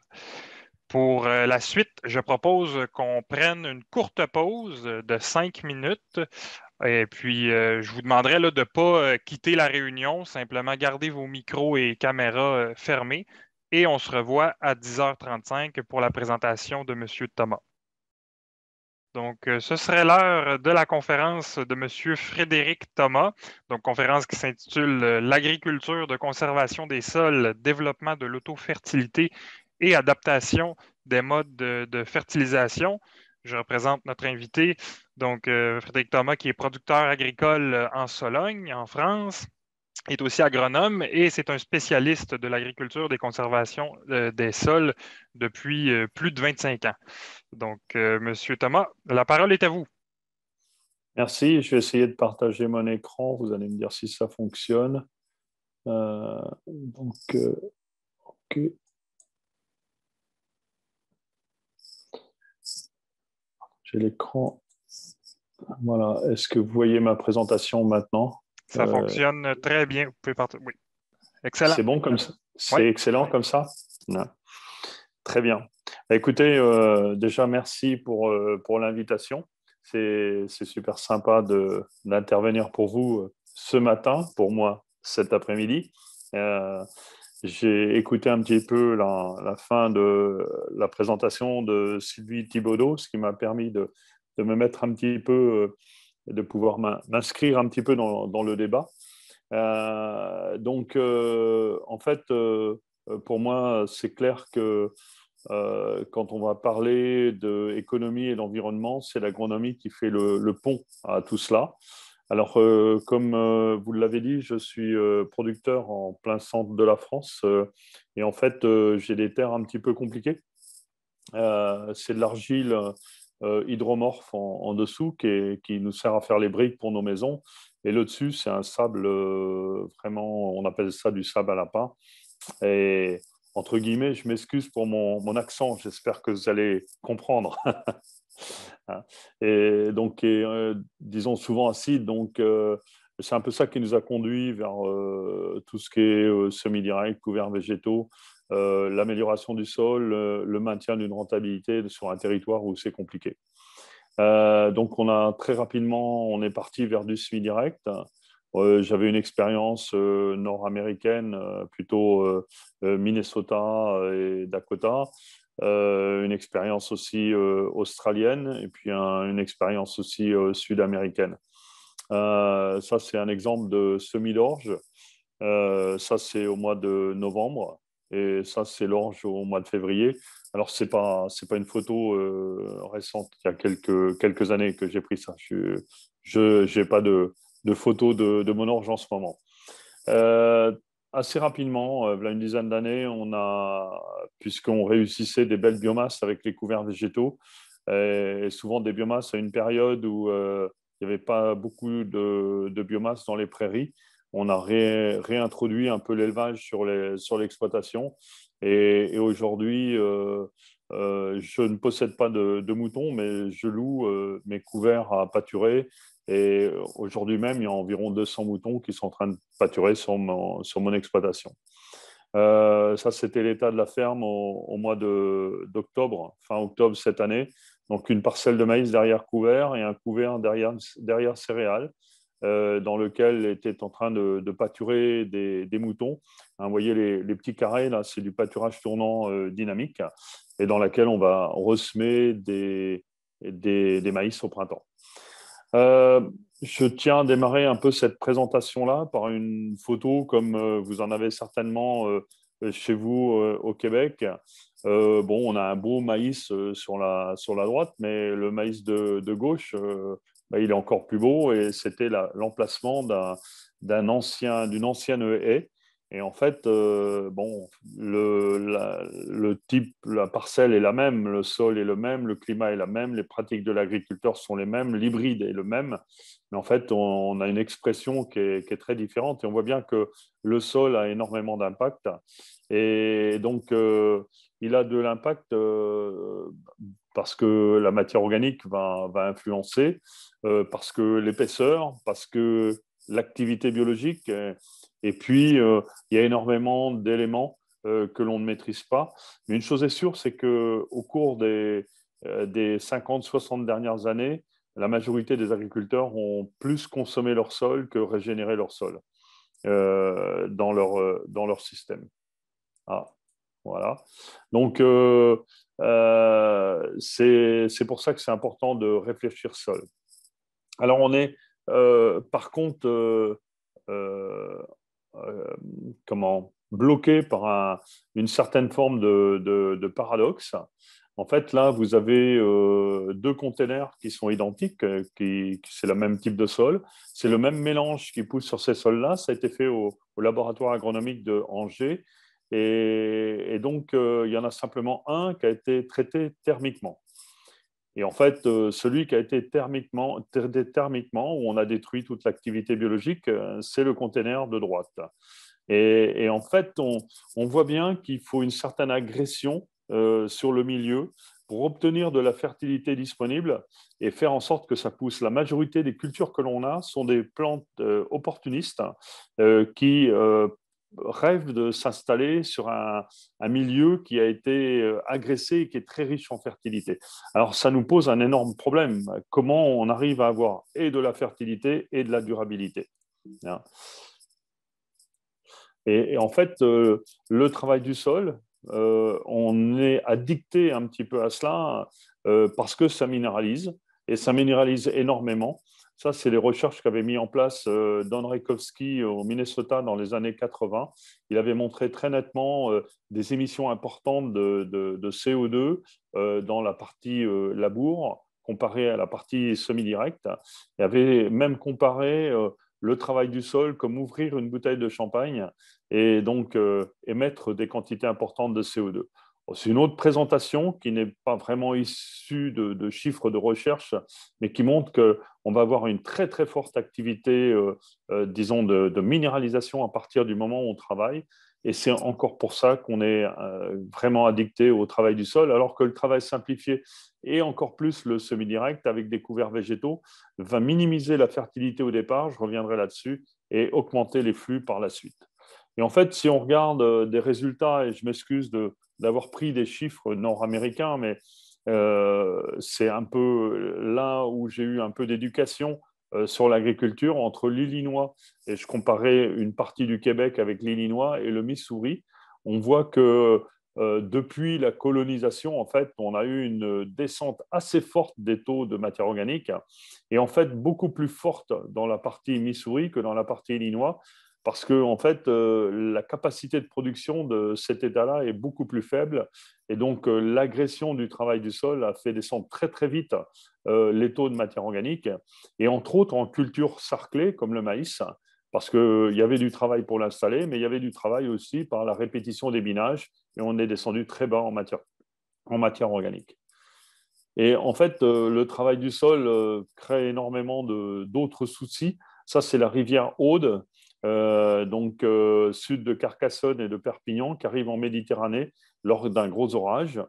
Pour euh, la suite, je propose qu'on prenne une courte pause de cinq minutes. Et puis, euh, je vous demanderai de ne pas euh, quitter la réunion, simplement garder vos micros et caméras fermés. Et on se revoit à 10h35 pour la présentation de M. Thomas. Donc, ce serait l'heure de la conférence de M. Frédéric Thomas, donc conférence qui s'intitule L'agriculture de conservation des sols, développement de l'autofertilité et adaptation des modes de, fertilisation. Je représente notre invité, donc euh, Frédéric Thomas, qui est producteur agricole euh, en Sologne, en France, est aussi agronome et c'est un spécialiste de l'agriculture des conservations euh, des sols depuis plus de 25 ans. Donc, Monsieur Thomas, la parole est à vous. Merci. Je vais essayer de partager mon écran. Vous allez me dire si ça fonctionne. donc, OK. J'ai l'écran. Voilà. Est-ce que vous voyez ma présentation maintenant? Ça euh, fonctionne très bien. Vous pouvez partir. Oui. Excellent. C'est bon comme ça? C'est excellent comme ça? Très bien. Bah, écoutez, euh, déjà, merci pour, euh, pour l'invitation. C'est super sympa d'intervenir pour vous ce matin, pour moi cet après-midi. J'ai écouté un petit peu la, fin de la présentation de Sylvie Thibaudot, ce qui m'a permis de, me mettre un petit peu, euh, de pouvoir m'inscrire un petit peu dans, le débat. Euh, donc, euh, en fait, pour moi, c'est clair que quand on va parler d'économie et d'environnement, c'est l'agronomie qui fait le, pont à tout cela. Alors, euh, comme euh, vous l'avez dit, je suis euh, producteur en plein centre de la France et en fait, j'ai des terres un petit peu compliquées. c'est de l'argile hydromorphe en, dessous qui, nous sert à faire les briques pour nos maisons. Et le dessus, c'est un sable vraiment, on appelle ça du sable à lapin. Et entre guillemets, je m'excuse pour mon accent, j'espère que vous allez comprendre. *laughs* Hein. Et donc, euh, disons souvent acide. Donc, euh, c'est un peu ça qui nous a conduit vers euh, tout ce qui est semi-direct, couverts végétaux, l'amélioration du sol, le maintien d'une rentabilité sur un territoire où c'est compliqué. donc, on a très rapidement, on est parti vers du semi-direct. J'avais une expérience nord-américaine, plutôt Minnesota et Dakota. Euh, une expérience aussi euh, australienne et puis une expérience aussi euh, sud-américaine. ça, c'est un exemple de semi-l'orge. ça, c'est au mois de novembre. Et ça, c'est l'orge au mois de février. Alors, ce n'est pas, pas une photo récente, il y a quelques, quelques années que j'ai pris ça. Je n'ai pas de, de photo de, de, mon orge en ce moment assez rapidement, euh, il une dizaine d'années, on a, puisqu'on réussissait des belles biomasses avec les couverts végétaux, et souvent des biomasses à une période où euh, il n'y avait pas beaucoup de, de, biomasse dans les prairies. On a réintroduit un peu l'élevage sur l'exploitation. Et, aujourd'hui, euh, je ne possède pas de, de, moutons, mais je loue mes couverts à pâturer et aujourd'hui même, il y a environ 200 moutons qui sont en train de pâturer sur mon, exploitation. Euh, ça, c'était l'état de la ferme au, mois d'octobre, fin octobre cette année. Donc, une parcelle de maïs derrière couvert et un couvert derrière, derrière céréales, euh, dans lequel étaient en train de, pâturer des, moutons. Hein, vous voyez les, petits carrés, là, c'est du pâturage tournant euh, dynamique, et dans laquelle on va ressemer des maïs au printemps. Euh, je tiens à démarrer un peu cette présentation-là par une photo comme euh, vous en avez certainement euh, chez vous au Québec. bon, on a un beau maïs sur, la, sur la droite, mais le maïs de, gauche, bah, il est encore plus beau et c'était l'emplacement d'un ancien, d'une ancienne haie Et en fait, euh, bon, le, type, la parcelle est la même, le sol est le même, le climat est la même, les pratiques de l'agriculteur sont les mêmes, l'hybride est le même. Mais en fait, on, a une expression qui est, est, très différente et on voit bien que le sol a énormément d'impact. Et donc, euh, il a de l'impact euh, parce que la matière organique va, va influencer, parce que l'épaisseur, parce que l'activité biologique. Et puis, euh, il y a énormément d'éléments euh, que l'on ne maîtrise pas. Mais une chose est sûre, c'est qu'au cours des, euh, des 50-60 dernières années, la majorité des agriculteurs ont plus consommé leur sol que régénéré leur sol dans, leur, dans leur système. Ah, voilà. Donc, c'est pour ça que c'est important de réfléchir sol. Alors, on est, par contre, euh, comment, bloqué par une certaine forme de, paradoxe. En fait, là, vous avez euh, deux containers qui sont identiques, euh, qui, c'est le même type de sol. C'est le même mélange qui pousse sur ces sols-là. Ça a été fait au, laboratoire agronomique de Angers. Et, donc, il y en a simplement un qui a été traité thermiquement. Et en fait, euh, celui qui a été thermiquement, thermiquement, où on a détruit toute l'activité biologique, euh, c'est le conteneur de droite. Et, en fait, on, voit bien qu'il faut une certaine agression euh, sur le milieu pour obtenir de la fertilité disponible et faire en sorte que ça pousse. La majorité des cultures que l'on a sont des plantes opportunistes qui rêve de s'installer sur un, milieu qui a été euh, agressé et qui est très riche en fertilité. Alors ça nous pose un énorme problème. Comment on arrive à avoir et de la fertilité et de la durabilité hein? et, en fait, euh, le travail du sol, euh, on est addicté un petit peu à cela parce que ça minéralise et ça minéralise énormément. Ça, c'est les recherches qu'avait mis en place euh, Don Rakowski au Minnesota dans les années 80. Il avait montré très nettement euh, des émissions importantes de, CO2 euh, dans la partie labour comparée à la partie semi-directe. Il avait même comparé le travail du sol comme ouvrir une bouteille de champagne et donc émettre des quantités importantes de CO2. C'est une autre présentation qui n'est pas vraiment issue de, chiffres de recherche, mais qui montre qu'on va avoir une très très forte activité, euh, euh, disons, de, minéralisation à partir du moment où on travaille. Et c'est encore pour ça qu'on est euh, vraiment addicté au travail du sol, alors que le travail simplifié et encore plus le semi-direct avec des couverts végétaux va minimiser la fertilité au départ, je reviendrai là-dessus, et augmenter les flux par la suite. Et en fait, si on regarde des résultats, et je m'excuse de, d'avoir pris des chiffres nord-américains, mais euh, c'est un peu là où j'ai eu un peu d'éducation euh, sur l'agriculture entre l'Illinois, et je comparais une partie du Québec avec l'Illinois et le Missouri. On voit que euh, depuis la colonisation, en fait, on a eu une descente assez forte des taux de matière organique, et en fait beaucoup plus forte dans la partie Missouri que dans la partie Illinois parce que en fait, euh, la capacité de production de cet état-là est beaucoup plus faible, et donc euh, l'agression du travail du sol a fait descendre très très vite euh, les taux de matière organique, et entre autres en culture sarclée comme le maïs, parce qu'il y avait du travail pour l'installer, mais il y avait du travail aussi par la répétition des binages, et on est descendu très bas en matière, en matière organique. Et en fait, le travail du sol crée énormément d'autres soucis. Ça, c'est la rivière Aude, euh, donc euh, sud de Carcassonne et de Perpignan, qui arrivent en Méditerranée lors d'un gros orage.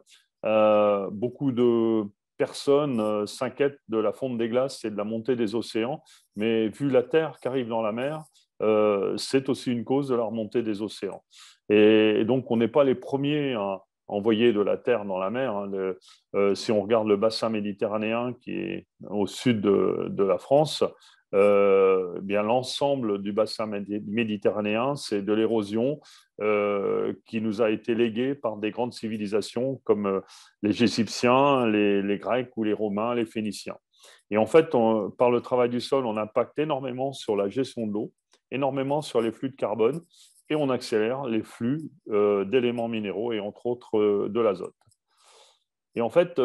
Euh, beaucoup de personnes s'inquiètent de la fonte des glaces et de la montée des océans, mais vu la terre qui arrive dans la mer, c'est aussi une cause de la remontée des océans. Et, donc, on n'est pas les premiers à envoyer de la terre dans la mer. Hein. si on regarde le bassin méditerranéen qui est au sud de la France, euh, bien l'ensemble du bassin méditerranéen, c'est de l'érosion euh, qui nous a été léguée par des grandes civilisations comme euh, les Égyptiens, les, Grecs ou les Romains, les Phéniciens. Et en fait, par le travail du sol, on impacte énormément sur la gestion de l'eau, énormément sur les flux de carbone, et on accélère les flux d'éléments minéraux et entre autres de l'azote. Et en fait,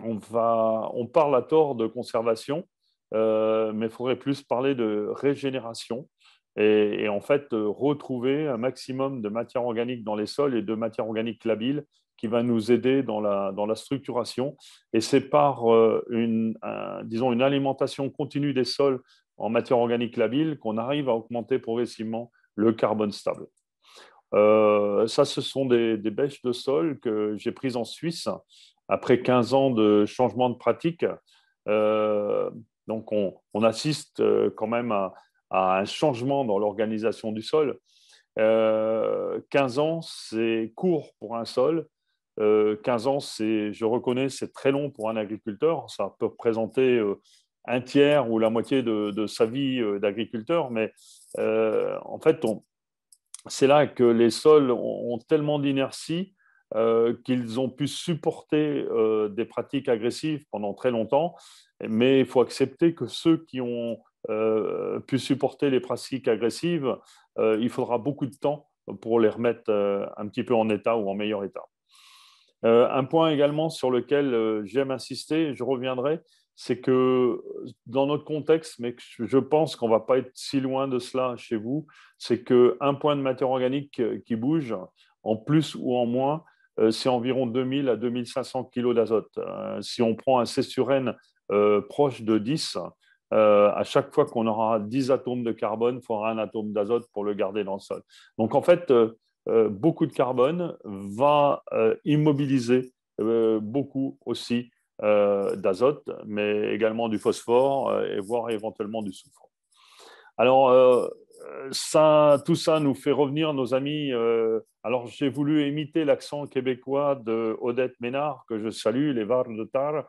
on, parle à tort de conservation, mais il faudrait plus parler de régénération. et, en fait retrouver un maximum de matière organique dans les sols et de matière organique labile qui va nous aider dans la, dans la structuration. Et c'est par une, disons, une alimentation continue des sols en matière organique labile qu'on arrive à augmenter progressivement le carbone stable. Euh, ça, ce sont des, bêches de sol que j'ai prises en Suisse après 15 ans de changement de pratique. Euh, donc, on, assiste euh, quand même à, un changement dans l'organisation du sol. 15 ans, c'est court pour un sol. 15 ans, c'est, je reconnais, c'est très long pour un agriculteur. Ça peut représenter un tiers ou la moitié de, sa vie d'agriculteur, mais en fait, c'est là que les sols ont, tellement d'inertie euh, qu'ils ont pu supporter euh, des pratiques agressives pendant très longtemps. Mais il faut accepter que ceux qui ont euh, pu supporter les pratiques agressives, il faudra beaucoup de temps pour les remettre un petit peu en état ou en meilleur état. un point également sur lequel j'aime insister, je reviendrai, c'est que dans notre contexte, mais je pense qu'on ne va pas être si loin de cela chez vous, c'est qu'un point de matière organique qui bouge, en plus ou en moins, c'est environ 2000 à 2500 kg d'azote. Euh, si on prend un C sur N euh, proche de 10, à chaque fois qu'on aura 10 atomes de carbone, il faudra un atome d'azote pour le garder dans le sol. Donc en fait, beaucoup de carbone va immobiliser beaucoup aussi euh, d'azote, mais également du phosphore euh, et voire éventuellement du soufre. Alors, euh, tout ça nous fait revenir nos amis. alors, j'ai voulu imiter l'accent québécois de Odette Ménard, que je salue, les Var de Tar.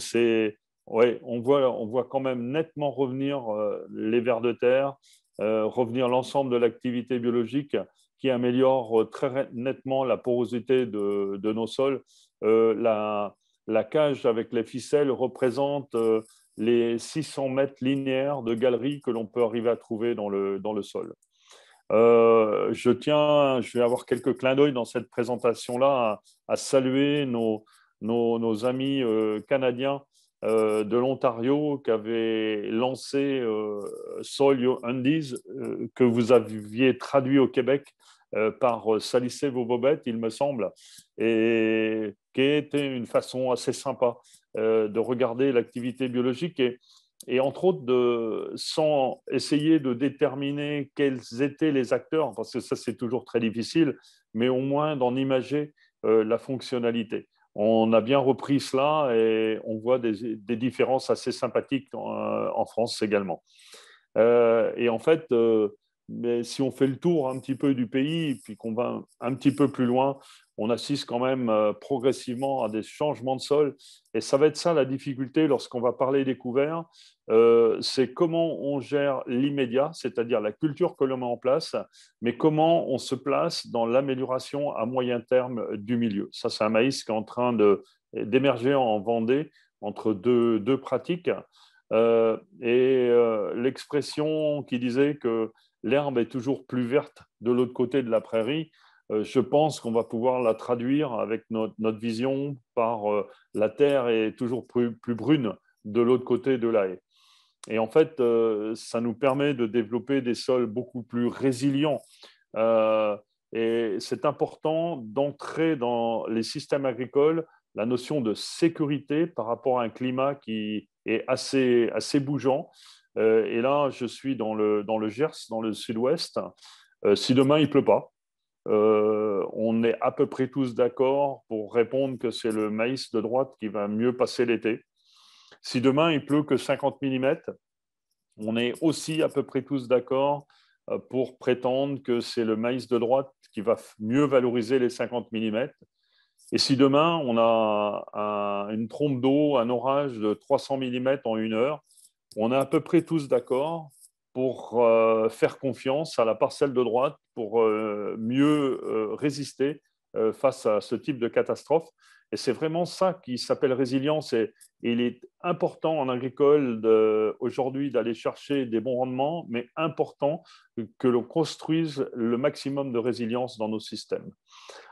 c'est, ouais, on voit, on voit quand même nettement revenir les vers de terre, revenir l'ensemble de l'activité biologique qui améliore très nettement la porosité de, nos sols. la, cage avec les ficelles représente euh, les 600 mètres linéaires de galeries que l'on peut arriver à trouver dans le, dans le sol. Euh, je tiens, je vais avoir quelques clins d'œil dans cette présentation-là à, saluer nos, nos, amis euh, canadiens de l'Ontario qui avaient lancé Soil Your Undies, que vous aviez traduit au Québec par Salissez vos bobettes, il me semble. Et qui était une façon assez sympa euh, de regarder l'activité biologique et, entre autres sans essayer de déterminer quels étaient les acteurs, parce que ça c'est toujours très difficile, mais au moins d'en imager euh, la fonctionnalité. On a bien repris cela et on voit des, différences assez sympathiques en, en France également. Euh, et en fait, si on fait le tour un petit peu du pays, puis qu'on va un petit peu plus loin, on assiste quand même euh, progressivement à des changements de sol. Et ça va être ça la difficulté lorsqu'on va parler des couverts, euh, c'est comment on gère l'immédiat, c'est-à-dire la culture que l'on met en place, mais comment on se place dans l'amélioration à moyen terme du milieu. Ça, c'est un maïs qui est en train d'émerger en Vendée entre deux, deux pratiques. Euh, et l'expression qui disait que l'herbe est toujours plus verte de l'autre côté de la prairie, je pense qu'on va pouvoir la traduire avec notre, vision par euh, la terre est toujours plus, brune de l'autre côté de la. Et en fait, euh, ça nous permet de développer des sols beaucoup plus résilients. et c'est important d'entrer dans les systèmes agricoles la notion de sécurité par rapport à un climat qui est assez, assez bougeant. et là, je suis dans le, dans le Gers, dans le sud-ouest. si demain il pleut pas, euh, on est à peu près tous d'accord pour répondre que c'est le maïs de droite qui va mieux passer l'été. Si demain il pleut que 50 mm, on est aussi à peu près tous d'accord euh, pour prétendre que c'est le maïs de droite qui va mieux valoriser les 50 mm. Et si demain on a une trompe d'eau, un orage de 300 mm en une heure, on est à peu près tous d'accord pour euh, faire confiance à la parcelle de droite pour euh, mieux euh, résister face à ce type de catastrophe. Et c'est vraiment ça qui s'appelle résilience. Et, il est important en agricole aujourd'hui d'aller chercher des bons rendements, mais important que l'on construise le maximum de résilience dans nos systèmes.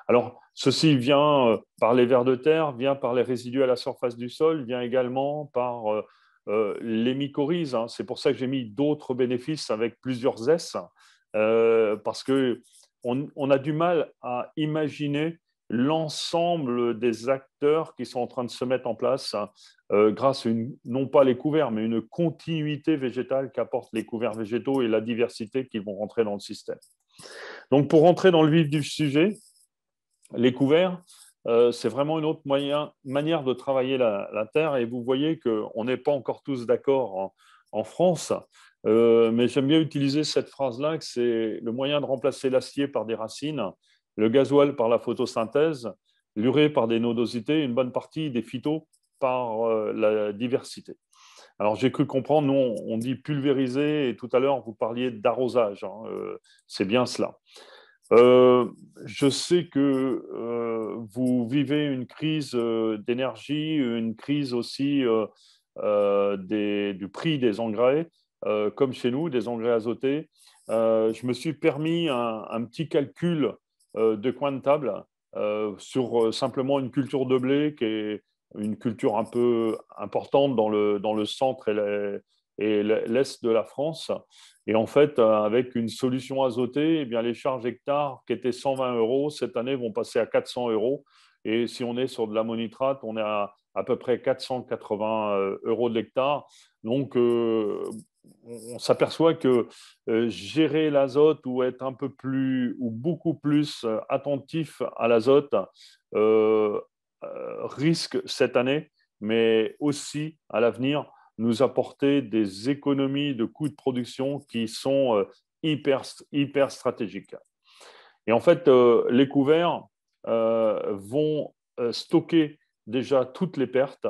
Alors, ceci vient par les vers de terre, vient par les résidus à la surface du sol, vient également par les mycorhizes. Hein. C'est pour ça que j'ai mis d'autres bénéfices avec plusieurs S, parce qu'on on a du mal à imaginer l'ensemble des acteurs qui sont en train de se mettre en place euh, grâce non pas les couverts, mais une continuité végétale qu'apportent les couverts végétaux et la diversité qui vont rentrer dans le système. Donc, pour rentrer dans le vif du sujet, les couverts, euh, c'est vraiment une autre manière de travailler la, terre. Et vous voyez qu'on n'est pas encore tous d'accord en, France. Euh, mais j'aime bien utiliser cette phrase-là, que c'est le moyen de remplacer l'acier par des racines le gasoil par la photosynthèse, l'urée par des nodosités, une bonne partie des phytos par euh, la diversité. Alors j'ai cru comprendre, nous on dit pulvériser et tout à l'heure vous parliez d'arrosage, hein, c'est bien cela. Euh, je sais que vous vivez une crise d'énergie, une crise aussi du prix des engrais, comme chez nous, des engrais azotés. je me suis permis un petit calcul euh, de coin de table euh, sur euh, simplement une culture de blé qui est une culture un peu importante dans le, dans le centre et l'est de la France. Et en fait, avec une solution azotée, eh bien, les charges hectares qui étaient 120 euros, cette année vont passer à 400 euros. Et si on est sur de l'ammonitrate, on est à à peu près 480 euros de l'hectare. Donc, on s'aperçoit que euh, gérer l'azote ou être un peu plus ou beaucoup plus euh, attentif à l'azote euh, risque cette année, mais aussi à l'avenir, nous apporter des économies de coûts de production qui sont hyper, hyper stratégiques. Et en fait, les couverts vont stocker déjà toutes les pertes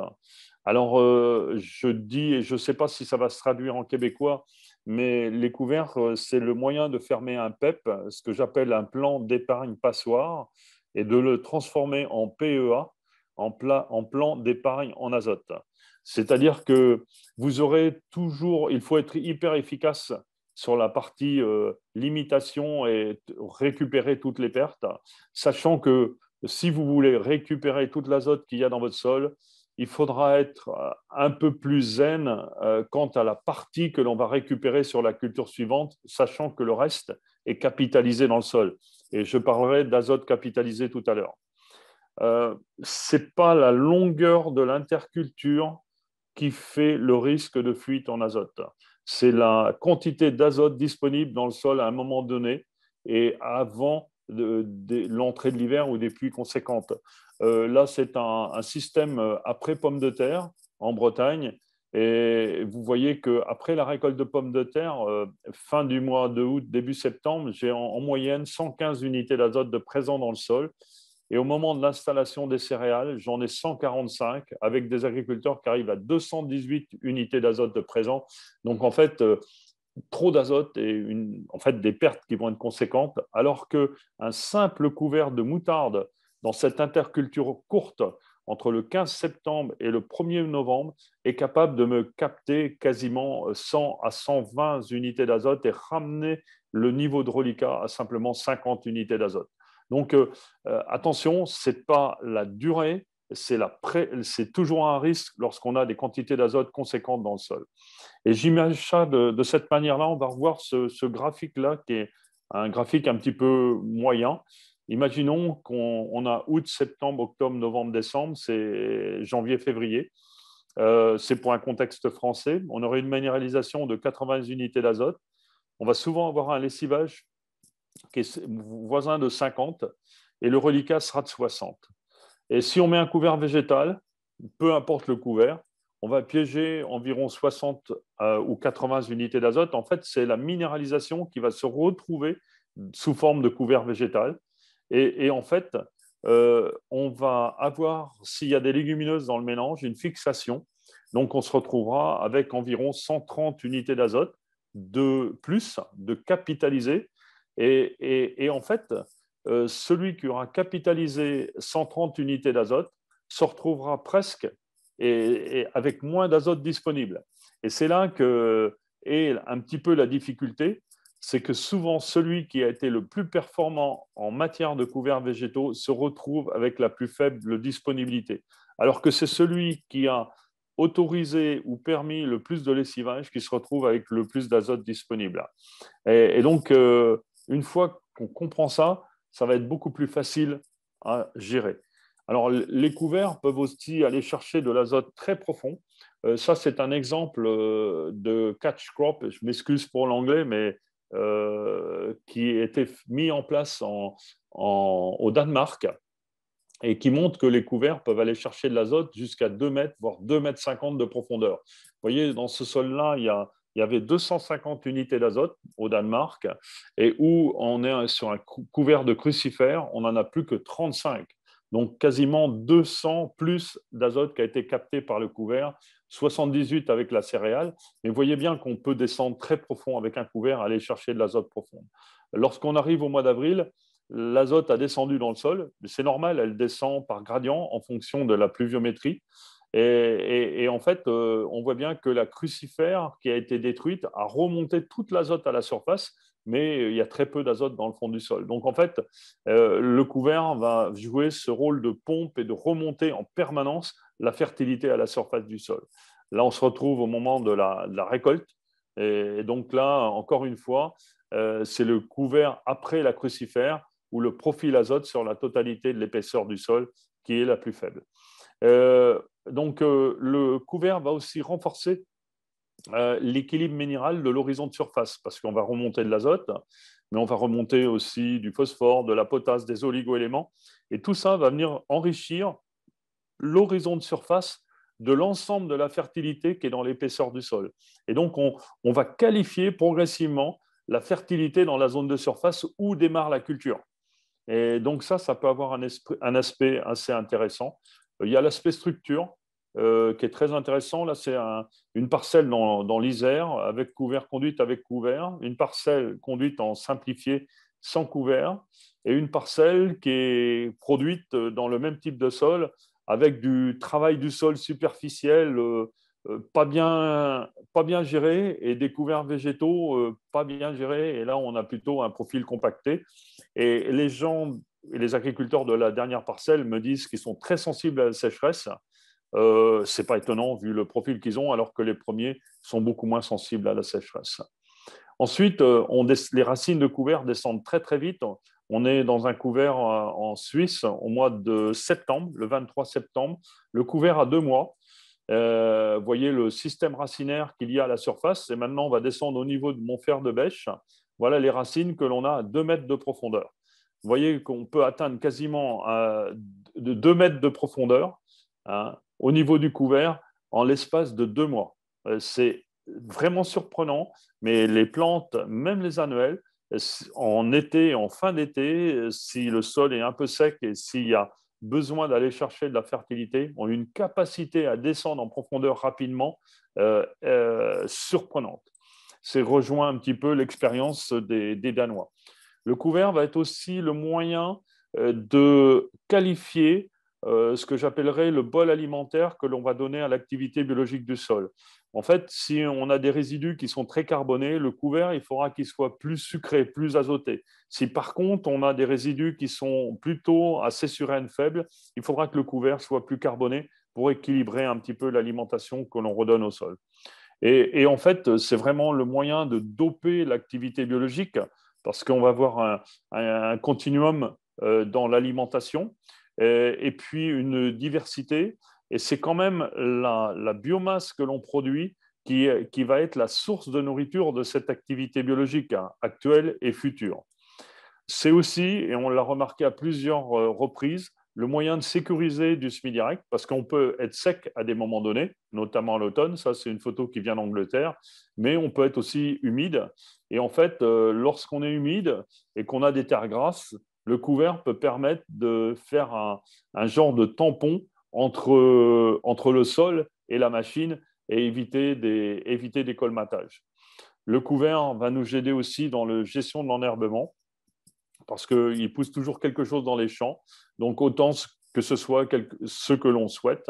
alors, euh, je dis, et je ne sais pas si ça va se traduire en québécois, mais les couverts, euh, c'est le moyen de fermer un PEP, ce que j'appelle un plan d'épargne passoire, et de le transformer en PEA, en, plan d'épargne en azote. C'est-à-dire que vous aurez toujours, il faut être hyper efficace sur la partie euh, limitation et récupérer toutes les pertes, sachant que si vous voulez récupérer toute l'azote qu'il y a dans votre sol, il faudra être euh, un peu plus zen euh, quant à la partie que l'on va récupérer sur la culture suivante, sachant que le reste est capitalisé dans le sol. Et je parlerai d'azote capitalisé tout à l'heure. Euh, Ce n'est pas la longueur de l'interculture qui fait le risque de fuite en azote. C'est la quantité d'azote disponible dans le sol à un moment donné et avant l'entrée de l'hiver ou des pluies conséquentes. Euh, là, c'est un, système euh, après pommes de terre en Bretagne. Et vous voyez qu'après la récolte de pommes de terre, euh, fin du mois de août, début septembre, j'ai en, moyenne 115 unités d'azote de présent dans le sol. Et au moment de l'installation des céréales, j'en ai 145 avec des agriculteurs qui arrivent à 218 unités d'azote de. Donc en fait, trop d'azote et en fait des pertes qui vont être conséquentes, alors qu'un simple couvert de moutarde dans cette interculture courte entre le 15 septembre et le 1er novembre est capable de me capter quasiment 100 à 120 unités d'azote et ramener le niveau de reliquat à simplement 50 unités d'azote. Donc euh, euh, attention, ce n'est pas la durée, c'est toujours un risque lorsqu'on a des quantités d'azote conséquentes dans le sol. Et j'imagine ça de, cette manière-là, on va revoir ce, graphique-là qui est un graphique un petit peu moyen. Imaginons qu'on a août, septembre, octobre, novembre, décembre, c'est janvier, février. Euh, c'est pour un contexte français. On aurait une minéralisation de 80 unités d'azote. On va souvent avoir un lessivage qui est voisin de 50 et le reliquat sera de 60. Et si on met un couvert végétal, peu importe le couvert, on va piéger environ 60 euh, ou 80 unités d'azote. En fait, c'est la minéralisation qui va se retrouver sous forme de couvert végétal. Et, en fait, euh, on va avoir, s'il y a des légumineuses dans le mélange, une fixation. Donc, on se retrouvera avec environ 130 unités d'azote de plus, de capitalisé. Et, en fait, euh, celui qui aura capitalisé 130 unités d'azote se retrouvera presque avec moins d'azote disponible. Et c'est là que est un petit peu la difficulté, c'est que souvent celui qui a été le plus performant en matière de couverts végétaux se retrouve avec la plus faible disponibilité. Alors que c'est celui qui a autorisé ou permis le plus de lessivage qui se retrouve avec le plus d'azote disponible. Et, donc, euh, une fois qu'on comprend ça, ça va être beaucoup plus facile à gérer. Alors, les couverts peuvent aussi aller chercher de l'azote très profond. Euh, ça, c'est un exemple euh, de catch crop. Je m'excuse pour l'anglais, mais qui était mis en place au Danemark et qui montre que les couverts peuvent aller chercher de l'azote jusqu'à 2 mètres, voire 2 mètres 50 de profondeur. Vous voyez, dans ce sol-là, il y avait 250 unités d'azote au Danemark, et où on est sur un couvert de crucifères, on n'en a plus que 35. Donc quasiment 200 plus d'azote qui a été capté par le couvert, 78 avec la céréale. Mais vous voyez bien qu'on peut descendre très profond avec un couvert, aller chercher de l'azote profond. Lorsqu'on arrive au mois d'avril, l'azote a descendu dans le sol. C'est normal, elle descend par gradient en fonction de la pluviométrie. Et, en fait, euh, on voit bien que la crucifère qui a été détruite a remonté toute l'azote à la surface, mais il y a très peu d'azote dans le fond du sol. Donc en fait, euh, le couvert va jouer ce rôle de pompe et de remonter en permanence la fertilité à la surface du sol. Là, on se retrouve au moment de la, récolte. Et, donc là, encore une fois, euh, c'est le couvert après la crucifère ou le profil azote sur la totalité de l'épaisseur du sol qui est la plus faible. Euh, donc, euh, le couvert va aussi renforcer euh, l'équilibre minéral de l'horizon de surface parce qu'on va remonter de l'azote, mais on va remonter aussi du phosphore, de la potasse, des oligoéléments. Et tout ça va venir enrichir l'horizon de surface de l'ensemble de la fertilité qui est dans l'épaisseur du sol. Et donc, on, on, va qualifier progressivement la fertilité dans la zone de surface où démarre la culture. Et donc ça, ça peut avoir un, aspect assez intéressant. Il y a l'aspect structure euh, qui est très intéressant. Là, c'est une parcelle dans, l'Isère avec couvert, conduite avec couvert, une parcelle conduite en simplifié sans couvert, et une parcelle qui est produite dans le même type de sol avec du travail du sol superficiel euh, euh, pas bien, pas bien géré et des couverts végétaux euh, pas bien gérés. Et là, on a plutôt un profil compacté. Et les gens les agriculteurs de la dernière parcelle me disent qu'ils sont très sensibles à la sécheresse. Euh, Ce n'est pas étonnant vu le profil qu'ils ont, alors que les premiers sont beaucoup moins sensibles à la sécheresse. Ensuite, on les racines de couvert descendent très très vite. On est dans un couvert en Suisse au mois de septembre, le 23 septembre. Le couvert a deux mois. Euh, vous voyez le système racinaire qu'il y a à la surface. Et maintenant, on va descendre au niveau de mon fer de bêche. Voilà les racines que l'on a à 2 mètres de profondeur. Vous voyez qu'on peut atteindre quasiment euh, de 2 mètres de profondeur hein, au niveau du couvert en l'espace de deux mois. Euh, c'est vraiment surprenant, mais les plantes, même les annuelles, en été, en fin d'été, si le sol est un peu sec et s'il y a besoin d'aller chercher de la fertilité, ont une capacité à descendre en profondeur rapidement euh, surprenante. C'est rejoint un petit peu l'expérience des, Danois. Le couvert va être aussi le moyen euh, de qualifier ce que j'appellerais le bol alimentaire que l'on va donner à l'activité biologique du sol. En fait, si on a des résidus qui sont très carbonés, le couvert, il faudra qu'il soit plus sucré, plus azoté. Si par contre, on a des résidus qui sont plutôt assez surènes faibles, il faudra que le couvert soit plus carboné pour équilibrer un petit peu l'alimentation que l'on redonne au sol. Et, en fait, c'est vraiment le moyen de doper l'activité biologique parce qu'on va avoir un, continuum euh, dans l'alimentation et puis une diversité et c'est quand même la, biomasse que l'on produit qui, qui, va être la source de nourriture de cette activité biologique hein, actuelle et future. C'est aussi, et on l'a remarqué à plusieurs euh, reprises, le moyen de sécuriser du semi-direct, parce qu'on peut être sec à des moments donnés, notamment à l'automne, ça c'est une photo qui vient d'Angleterre, mais on peut être aussi humide. Et en fait, euh, lorsqu'on est humide et qu'on a des terres grasses, le couvert peut permettre de faire un, genre de tampon entre, entre le sol et la machine et éviter des, éviter des colmatages. Le couvert va nous aider aussi dans la gestion de l'enherbement parce qu'il pousse toujours quelque chose dans les champs, donc autant que ce soit ce que l'on souhaite.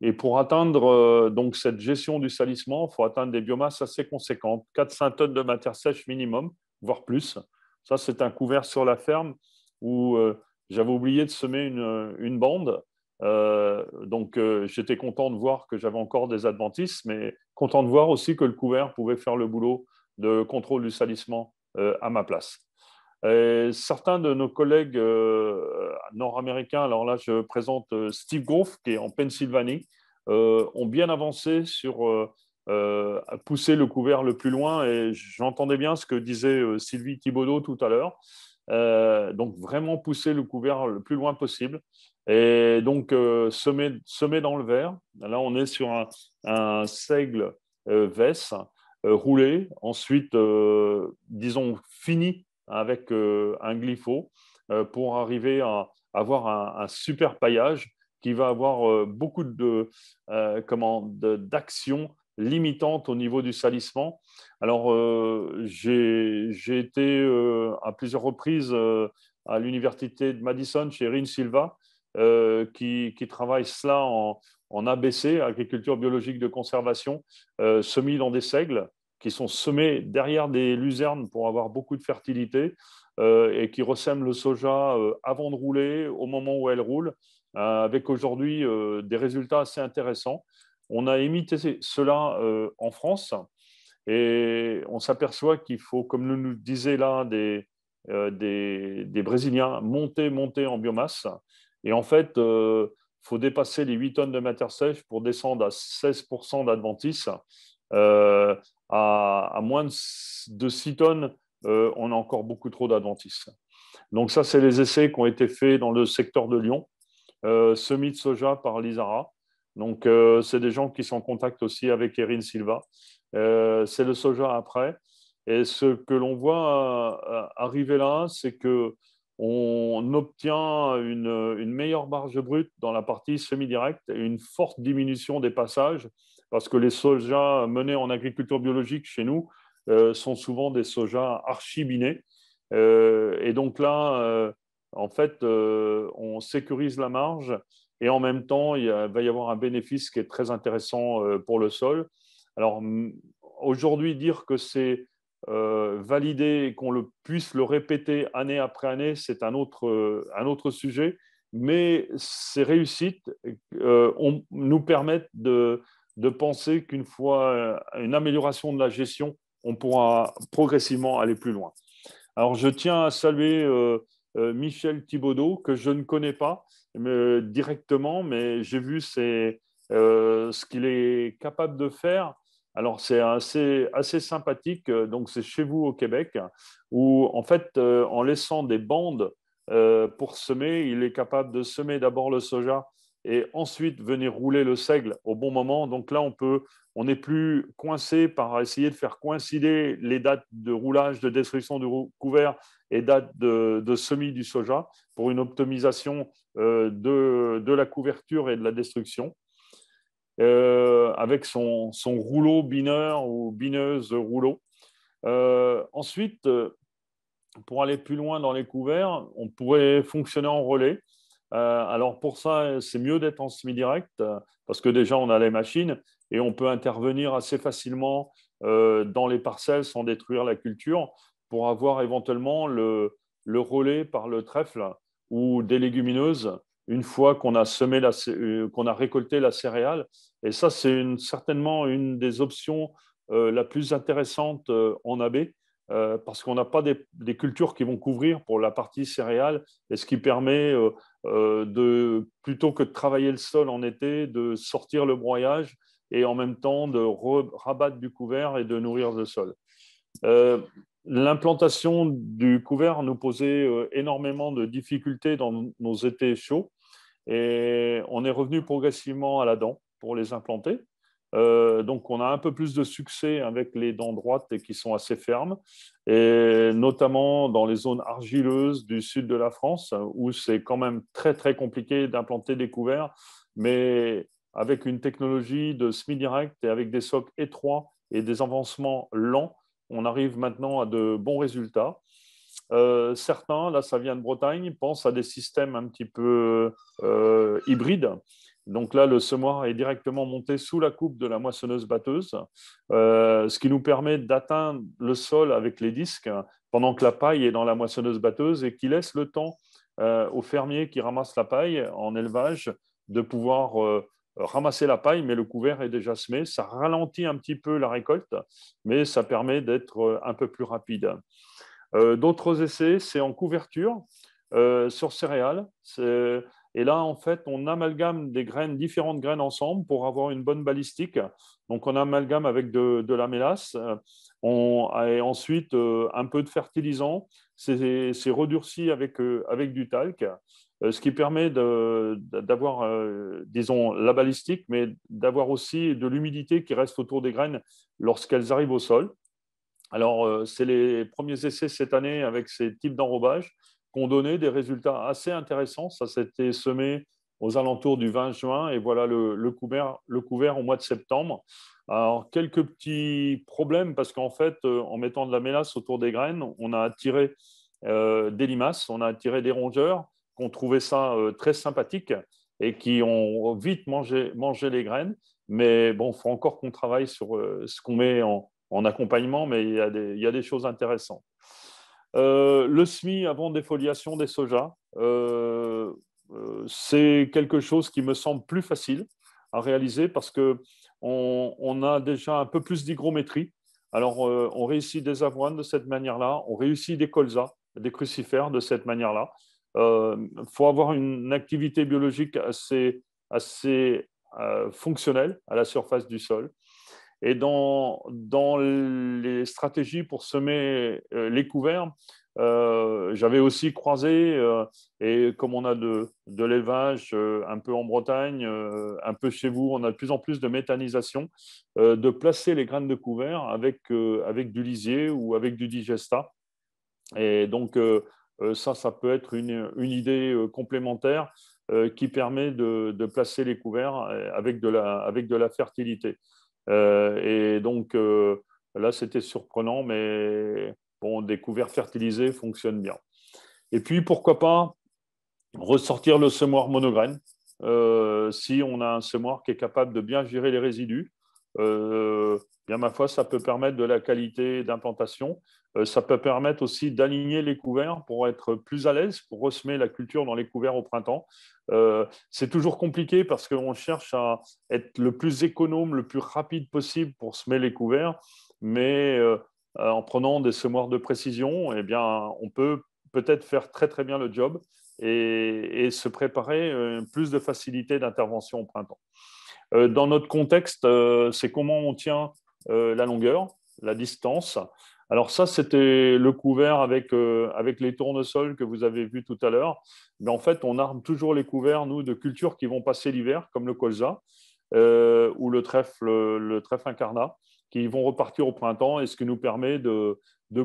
Et pour atteindre euh, donc cette gestion du salissement, il faut atteindre des biomasses assez conséquentes, 4-5 tonnes de matière sèche minimum, voire plus. Ça, c'est un couvert sur la ferme où euh, j'avais oublié de semer une, bande donc, j'étais content de voir que j'avais encore des adventices, mais content de voir aussi que le couvert pouvait faire le boulot de contrôle du salissement à ma place. Certains de nos collègues nord-américains, alors là, je présente Steve Grove, qui est en Pennsylvanie, ont bien avancé sur euh, pousser le couvert le plus loin. Et j'entendais bien ce que disait euh, Sylvie Thibaudot tout à l'heure. Euh, donc, vraiment pousser le couvert le plus loin possible. Et donc, semer, semer, dans le verre. Là, on est sur un, un seigle vesse roulé. Ensuite, disons, fini avec un glypho pour arriver à avoir un, super paillage qui va avoir beaucoup de, comment, d'action limitante au niveau du salissement. Alors, euh, j'ai été euh, à plusieurs reprises euh, à l'université de Madison chez Rin Silva, qui, travaille cela en, en, ABC, agriculture biologique de conservation, semis dans des seigles qui sont semés derrière des luzernes pour avoir beaucoup de fertilité et qui ressèment le soja avant de rouler, au moment où elle roule, avec aujourd'hui des résultats assez intéressants. On a imité cela euh, en France et on s'aperçoit qu'il faut, comme nous disait là des, euh, des, Brésiliens, monter, monter en biomasse. Et en fait, il euh, faut dépasser les 8 tonnes de matière sèche pour descendre à 16% d'adventice. À, moins de 6 tonnes, on a encore beaucoup trop d'adventice. Donc ça, c'est les essais qui ont été faits dans le secteur de Lyon, semis de soja par l'ISARA. Donc, euh, c'est des gens qui sont en contact aussi avec Erin Silva. Euh, c'est le soja après. Et ce que l'on voit euh, arriver là, c'est que on obtient une, meilleure marge brute dans la partie semi-directe et une forte diminution des passages, parce que les sojas menés en agriculture biologique chez nous sont souvent des sojas archibinés. et donc là, en fait, on sécurise la marge et en même temps, il va y avoir un bénéfice qui est très intéressant euh, pour le sol. Alors aujourd'hui, dire que c'est euh, validé et qu'on le, puisse le répéter année après année, c'est un autre, euh, un autre sujet, mais ces réussites nous permettent de, de penser qu'une fois une amélioration de la gestion, on pourra progressivement aller plus loin. Alors je tiens à saluer Michel Thibaudot, que je ne connais pas, directement, mais j'ai vu euh, ce qu'il est capable de faire. Alors, c'est assez, sympathique. Donc, c'est chez vous au Québec, où, en fait, euh, en laissant des bandes euh, pour semer, il est capable de semer d'abord le soja et ensuite venir rouler le seigle au bon moment. Donc là, on peut, on n'est plus coincé par essayer de faire coïncider les dates de roulage, de destruction du couvert et dates de, de semis du soja pour une optimisation euh, de, la couverture et de la destruction. Euh, avec son, rouleau bineur ou bineuse rouleau. Euh, ensuite, pour aller plus loin dans les couverts, on pourrait fonctionner en relais. Alors pour ça, c'est mieux d'être en semi-direct parce que déjà on a les machines et on peut intervenir assez facilement dans les parcelles sans détruire la culture pour avoir éventuellement le, relais par le trèfle ou des légumineuses une fois qu'on a euh, qu'on a récolté la céréale. Et ça, c'est certainement une des options euh, la plus intéressante euh, en AB, parce qu'on n'a pas des, cultures qui vont couvrir pour la partie céréale, et ce qui permet de, plutôt que de travailler le sol en été, de sortir le broyage et en même temps de rabattre du couvert et de nourrir le sol. L'implantation du couvert nous posait euh, énormément de difficultés dans nos étés chauds et on est revenu progressivement à la dent pour les implanter. Euh, donc, on a un peu plus de succès avec les dents droites qui sont assez fermes, et notamment dans les zones argileuses du sud de la France, où c'est quand même très, très compliqué d'implanter des couverts, mais avec une technologie de semi-direct et avec des socs étroits et des avancements lents, on arrive maintenant à de bons résultats. Euh, certains, là ça vient de Bretagne, pensent à des systèmes un petit peu euh, hybrides. Donc là, le semoir est directement monté sous la coupe de la moissonneuse batteuse, euh, ce qui nous permet d'atteindre le sol avec les disques pendant que la paille est dans la moissonneuse batteuse et qui laisse le temps aux fermiers qui ramassent la paille en élevage de pouvoir ramasser la paille, mais le couvert est déjà semé. Ça ralentit un petit peu la récolte, mais ça permet d'être un peu plus rapide. D'autres essais, c'est en couverture sur céréales. Et là, en fait, on amalgame des graines, différentes graines ensemble pour avoir une bonne balistique. Donc, on amalgame avec de, la mélasse. On, et ensuite, euh, un peu de fertilisant. C'est redurci avec, euh, avec du talc, euh, ce qui permet d'avoir, disons, la balistique, mais d'avoir aussi de l'humidité qui reste autour des graines lorsqu'elles arrivent au sol. Alors, c'est les premiers essais cette année avec ces types d'enrobage qui ont donné des résultats assez intéressants. Ça s'était semé aux alentours du 20 juin et voilà le, couvert, au mois de septembre. Alors, quelques petits problèmes parce qu'en fait, euh, en mettant de la mélasse autour des graines, on a attiré euh, des limaces, on a attiré des rongeurs qui ont trouvé ça euh, très sympathique et qui ont vite mangé, les graines. Mais bon, il faut encore qu'on travaille sur ce qu'on met en, en, accompagnement, mais il y a des choses intéressantes. Euh, le SMI avant défoliation des sojas, euh, euh, c'est quelque chose qui me semble plus facile à réaliser parce qu'on on a déjà un peu plus d'hygrométrie. Alors, on réussit des avoines de cette manière-là, on réussit des colzas, des crucifères de cette manière-là. Il faut avoir une activité biologique assez, assez fonctionnelle à la surface du sol. Et dans, dans les stratégies pour semer euh, les couverts, euh, j'avais aussi croisé, euh, et comme on a de, de l'élevage un peu en Bretagne, un peu chez vous, on a de plus en plus de méthanisation, de placer les graines de couvert avec, avec du lisier ou avec du digesta. Et donc, ça, ça peut être une, une idée complémentaire qui permet de, de, placer les couverts avec de la, avec de la fertilité. Euh, et donc euh, là, c'était surprenant, mais bon, des couverts fertilisés fonctionnent bien. Et puis, pourquoi pas ressortir le semoir monograine euh, si on a un semoir qui est capable de bien gérer les résidus. Bien ma foi, ça peut permettre de la qualité d'implantation. ça peut permettre aussi d'aligner les couverts pour être plus à l'aise, pour ressemer la culture dans les couverts au printemps. Euh, c'est toujours compliqué parce qu'on cherche à être le plus économe, le plus rapide possible pour semer les couverts, mais euh, en prenant des semoirs de précision, eh bien, on peut peut-être faire très très bien le job et, se préparer euh, plus de facilité d'intervention au printemps. Dans notre contexte, c'est comment on tient la longueur, la distance. Alors ça, c'était le couvert avec, euh, avec les tournesols que vous avez vus tout à l'heure. Mais en fait, on arme toujours les couverts, nous, de cultures qui vont passer l'hiver, comme le colza euh, ou le trèfle, le trèfle incarnat, qui vont repartir au printemps et ce qui nous permet de,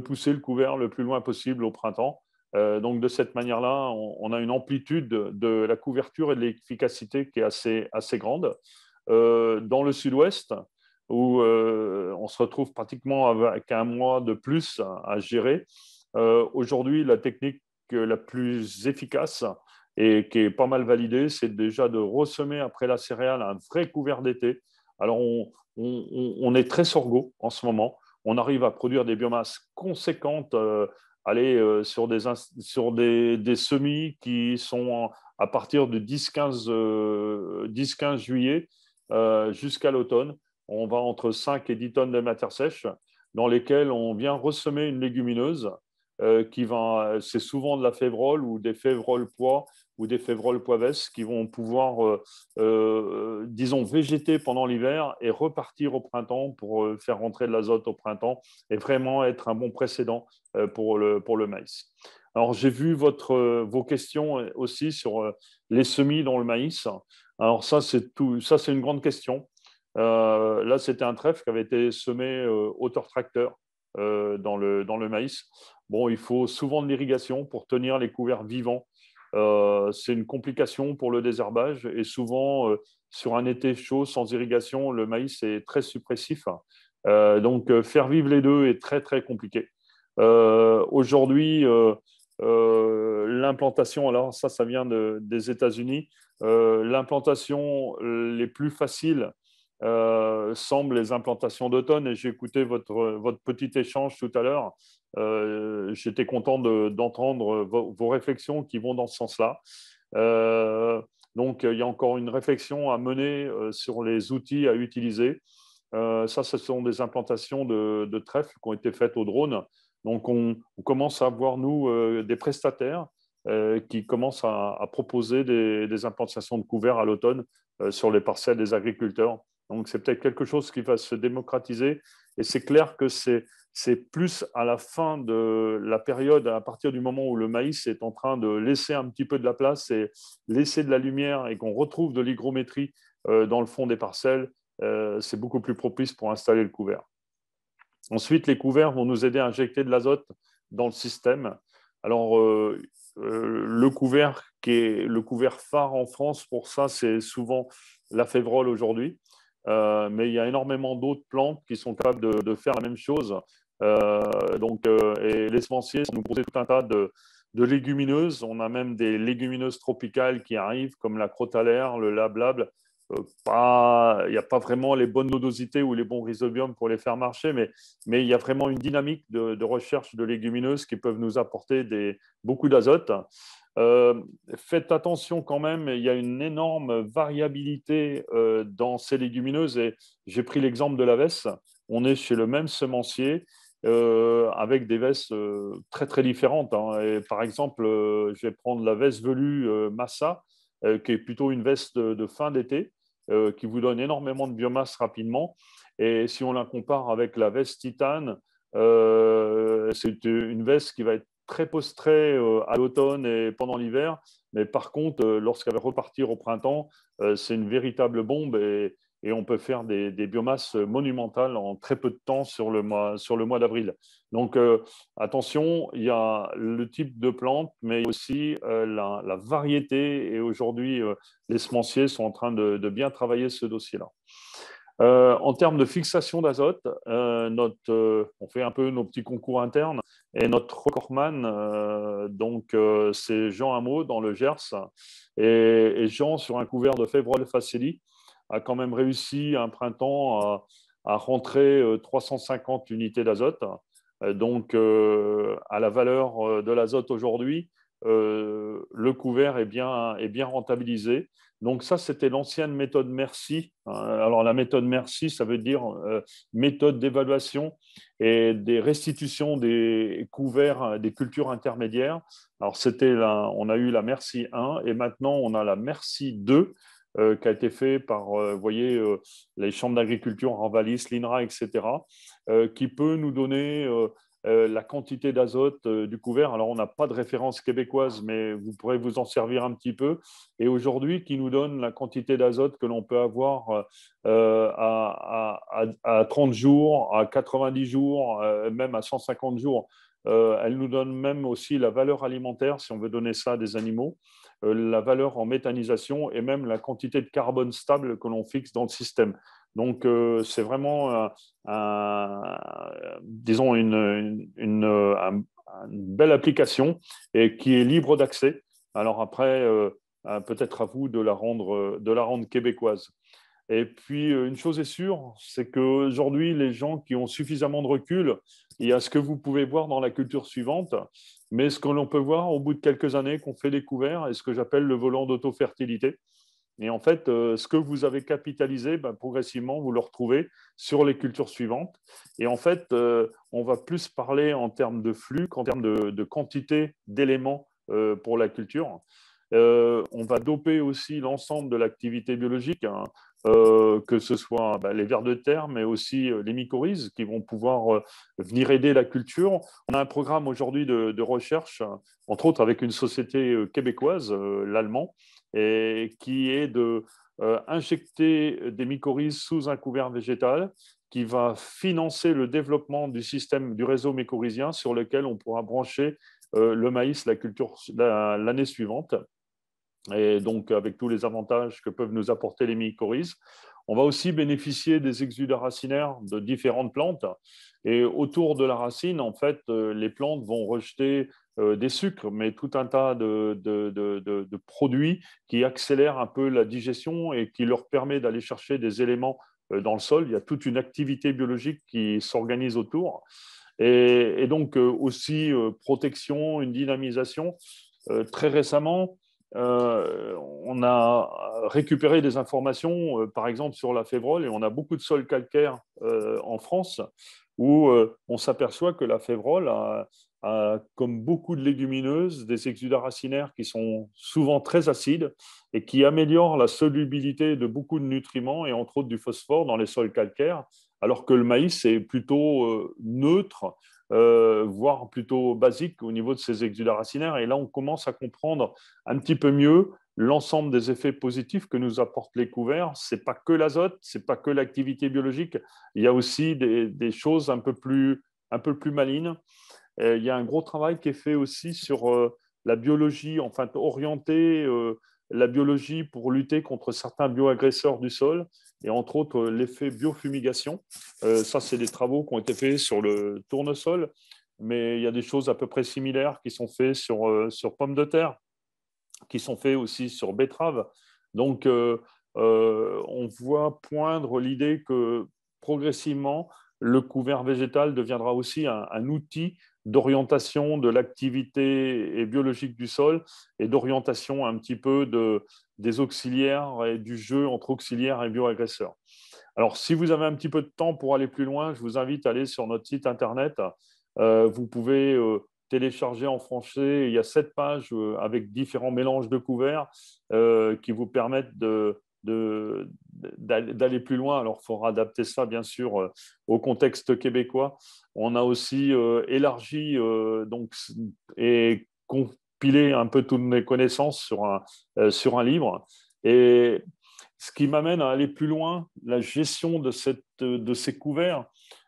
pousser le couvert le plus loin possible au printemps. Euh, donc de cette manière-là, on, a une amplitude de la couverture et de l'efficacité qui est assez, assez grande. Dans le sud-ouest, où euh, on se retrouve pratiquement avec un mois de plus à, gérer. Euh, aujourd'hui, la technique la plus efficace et qui est pas mal validée, c'est déjà de ressemer après la céréale un vrai couvert d'été. Alors, on, est très sorgho en ce moment. On arrive à produire des biomasses conséquentes, euh, aller sur, des, sur des, semis qui sont à partir de 10-15 juillet jusqu'à l'automne on va entre 5 et 10 tonnes de matière sèche dans lesquelles on vient ressemer une légumineuse euh, qui va, c'est souvent de la févrole ou des févroles pois ou des févroles poivesses qui vont pouvoir, euh, euh, disons, végéter pendant l'hiver et repartir au printemps pour faire rentrer de l'azote au printemps et vraiment être un bon précédent pour, le, pour le maïs. Alors, j'ai vu votre, vos questions aussi sur les semis dans le maïs. Alors, ça, c'est tout, ça, c'est une grande question. Euh, là, c'était un trèfle qui avait été semé euh, au tracteur euh, dans, le, dans le maïs. Bon, il faut souvent de l'irrigation pour tenir les couverts vivants. c'est une complication pour le désherbage et souvent, sur un été chaud, sans irrigation, le maïs est très suppressif. donc, faire vivre les deux est très, très compliqué. Aujourd'hui, l'implantation, alors ça, ça vient des États-Unis, l'implantation les plus faciles euh, semblent les implantations d'automne. Et j'ai écouté votre, votre petit échange tout à l'heure. Euh, j'étais content d'entendre vos, réflexions qui vont dans ce sens-là. Euh, Donc, il y a encore une réflexion à mener sur les outils à utiliser. ça, ce sont des implantations de, de trèfle qui ont été faites au drone. Donc, on, commence à voir, nous, des prestataires qui commencent à, proposer des, des, implantations de couverts à l'automne sur les parcelles des agriculteurs. Donc, c'est peut-être quelque chose qui va se démocratiser. Et c'est clair que c'est c'est plus à la fin de la période, à partir du moment où le maïs est en train de laisser un petit peu de la place et laisser de la lumière et qu'on retrouve de l'hygrométrie euh, dans le fond des parcelles, euh, c'est beaucoup plus propice pour installer le couvert. Ensuite, les couverts vont nous aider à injecter de l'azote dans le système. Alors, euh, le couvert qui est le couvert phare en France pour ça, c'est souvent la févrole aujourd'hui. mais il y a énormément d'autres plantes qui sont capables de, de, faire la même chose. Euh, donc, euh, et les semenciers nous posent tout un tas de, légumineuses. On a même des légumineuses tropicales qui arrivent, comme la crotalaire, le lablable. Euh, il n'y a pas vraiment les bonnes nodosités ou les bons rhizobiums pour les faire marcher, mais, mais il y a vraiment une dynamique de, recherche de légumineuses qui peuvent nous apporter des, beaucoup d'azote. faites attention quand même, il y a une énorme variabilité dans ces légumineuses et j'ai pris l'exemple de la veste. On est chez le même semencier euh, avec des vestes euh, très très différentes. Hein. par exemple, euh, je vais prendre la veste velue Massa, qui est plutôt une veste de, fin d'été, qui vous donne énormément de biomasse rapidement. Et si on la compare avec la veste titane, c'est une veste qui va être très postrée à l'automne et pendant l'hiver. Mais par contre, lorsqu'elle va repartir au printemps, c'est une véritable bombe. Et, et on peut faire des, biomasses monumentales en très peu de temps sur le mois, sur le mois d'avril. Donc euh, attention, il y a le type de plante, mais aussi euh, la, variété. Et aujourd'hui, euh, les semenciers sont en train de, bien travailler ce dossier-là. en termes de fixation d'azote, on fait un peu nos petits concours internes et notre recordman, donc c'est Jean Hameau dans le Gers et, Jean sur un couvert de Févrole Facili a quand même réussi un printemps à, rentrer 350 euh, unités d'azote. Euh, donc, euh, à la valeur de l'azote aujourd'hui, le couvert est bien, est bien rentabilisé. Donc ça, c'était l'ancienne méthode Merci. Alors la méthode Merci, ça veut dire méthode d'évaluation et des restitutions des couverts des cultures intermédiaires. Alors c'était on a eu la Merci 1 et maintenant on a la Merci 2 euh, qui a été fait par, euh, voyez, euh, les chambres d'agriculture en Vallis, l'INRA, etc., qui peut nous donner la quantité d'azote du couvert. Alors, on n'a pas de référence québécoise, mais vous pourrez vous en servir un petit peu. Et aujourd'hui, qui nous donne la quantité d'azote que l'on peut avoir à, à, 30 jours, à 90 jours, même à 150 jours. elle nous donne même aussi la valeur alimentaire, si on veut donner ça à des animaux. Euh, la valeur en méthanisation et même la quantité de carbone stable que l'on fixe dans le système. Donc, euh, c'est vraiment, disons, une, belle application et qui est libre d'accès. Alors après, euh, peut-être à vous de la rendre, de la rendre québécoise. Et puis, une chose est sûre, c'est qu'aujourd'hui, les gens qui ont suffisamment de recul, y a ce que vous pouvez voir dans la culture suivante, mais ce que l'on peut voir au bout de quelques années qu'on fait découvert est ce que j'appelle le volant d'autofertilité. Et en fait, ce que vous avez capitalisé, ben, progressivement, vous le retrouvez sur les cultures suivantes. Et en fait, on va plus parler en termes de flux qu'en termes de, quantité d'éléments pour la culture. on va doper aussi l'ensemble de l'activité biologique. Euh, que ce soit bah, les vers de terre, mais aussi euh, les mycorhizes qui vont pouvoir euh, venir aider la culture. On a un programme aujourd'hui de, recherche, entre autres avec une société québécoise, l'allemand, qui est de injecter des mycorhizes sous un couvert végétal qui va financer le développement du système du réseau mycorhizien sur lequel on pourra brancher le maïs, la culture l'année suivante et donc avec tous les avantages que peuvent nous apporter les mycorhizes. On va aussi bénéficier des exudats racinaires de différentes plantes. Et autour de la racine, en fait, euh, les plantes vont rejeter euh, des sucres, mais tout un tas de, de, de, produits qui accélèrent un peu la digestion et qui leur permet d'aller chercher des éléments euh, dans le sol. Il y a toute une activité biologique qui s'organise autour. Et, et donc aussi protection, une dynamisation. Très récemment, on a récupéré des informations, par exemple sur la févrole, et on a beaucoup de sols calcaires en France où on s'aperçoit que la févrole a, comme beaucoup de légumineuses, des exudats racinaires qui sont souvent très acides et qui améliorent la solubilité de beaucoup de nutriments et entre autres du phosphore dans les sols calcaires, alors que le maïs est plutôt euh, neutre, euh, voire plutôt basique au niveau de ces exudats racinaires. Et là, on commence à comprendre un petit peu mieux l'ensemble des effets positifs que nous apportent les couverts. Ce n'est pas que l'azote, ce n'est pas que l'activité biologique, il y a aussi des, choses un peu plus, un peu plus malines. Il y a un gros travail qui est fait aussi sur euh, la biologie, enfin orienter euh, la biologie pour lutter contre certains bioagresseurs du sol et entre autres l'effet biofumigation. ça, c'est des travaux qui ont été faits sur le tournesol, mais il y a des choses à peu près similaires qui sont faites sur, sur pommes de terre, qui sont faites aussi sur betteraves. Donc, on voit poindre l'idée que progressivement, le couvert végétal deviendra aussi un outil d'orientation de l'activité biologique du sol et d'orientation un petit peu de, des auxiliaires et du jeu entre auxiliaires et bioagresseurs. Alors, si vous avez un petit peu de temps pour aller plus loin, je vous invite à aller sur notre site internet. Euh, vous pouvez euh, télécharger en français. Il y a sept pages euh, avec différents mélanges de couverts qui vous permettent de, d'aller plus loin. Alors, il faudra adapter ça, bien sûr, euh, au contexte québécois. On a aussi euh, élargi euh, donc, et compilé un peu toutes mes connaissances sur un, sur un livre. Et ce qui m'amène à aller plus loin, la gestion de, cette, de ces couverts,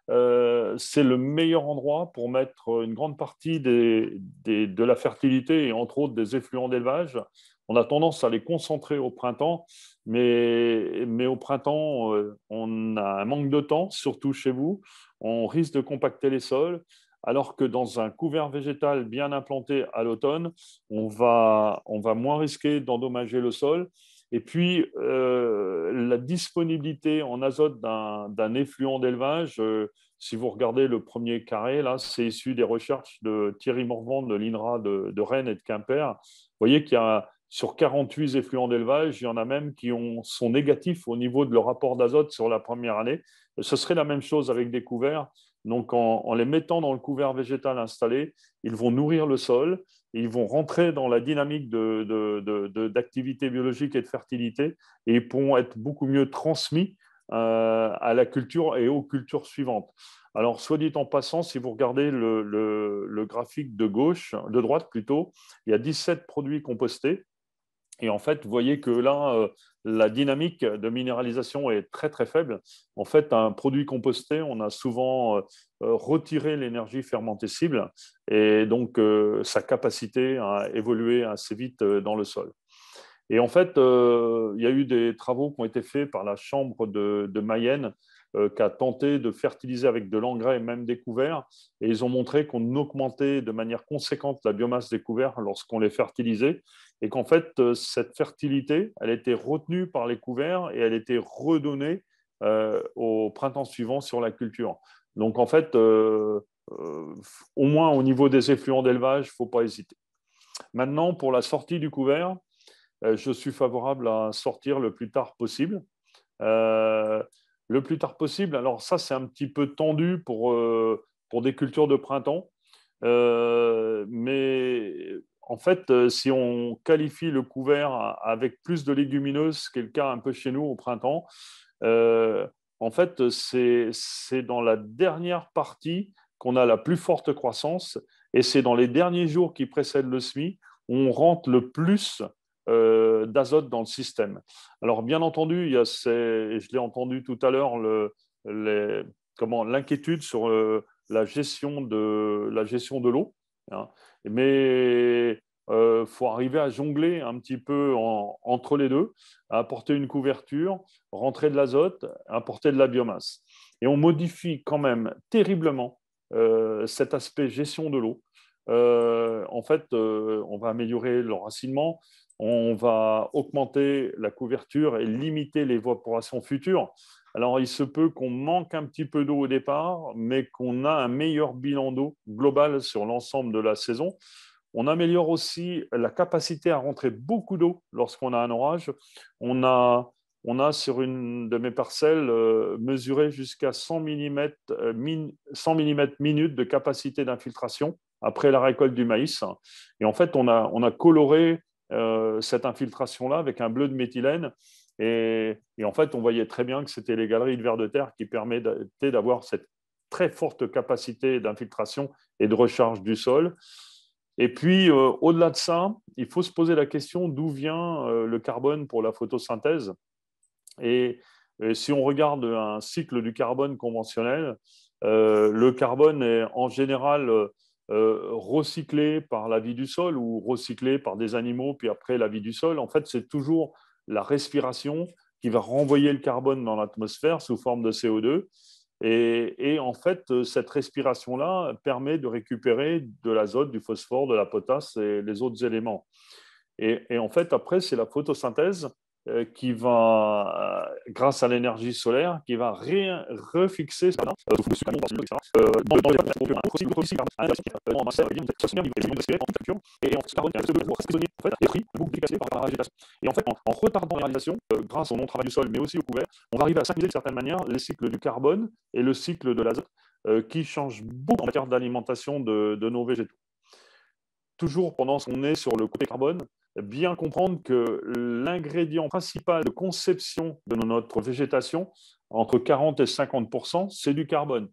c'est le meilleur endroit pour mettre une grande partie des, de la fertilité et entre autres des effluents d'élevage on a tendance à les concentrer au printemps, mais, mais au printemps, euh, on a un manque de temps, surtout chez vous. On risque de compacter les sols, alors que dans un couvert végétal bien implanté à l'automne, on va, on va moins risquer d'endommager le sol. Et puis, euh, la disponibilité en azote d'un effluent d'élevage, euh, si vous regardez le premier carré, là, c'est issu des recherches de Thierry Morvan de l'INRA de, de Rennes et de Quimper. Vous voyez qu'il y a sur 48 effluents d'élevage, il y en a même qui sont négatifs au niveau de leur rapport d'azote sur la première année. Ce serait la même chose avec des couverts. Donc, en, les mettant dans le couvert végétal installé, ils vont nourrir le sol, ils vont rentrer dans la dynamique d'activité biologique et de fertilité, et ils pourront être beaucoup mieux transmis euh, à la culture et aux cultures suivantes. Alors, soit dit en passant, si vous regardez le, le graphique de gauche, de droite plutôt, il y a 17 produits compostés. Et en fait, vous voyez que là, euh, la dynamique de minéralisation est très très faible. En fait, un produit composté, on a souvent euh, euh, retiré l'énergie fermentescible et donc sa capacité à évoluer assez vite dans le sol. Et en fait, il y a eu des travaux qui ont été faits par la Chambre de, Mayenne qui a tenté de fertiliser avec de l'engrais, même découvert, et ils ont montré qu'on augmentait de manière conséquente la biomasse découverte lorsqu'on les fertilisait, et qu'en fait, euh, cette fertilité, elle était retenue par les couverts et elle était redonnée euh, au printemps suivant sur la culture. Donc en fait, au moins au niveau des effluents d'élevage, il ne faut pas hésiter. Maintenant, pour la sortie du couvert, je suis favorable à sortir le plus tard possible le plus tard possible. Alors ça, c'est un petit peu tendu pour, euh, pour des cultures de printemps. Euh, mais en fait, euh, si on qualifie le couvert avec plus de légumineuses, ce qui est le cas un peu chez nous au printemps, en fait, c'est dans la dernière partie qu'on a la plus forte croissance et c'est dans les derniers jours qui précèdent le SMI où on rentre le plus euh, d'azote dans le système. Alors, bien entendu, il y a je l'ai entendu tout à l'heure, l'inquiétude sur euh, la gestion de l'eau. Hein. Mais il euh, faut arriver à jongler un petit peu entre les deux, apporter une couverture, rentrer de l'azote, apporter de la biomasse. Et on modifie quand même terriblement cet aspect gestion de l'eau. en fait, on va améliorer le racinement, on va augmenter la couverture et limiter l'évaporation future. Alors, il se peut qu'on manque un petit peu d'eau au départ, mais qu'on a un meilleur bilan d'eau global sur l'ensemble de la saison. On améliore aussi la capacité à rentrer beaucoup d'eau lorsqu'on a un orage. On a, on a sur une de mes parcelles euh, mesuré jusqu'à 100 mm, 100 mm de capacité d'infiltration après la récolte du maïs. Et en fait, on a, on a coloré euh, cette infiltration-là avec un bleu de méthylène. Et, en fait, on voyait très bien que c'était les galeries de verre de terre qui permettaient d'avoir cette très forte capacité d'infiltration et de recharge du sol. Et puis, euh, au-delà de ça, il faut se poser la question d'où vient euh, le carbone pour la photosynthèse. Et, si on regarde un cycle du carbone conventionnel, le carbone est en général recyclé par la vie du sol ou recyclé par des animaux, puis après la vie du sol. En fait, c'est toujours la respiration qui va renvoyer le carbone dans l'atmosphère sous forme de CO2. Et, en fait, euh, cette respiration-là permet de récupérer de l'azote, du phosphore, de la potasse et les autres éléments. et en fait, après, c'est la photosynthèse euh, qui va, euh, grâce à l'énergie solaire, qui va refixer ça et en fait, en retardant la réalisation, euh, grâce au non-travail du sol, mais aussi au couvert, on va arriver à symboliser de certaine manière les cycles du carbone et le cycle de l'azote qui changent beaucoup en matière d'alimentation de, de nos végétaux. Toujours pendant qu'on est sur le côté carbone, bien comprendre que l'ingrédient principal de conception de notre végétation, entre 40 et 50 c'est du carbone.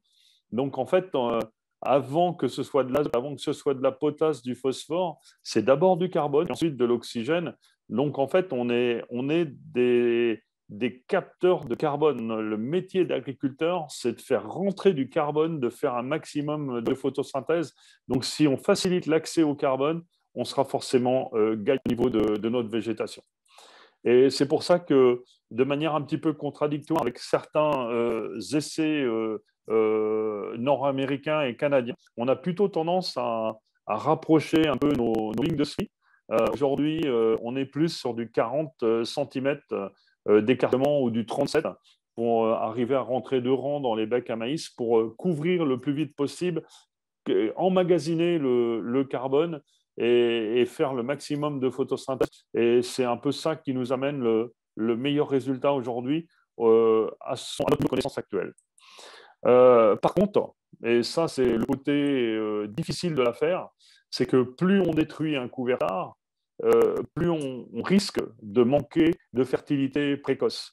Donc, en fait, euh, avant que ce soit de l'azote, avant que ce soit de la potasse, du phosphore, c'est d'abord du carbone, ensuite de l'oxygène. Donc, en fait, on est, on est des, des capteurs de carbone. Le métier d'agriculteur, c'est de faire rentrer du carbone, de faire un maximum de photosynthèse. Donc, si on facilite l'accès au carbone, on sera forcément euh, gagne au niveau de, notre végétation. Et c'est pour ça que, de manière un petit peu contradictoire avec certains euh, essais euh, nord-américains et canadiens, on a plutôt tendance à, rapprocher un peu nos, lignes de suivi. Aujourd'hui, on est plus sur du 40 cm d'écartement ou du 37 pour arriver à rentrer deux rangs dans les becs à maïs pour couvrir le plus vite possible, emmagasiner le carbone et, faire le maximum de photosynthèse. Et c'est un peu ça qui nous amène le, meilleur résultat aujourd'hui euh, à, notre connaissance actuelle. Euh, par contre, et ça c'est le côté euh, difficile de l'affaire, c'est que plus on détruit un couvercle, euh, plus on, risque de manquer de fertilité précoce.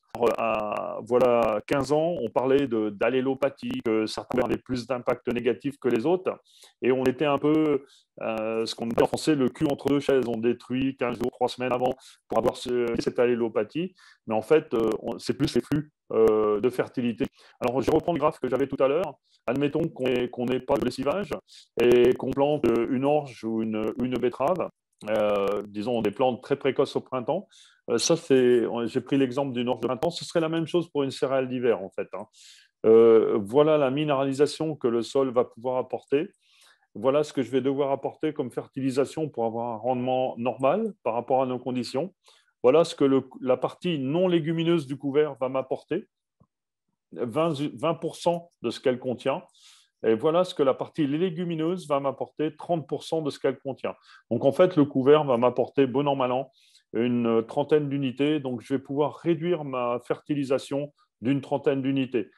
voilà 15 ans, on parlait d'allélopathie, que certains avaient plus d'impact négatif que les autres, et on était un peu euh, ce qu'on appelle en français le cul entre deux chaises. On détruit 15 jours, 3 semaines avant pour avoir cette allélopathie, mais en fait, euh, c'est plus les flux de fertilité. Alors, je reprends le graphe que j'avais tout à l'heure. Admettons qu'on n'ait pas de lessivage et qu'on plante une orge ou une betterave. Euh, disons, des plantes très précoces au printemps. Euh, ça, c'est, j'ai pris l'exemple d'une orge de printemps. Ce serait la même chose pour une céréale d'hiver, en fait. Hein. Euh, voilà la minéralisation que le sol va pouvoir apporter. Voilà ce que je vais devoir apporter comme fertilisation pour avoir un rendement normal par rapport à nos conditions. Voilà ce que la partie non légumineuse du couvert va m'apporter. 20, 20% de ce qu'elle contient. Et voilà ce que la partie légumineuse va m'apporter 30% de ce qu'elle contient. Donc en fait, le couvert va m'apporter bon an, mal an, une trentaine d'unités. Donc je vais pouvoir réduire ma fertilisation d'une trentaine d'unités.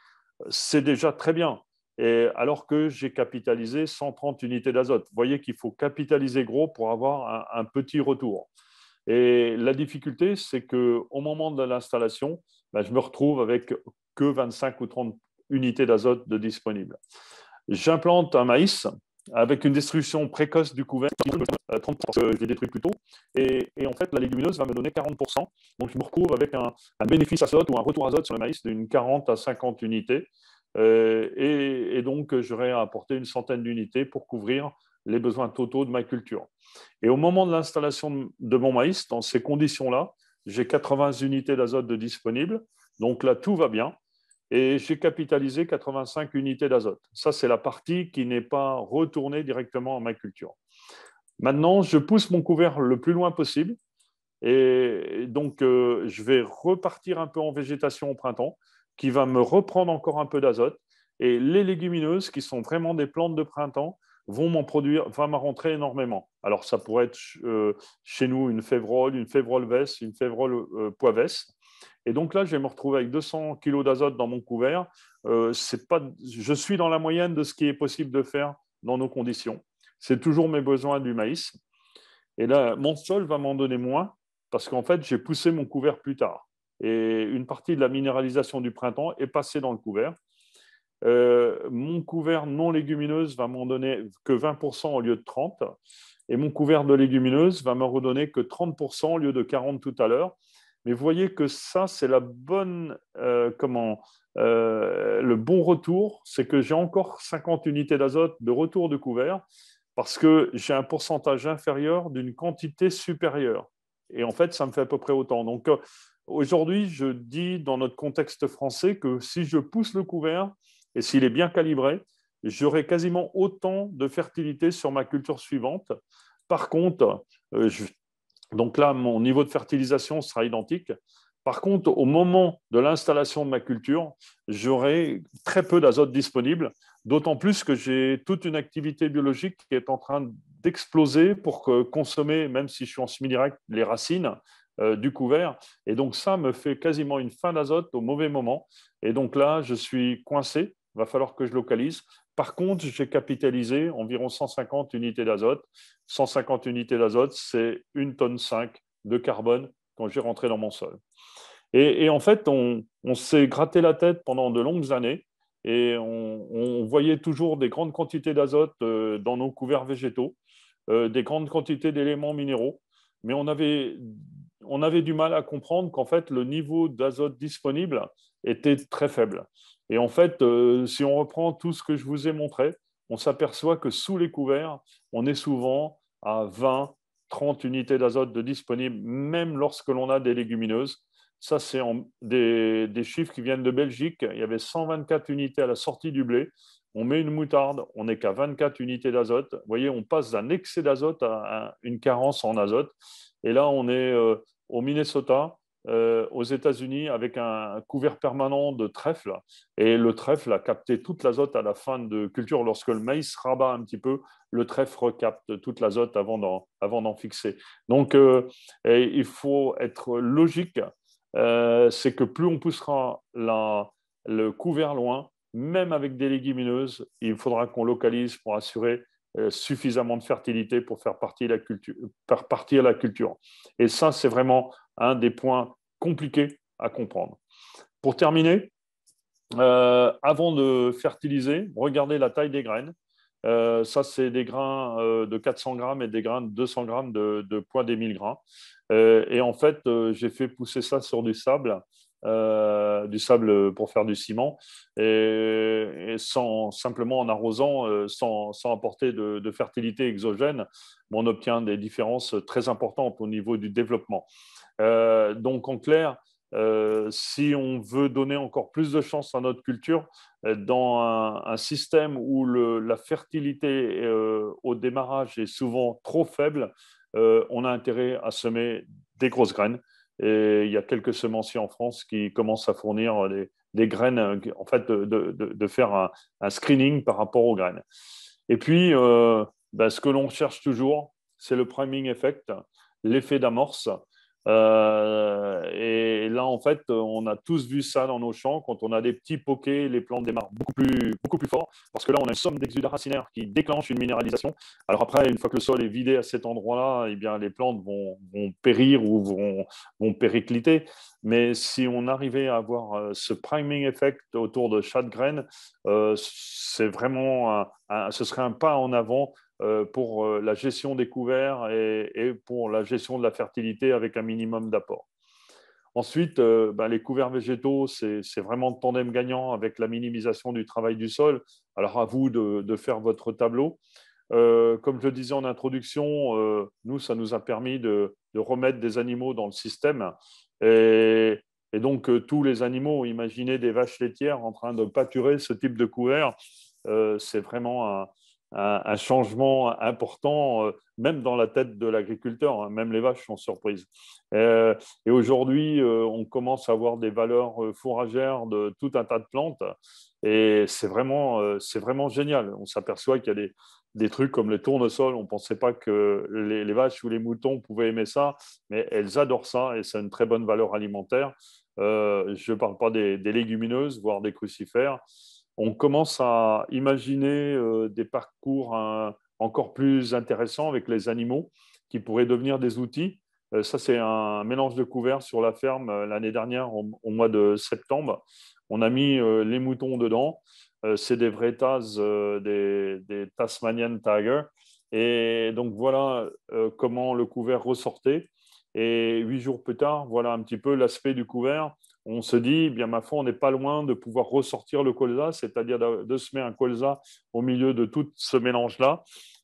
C'est déjà très bien. Et alors que j'ai capitalisé 130 unités d'azote. Vous voyez qu'il faut capitaliser gros pour avoir un, petit retour. Et la difficulté, c'est qu'au moment de l'installation, ben, je me retrouve avec que 25 ou 30 unités d'azote disponibles. J'implante un maïs avec une destruction précoce du couvert, 30% parce que je détruit plus tôt, et, en fait la légumineuse va me donner 40%. Donc je me retrouve avec un, bénéfice azote ou un retour azote sur le maïs d'une 40 à 50 unités, euh, et, donc j'aurai à apporter une centaine d'unités pour couvrir les besoins totaux de ma culture. Et au moment de l'installation de mon maïs, dans ces conditions-là, j'ai 80 unités d'azote disponibles, donc là tout va bien et j'ai capitalisé 85 unités d'azote. Ça, c'est la partie qui n'est pas retournée directement à ma culture. Maintenant, je pousse mon couvert le plus loin possible et donc euh, je vais repartir un peu en végétation au printemps qui va me reprendre encore un peu d'azote. Et les légumineuses, qui sont vraiment des plantes de printemps, vont m'en produire, va m'en rentrer énormément. Alors, ça pourrait être euh, chez nous une févrole, une févrole veste, une févrole euh, poivesse. Et donc là, je vais me retrouver avec 200 kg d'azote dans mon couvert. Euh, pas, je suis dans la moyenne de ce qui est possible de faire dans nos conditions. C'est toujours mes besoins du maïs. Et là, mon sol va m'en donner moins parce qu'en fait, j'ai poussé mon couvert plus tard. Et une partie de la minéralisation du printemps est passée dans le couvert. Euh, mon couvert non légumineuse va m'en donner que 20% au lieu de 30%. Et mon couvert de légumineuse va me redonner que 30% au lieu de 40% tout à l'heure. Mais vous voyez que ça, c'est la bonne, euh, comment, euh, le bon retour, c'est que j'ai encore 50 unités d'azote de retour de couvert parce que j'ai un pourcentage inférieur d'une quantité supérieure. Et en fait, ça me fait à peu près autant. Donc, aujourd'hui, je dis dans notre contexte français que si je pousse le couvert, et s'il est bien calibré, j'aurai quasiment autant de fertilité sur ma culture suivante. Par contre, euh, donc là, mon niveau de fertilisation sera identique. Par contre, au moment de l'installation de ma culture, j'aurai très peu d'azote disponible, d'autant plus que j'ai toute une activité biologique qui est en train d'exploser pour consommer, même si je suis en semi-direct, les racines euh, du couvert. Et donc ça me fait quasiment une fin d'azote au mauvais moment. Et donc là, je suis coincé va falloir que je localise. Par contre, j'ai capitalisé environ 150 unités d'azote. 150 unités d'azote, c'est une tonne 5 de carbone quand j'ai rentré dans mon sol. Et, en fait, on, s'est gratté la tête pendant de longues années et on, voyait toujours des grandes quantités d'azote euh, dans nos couverts végétaux, euh, des grandes quantités d'éléments minéraux, mais on avait, on avait du mal à comprendre qu'en fait, le niveau d'azote disponible était très faible. Et en fait, euh, si on reprend tout ce que je vous ai montré, on s'aperçoit que sous les couverts, on est souvent à 20, 30 unités d'azote de disponibles, même lorsque l'on a des légumineuses. Ça, c'est des, chiffres qui viennent de Belgique. Il y avait 124 unités à la sortie du blé. On met une moutarde, on n'est qu'à 24 unités d'azote. Vous voyez, on passe d'un excès d'azote à une carence en azote. Et là, on est euh, au Minnesota, euh, aux États-Unis avec un couvert permanent de trèfle. Et le trèfle a capté toute l'azote à la fin de culture. Lorsque le maïs rabat un petit peu, le trèfle recapte toute l'azote avant d'en fixer. Donc, euh, il faut être logique. Euh, c'est que plus on poussera le couvert loin, même avec des légumineuses, il faudra qu'on localise pour assurer suffisamment de fertilité pour faire partie la faire partir la culture. Et ça, c'est vraiment un des points compliqués à comprendre. Pour terminer, euh, avant de fertiliser, regardez la taille des graines. Euh, ça, c'est des grains euh, de 400 grammes et des grains de 200 grammes de, poids des 1000 grains. et en fait, j'ai fait pousser ça sur du sable, du sable pour faire du ciment, et, sans, simplement en arrosant, sans, sans apporter de, fertilité exogène, on obtient des différences très importantes au niveau du développement. Euh, donc, en clair, euh, si on veut donner encore plus de chance à notre culture, euh, dans un, système où la fertilité au démarrage est souvent trop faible, on a intérêt à semer des grosses graines. Et il y a quelques semenciers en France qui commencent à fournir des, graines, en fait, de, faire un, screening par rapport aux graines. Et puis, ben, ce que l'on cherche toujours, c'est le priming effect, l'effet d'amorce. Euh, et là, en fait, on a tous vu ça dans nos champs. Quand on a des petits poquets, les plantes démarrent beaucoup plus, beaucoup plus fort parce que là, on a une somme d'exudats racinaires qui déclenche une minéralisation. Alors après, une fois que le sol est vidé à cet endroit-là, eh bien, les plantes vont, périr ou vont, vont, péricliter. Mais si on arrivait à avoir euh, ce priming effect autour de chaque graine, euh, c'est vraiment ce serait un pas en avant pour euh, la gestion des couverts et, pour la gestion de la fertilité avec un minimum d'apport. Ensuite, euh, ben, les couverts végétaux, c'est vraiment le tandem gagnant avec la minimisation du travail du sol. Alors à vous de, faire votre tableau. comme je le disais en introduction, nous, ça nous a permis de, remettre des animaux dans le système. Et, et donc, tous les animaux, imaginez des vaches laitières en train de pâturer ce type de couvert, c'est vraiment un, un, changement important, euh, même dans la tête de l'agriculteur. Hein. même les vaches sont surprises. Euh, et aujourd'hui, euh, on commence à avoir des valeurs fourragères de tout un tas de plantes. Et c'est vraiment, vraiment génial. On s'aperçoit qu'il y a des, trucs comme les tournesols. On ne pensait pas que les, vaches ou les moutons pouvaient aimer ça, mais elles adorent ça et c'est une très bonne valeur alimentaire. Je ne parle pas des, légumineuses, voire des crucifères. On commence à imaginer euh, des parcours encore plus intéressants avec les animaux qui pourraient devenir des outils. Euh, ça, c'est un mélange de couverts sur la ferme l'année dernière, au, mois de septembre. On a mis les moutons dedans. c'est des vrais des, des, Tasmanian Tiger. Et donc voilà comment le couvert ressortait. Et huit jours plus tard, voilà un petit peu l'aspect du couvert. On se dit, bien ma foi, on n'est pas loin de pouvoir ressortir le colza, c'est-à-dire de, semer un colza au milieu de tout ce mélange-là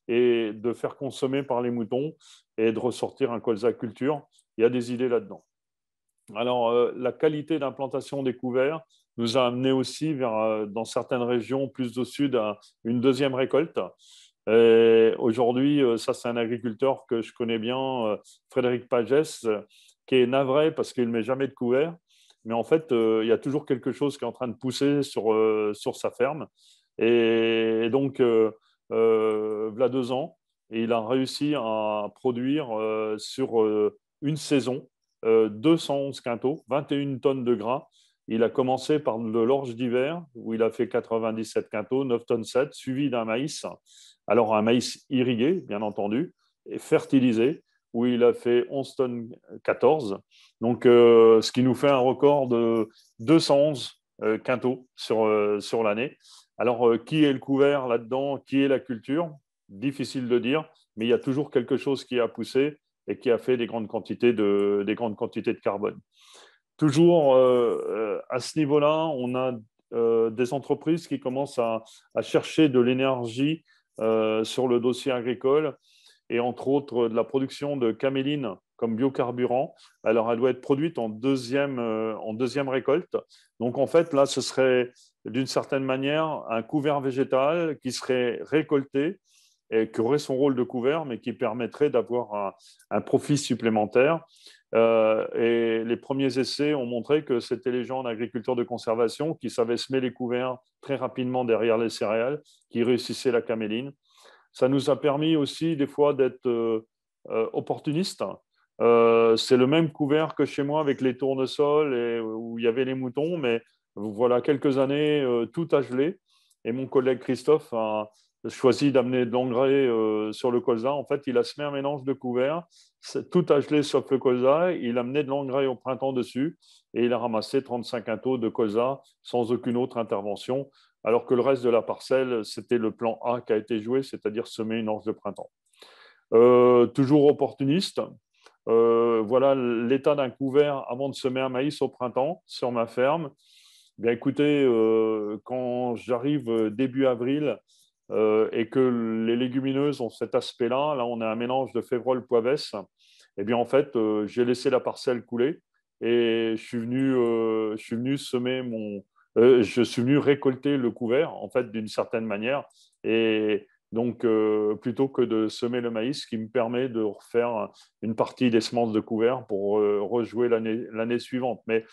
et de faire consommer par les moutons et de ressortir un colza culture. Il y a des idées là-dedans. Alors, euh, la qualité d'implantation des couverts nous a amené aussi vers, euh, dans certaines régions plus au sud, une deuxième récolte. Aujourd'hui, euh, ça, c'est un agriculteur que je connais bien, Frédéric Pagès, qui est navré parce qu'il ne met jamais de couvert. Mais en fait, euh, il y a toujours quelque chose qui est en train de pousser sur, sur sa ferme. Et, donc, voilà deux ans, il a réussi à produire sur une saison 211 quintaux, 21 tonnes de gras. Il a commencé par de l'orge d'hiver, où il a fait 97 quintaux, 9 tonnes 7, suivi d'un maïs alors un maïs irrigué, bien entendu, et fertilisé, où il a fait 11 tonnes 14, donc euh, ce qui nous fait un record de 211 euh, quintaux sur, euh, sur l'année. Alors, qui est le couvert là-dedans? Qui est la culture? Difficile de dire, mais il y a toujours quelque chose qui a poussé et qui a fait des grandes quantités de, des grandes quantités de carbone. Toujours à ce niveau-là, on a des entreprises qui commencent à, à chercher de l'énergie euh, sur le dossier agricole et entre autres de la production de caméline comme biocarburant. Alors, elle doit être produite en deuxième, euh, en deuxième récolte. Donc, en fait, là, ce serait d'une certaine manière un couvert végétal qui serait récolté et qui aurait son rôle de couvert, mais qui permettrait d'avoir un, profit supplémentaire. Euh, et les premiers essais ont montré que c'était les gens en agriculture de conservation qui savaient semer les couverts très rapidement derrière les céréales, qui réussissaient la caméline. Ça nous a permis aussi des fois d'être euh, euh, opportunistes. c'est le même couvert que chez moi avec les tournesols et où il y avait les moutons, mais voilà quelques années, tout a gelé. Et mon collègue Christophe a, choisi d'amener de l'engrais euh, sur le colza. En fait, il a semé un mélange de couverts, tout a gelé sauf le colza. Il a amené de l'engrais au printemps dessus et il a ramassé 35 quintaux de colza sans aucune autre intervention, alors que le reste de la parcelle, c'était le plan A qui a été joué, c'est-à-dire semer une orge de printemps. Euh, toujours opportuniste. Euh, voilà l'état d'un couvert avant de semer un maïs au printemps sur ma ferme. Bien écoutez, quand j'arrive début avril, euh, et que les légumineuses ont cet aspect-là, là on a un mélange de févrole poivesse, eh bien en fait euh, j'ai laissé la parcelle couler et je suis venu, euh, je suis venu semer mon, je suis venu récolter le couvert en fait d'une certaine manière et donc plutôt que de semer le maïs, ce qui me permet de refaire une partie des semences de couvert pour rejouer l'année suivante. Mais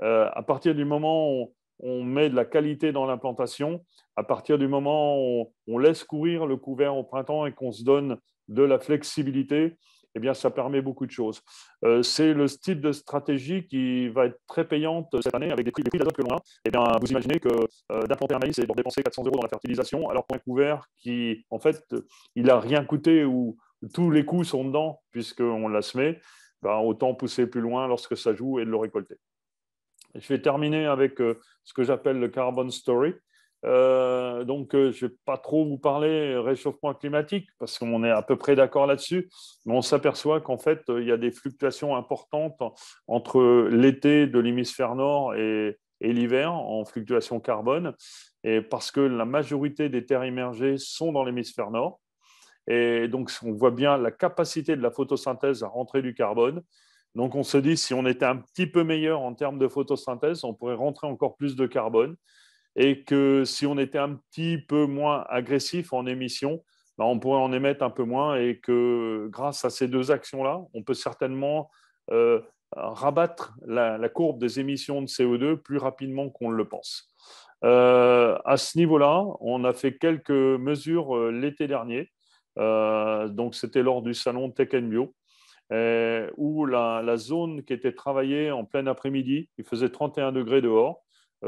à partir du moment où on met de la qualité dans l'implantation. À partir du moment où on, laisse courir le couvert au printemps et qu'on se donne de la flexibilité, eh bien, ça permet beaucoup de choses. Euh, c'est le style de stratégie qui va être très payante cette année avec des prix, d'azote que l'on a. Eh bien, vous imaginez que euh, d'implanter un maïs et de dépenser 400 euros dans la fertilisation, alors qu'un couvert qui, en fait, il n'a rien coûté ou tous les coûts sont dedans puisqu'on l'a semé, ben, autant pousser plus loin lorsque ça joue et de le récolter. Je vais terminer avec euh, ce que j'appelle le carbon story. Euh, donc, euh, je ne vais pas trop vous parler réchauffement climatique parce qu'on est à peu près d'accord là-dessus, mais on s'aperçoit qu'en fait, il y a des fluctuations importantes entre l'été de l'hémisphère nord et, et l'hiver en fluctuation carbone, et parce que la majorité des terres immergées sont dans l'hémisphère nord. Et donc, on voit bien la capacité de la photosynthèse à rentrer du carbone. Donc on se dit, si on était un petit peu meilleur en termes de photosynthèse, on pourrait rentrer encore plus de carbone. Et que si on était un petit peu moins agressif en émission, ben, on pourrait en émettre un peu moins. Et que grâce à ces deux actions-là, on peut certainement euh, rabattre la, courbe des émissions de CO2 plus rapidement qu'on le pense. à ce niveau-là, on a fait quelques mesures l'été dernier. donc, c'était lors du salon Tech Bio, où la, zone qui était travaillée en plein après-midi, il faisait 31 degrés dehors,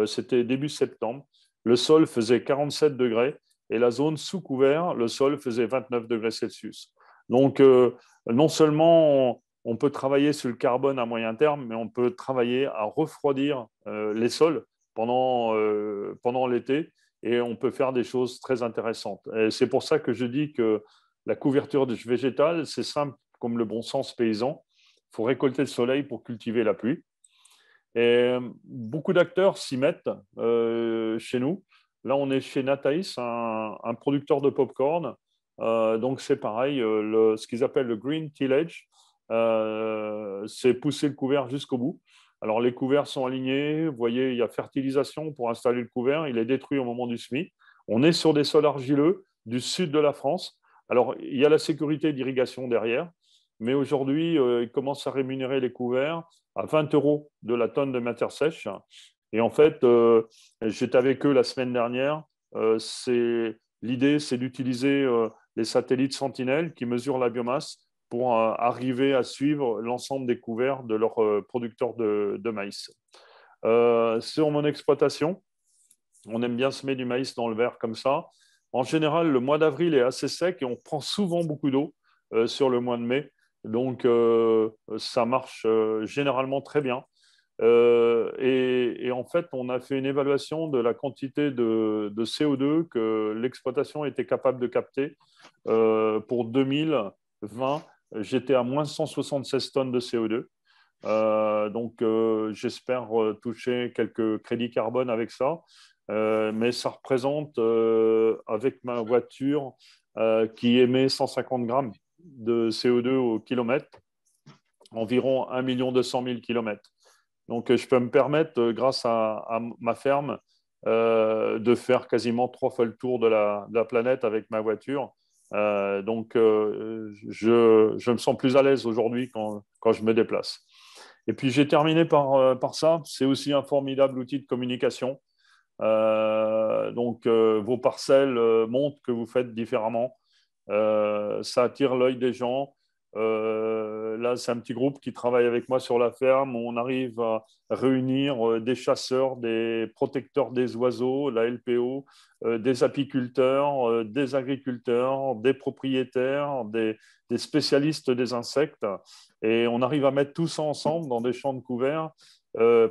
c'était début septembre, le sol faisait 47 degrés et la zone sous couvert, le sol faisait 29 degrés Celsius. Donc, euh, non seulement on, peut travailler sur le carbone à moyen terme, mais on peut travailler à refroidir euh, les sols pendant, euh, pendant l'été et on peut faire des choses très intéressantes. Et c'est pour ça que je dis que la couverture végétale, c'est simple comme le bon sens paysan. Il faut récolter le soleil pour cultiver la pluie. Et beaucoup d'acteurs s'y mettent chez nous. Là, on est chez Nataïs, un, producteur de popcorn. Euh, donc, c'est pareil, euh, ce qu'ils appellent le green tillage, euh, c'est pousser le couvert jusqu'au bout. Alors, les couverts sont alignés. Vous voyez, il y a fertilisation pour installer le couvert. Il est détruit au moment du semis. On est sur des sols argileux du sud de la France. Alors, il y a la sécurité d'irrigation derrière, mais aujourd'hui, ils commencent à rémunérer les couverts à 20 euros de la tonne de matière sèche. Et en fait, euh, j'étais avec eux la semaine dernière. Euh, l'idée, c'est d'utiliser euh, les satellites Sentinelle qui mesurent la biomasse pour arriver à suivre l'ensemble des couverts de leurs producteurs de, maïs. sur mon exploitation, on aime bien semer du maïs dans le verre comme ça. En général, le mois d'avril est assez sec et on prend souvent beaucoup d'eau sur le mois de mai. Donc, ça marche généralement très bien. Euh, et, en fait, on a fait une évaluation de la quantité de, CO2 que l'exploitation était capable de capter. Euh, pour 2020, j'étais à moins 176 tonnes de CO2. Euh, donc, j'espère toucher quelques crédits carbone avec ça. mais ça représente, avec ma voiture qui émet 150 grammes de CO2 au kilomètre, environ 1 200 000 kilomètres. Donc, euh, je peux me permettre, euh, grâce à, ma ferme, euh, de faire quasiment trois fois le tour de la, planète avec ma voiture. donc, je, me sens plus à l'aise aujourd'hui quand, je me déplace. Et puis, j'ai terminé par, par ça. C'est aussi un formidable outil de communication. donc, vos parcelles montrent que vous faites différemment. Ça attire l'œil des gens. Euh, là, c'est un petit groupe qui travaille avec moi sur la ferme. On arrive à réunir euh, des chasseurs, des protecteurs des oiseaux, la LPO, euh, des apiculteurs, des agriculteurs, des propriétaires, des, spécialistes des insectes. Et on arrive à mettre tout ça ensemble dans des champs de couverts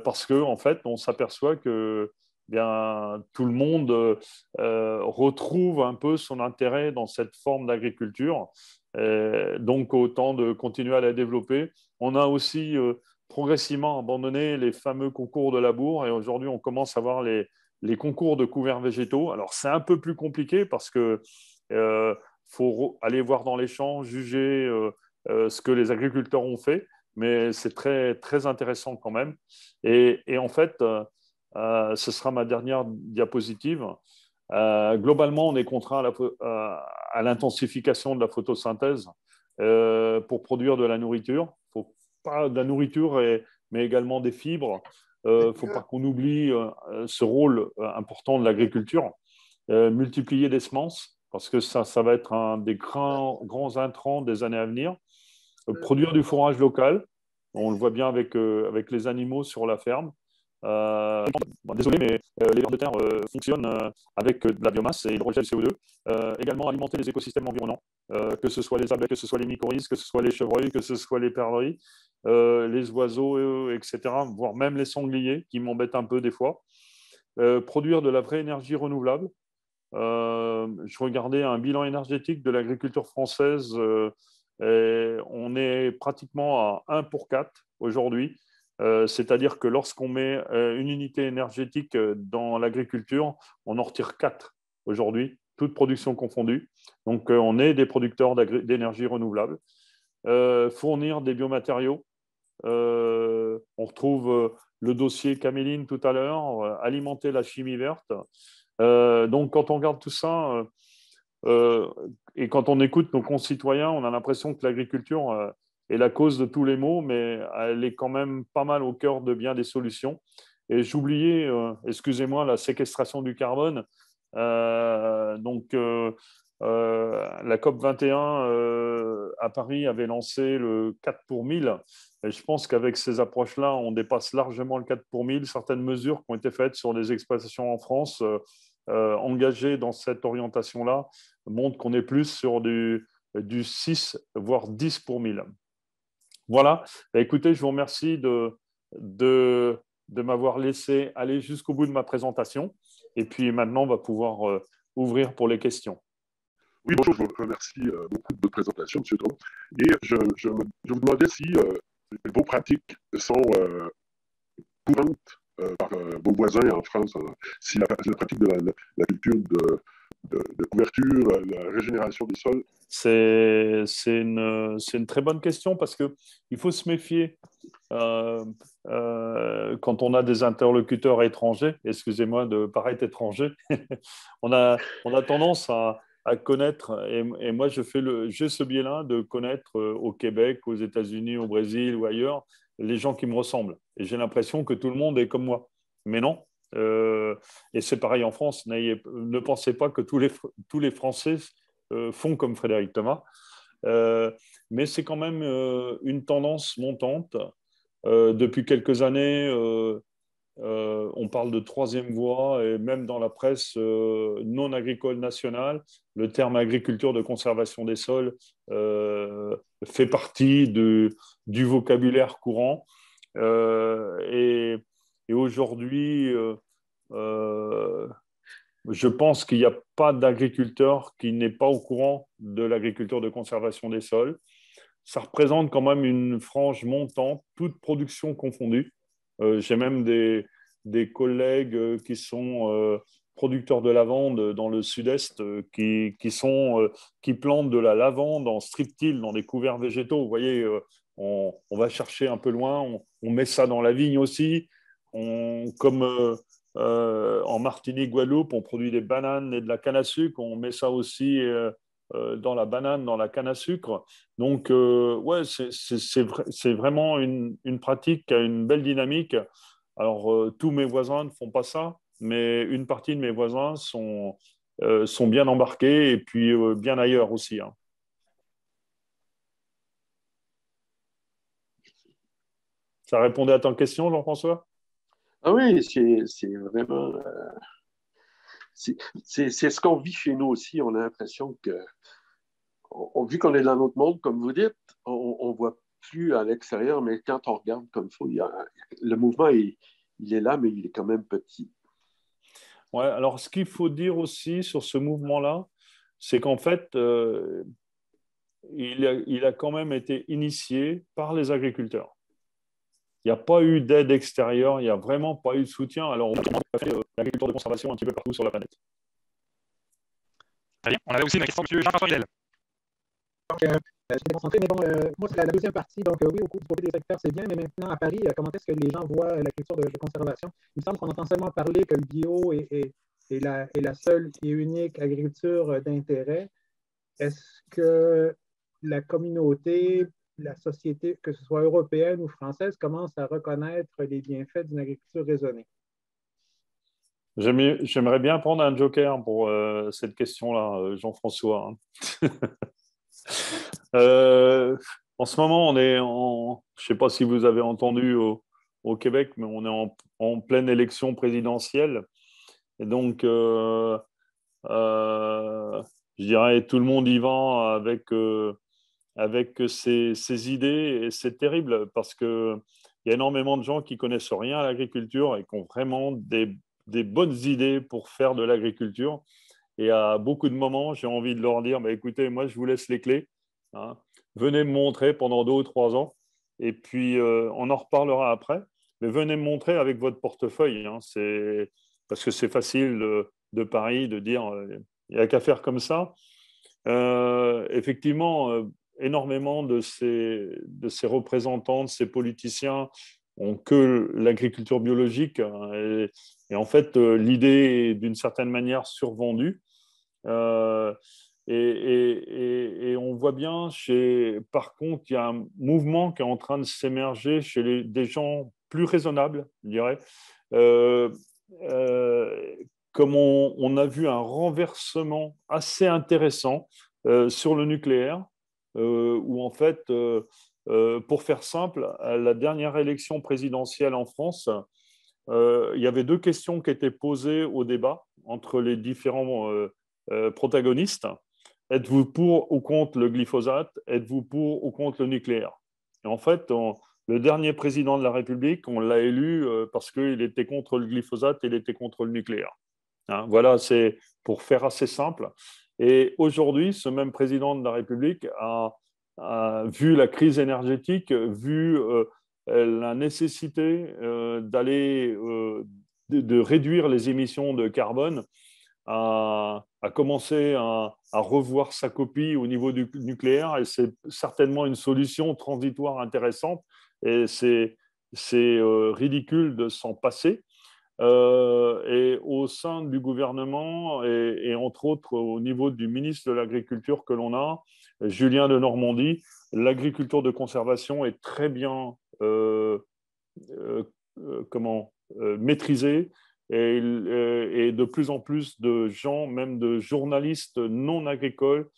parce qu'en en fait, on s'aperçoit que bien, tout le monde retrouve un peu son intérêt dans cette forme d'agriculture. Euh, donc, autant de continuer à la développer. On a aussi euh, progressivement abandonné les fameux concours de labour et aujourd'hui, on commence à voir les, concours de couverts végétaux. Alors, c'est un peu plus compliqué parce que euh, faut aller voir dans les champs, juger ce que les agriculteurs ont fait, mais c'est très, très intéressant quand même. Et en fait, ce sera ma dernière diapositive. globalement, on est contraint à, l'intensification de la photosynthèse euh, pour produire de la nourriture. Faut pas de la nourriture, mais également des fibres. Il euh, ne faut pas qu'on oublie euh, ce rôle important de l'agriculture. multiplier des semences, parce que ça, va être un des grands, intrants des années à venir. produire du fourrage local. On le voit bien avec les animaux sur la ferme. Euh, désolé, mais euh, les vers de terre euh, fonctionnent avec de la biomasse et hydrogène CO2. également alimenter les écosystèmes environnants, que ce soit les abeilles, que ce soit les mycorhizes, que ce soit les chevreuils, que ce soit les perdrix, les oiseaux, etc., voire même les sangliers qui m'embêtent un peu des fois. produire de la vraie énergie renouvelable. je regardais un bilan énergétique de l'agriculture française. Et on est pratiquement à 1 pour 4 aujourd'hui. Euh, c'est-à-dire que lorsqu'on met euh, une unité énergétique euh, dans l'agriculture, on en retire quatre aujourd'hui, toute production confondue. Donc, on est des producteurs d'énergie renouvelable. fournir des biomatériaux. on retrouve le dossier Caméline tout à l'heure, alimenter la chimie verte. donc, quand on regarde tout ça, et quand on écoute nos concitoyens, on a l'impression que l'agriculture est la cause de tous les maux, mais elle est quand même pas mal au cœur de bien des solutions. Et j'oubliais, excusez-moi, la séquestration du carbone. donc, la COP 21 à Paris avait lancé le 4 pour 1000. Et je pense qu'avec ces approches-là, on dépasse largement le 4 pour 1000. Certaines mesures qui ont été faites sur les exploitations en France engagées dans cette orientation-là montrent qu'on est plus sur du, du 6, voire 10 pour 1000. Voilà. Bah, écoutez, je vous remercie de, de, m'avoir laissé aller jusqu'au bout de ma présentation. Et puis maintenant, on va pouvoir euh, ouvrir pour les questions. Oui, bonjour, je vous remercie euh, beaucoup de votre présentation, M. Thomas. Et je, je, je, vous demandais si euh, vos pratiques sont courantes par vos voisins en France, si la, pratique de la, la culture de, de, couverture, la régénération des sols C'est une, une, très bonne question parce qu'il faut se méfier euh, euh, quand on a des interlocuteurs étrangers, excusez-moi de paraître étranger, *laughs* on, a, on a tendance à, à connaître, et, moi je fais le, j'ai ce biais-là de connaître euh, au Québec, aux États-Unis, au Brésil ou ailleurs, les gens qui me ressemblent. Et j'ai l'impression que tout le monde est comme moi. Mais non, euh, et c'est pareil en France. Ne pensez pas que tous les, tous les Français euh, font comme Frédéric Thomas. Euh, mais c'est quand même une tendance montante. depuis quelques années, on parle de troisième voie et même dans la presse non agricole nationale, le terme agriculture de conservation des sols fait partie du vocabulaire courant. et, et aujourd'hui, euh, je pense qu'il n'y a pas d'agriculteur qui n'est pas au courant de l'agriculture de conservation des sols. Ça représente quand même une frange montante, toute production confondue. Euh, j'ai même des, des, collègues euh, qui sont producteurs de lavande dans le sud-est qui, qui, sont, qui plantent de la lavande en strip-till dans des couverts végétaux. Vous voyez, on, on, va chercher un peu loin, on, met ça dans la vigne aussi. Comme euh, en Martinique, Guadeloupe, on produit des bananes et de la canne à sucre. On met ça aussi euh, euh, dans la banane, dans la canne à sucre. Donc, ouais, c'est vraiment une, pratique qui a une belle dynamique. Alors, tous mes voisins ne font pas ça, mais une partie de mes voisins sont, sont bien embarqués et puis bien ailleurs aussi. Hein. Ça répondait à ta question, Jean-François? Ah oui, c'est vraiment. Euh, c'est ce qu'on vit chez nous aussi. On a l'impression que, on, vu qu'on est dans notre monde, comme vous dites, on ne voit plus à l'extérieur, mais quand on regarde comme il faut, le mouvement, il, est là, mais il est quand même petit. Ouais, alors ce qu'il faut dire aussi sur ce mouvement-là, c'est qu'en fait, euh, il, a, il, a, quand même été initié par les agriculteurs. Il n'y a pas eu d'aide extérieure, il n'y a vraiment pas eu de soutien. Alors, on a fait euh, l'agriculture de conservation un petit peu partout sur la planète. Très bien. On avait aussi une question de M. Jean-François Hidel. Donc, euh, je suis concentré, mais bon, euh, moi, c'est la, deuxième partie. Donc, oui, au cours du côté des secteurs, c'est bien, mais maintenant, à Paris, comment est-ce que les gens voient la culture de, conservation? Il me semble qu'on entend seulement parler que le bio est, est, la, est la seule et unique agriculture d'intérêt. Est-ce que la communauté la société, que ce soit européenne ou française, commence à reconnaître les bienfaits d'une agriculture raisonnée. J'aimerais bien prendre un joker pour euh, cette question-là, euh, Jean-François. Hein. *laughs* Euh, en ce moment, on est en, je ne sais pas si vous avez entendu au, Québec, mais on est en, pleine élection présidentielle. Et donc, je dirais, tout le monde y va avec avec ces, idées. Et c'est terrible parce qu'il y a énormément de gens qui connaissent rien à l'agriculture et qui ont vraiment des, bonnes idées pour faire de l'agriculture. Et à beaucoup de moments, j'ai envie de leur dire, bah, écoutez, moi, je vous laisse les clés. Hein. Venez me montrer pendant deux ou trois ans. Et puis, euh, on en reparlera après. Mais venez me montrer avec votre portefeuille. Hein. Parce que c'est facile de, Paris de dire, euh, il n'y a qu'à faire comme ça. Euh, effectivement, énormément de ces, de ces représentants, de ces politiciens ont que l'agriculture biologique. Hein, et, en fait, euh, l'idée est d'une certaine manière survendue. Euh, et, et, on voit bien, chez, par contre, il y a un mouvement qui est en train de s'émerger chez des gens plus raisonnable, je dirais. comme on, a vu un renversement assez intéressant sur le nucléaire, où en fait, pour faire simple, à la dernière élection présidentielle en France, il y avait deux questions qui étaient posées au débat entre les différents protagonistes. Êtes-vous pour ou contre le glyphosate? Êtes-vous pour ou contre le nucléaire? Et en fait, le dernier président de la République, on l'a élu euh, parce qu'il était contre le glyphosate et il était contre le nucléaire. Hein, voilà, c'est pour faire assez simple. Et aujourd'hui, ce même président de la République a, vu la crise énergétique, vu euh, la nécessité euh, d'aller, de, réduire les émissions de carbone a, commencé à, revoir sa copie au niveau du nucléaire et c'est certainement une solution transitoire intéressante et c'est euh, ridicule de s'en passer. Euh, et au sein du gouvernement et, entre autres au niveau du ministre de l'Agriculture que l'on a, Julien de Normandie, l'agriculture de conservation est très bien euh, comment, maîtrisée euh, et, de plus en plus de gens, même de journalistes non agricoles,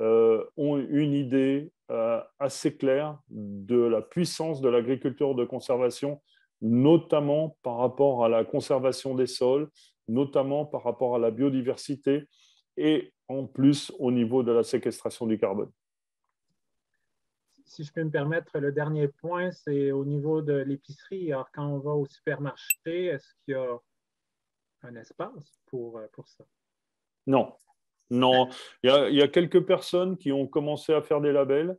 euh, ont une idée euh, assez claire de la puissance de l'agriculture de conservation, notamment par rapport à la conservation des sols, notamment par rapport à la biodiversité et en plus au niveau de la séquestration du carbone. Si je peux me permettre, le dernier point, c'est au niveau de l'épicerie. Alors, quand on va au supermarché, est-ce qu'il y a un espace pour, euh, pour ça? Non. Non. Il y, a, il y, a, quelques personnes qui ont commencé à faire des labels.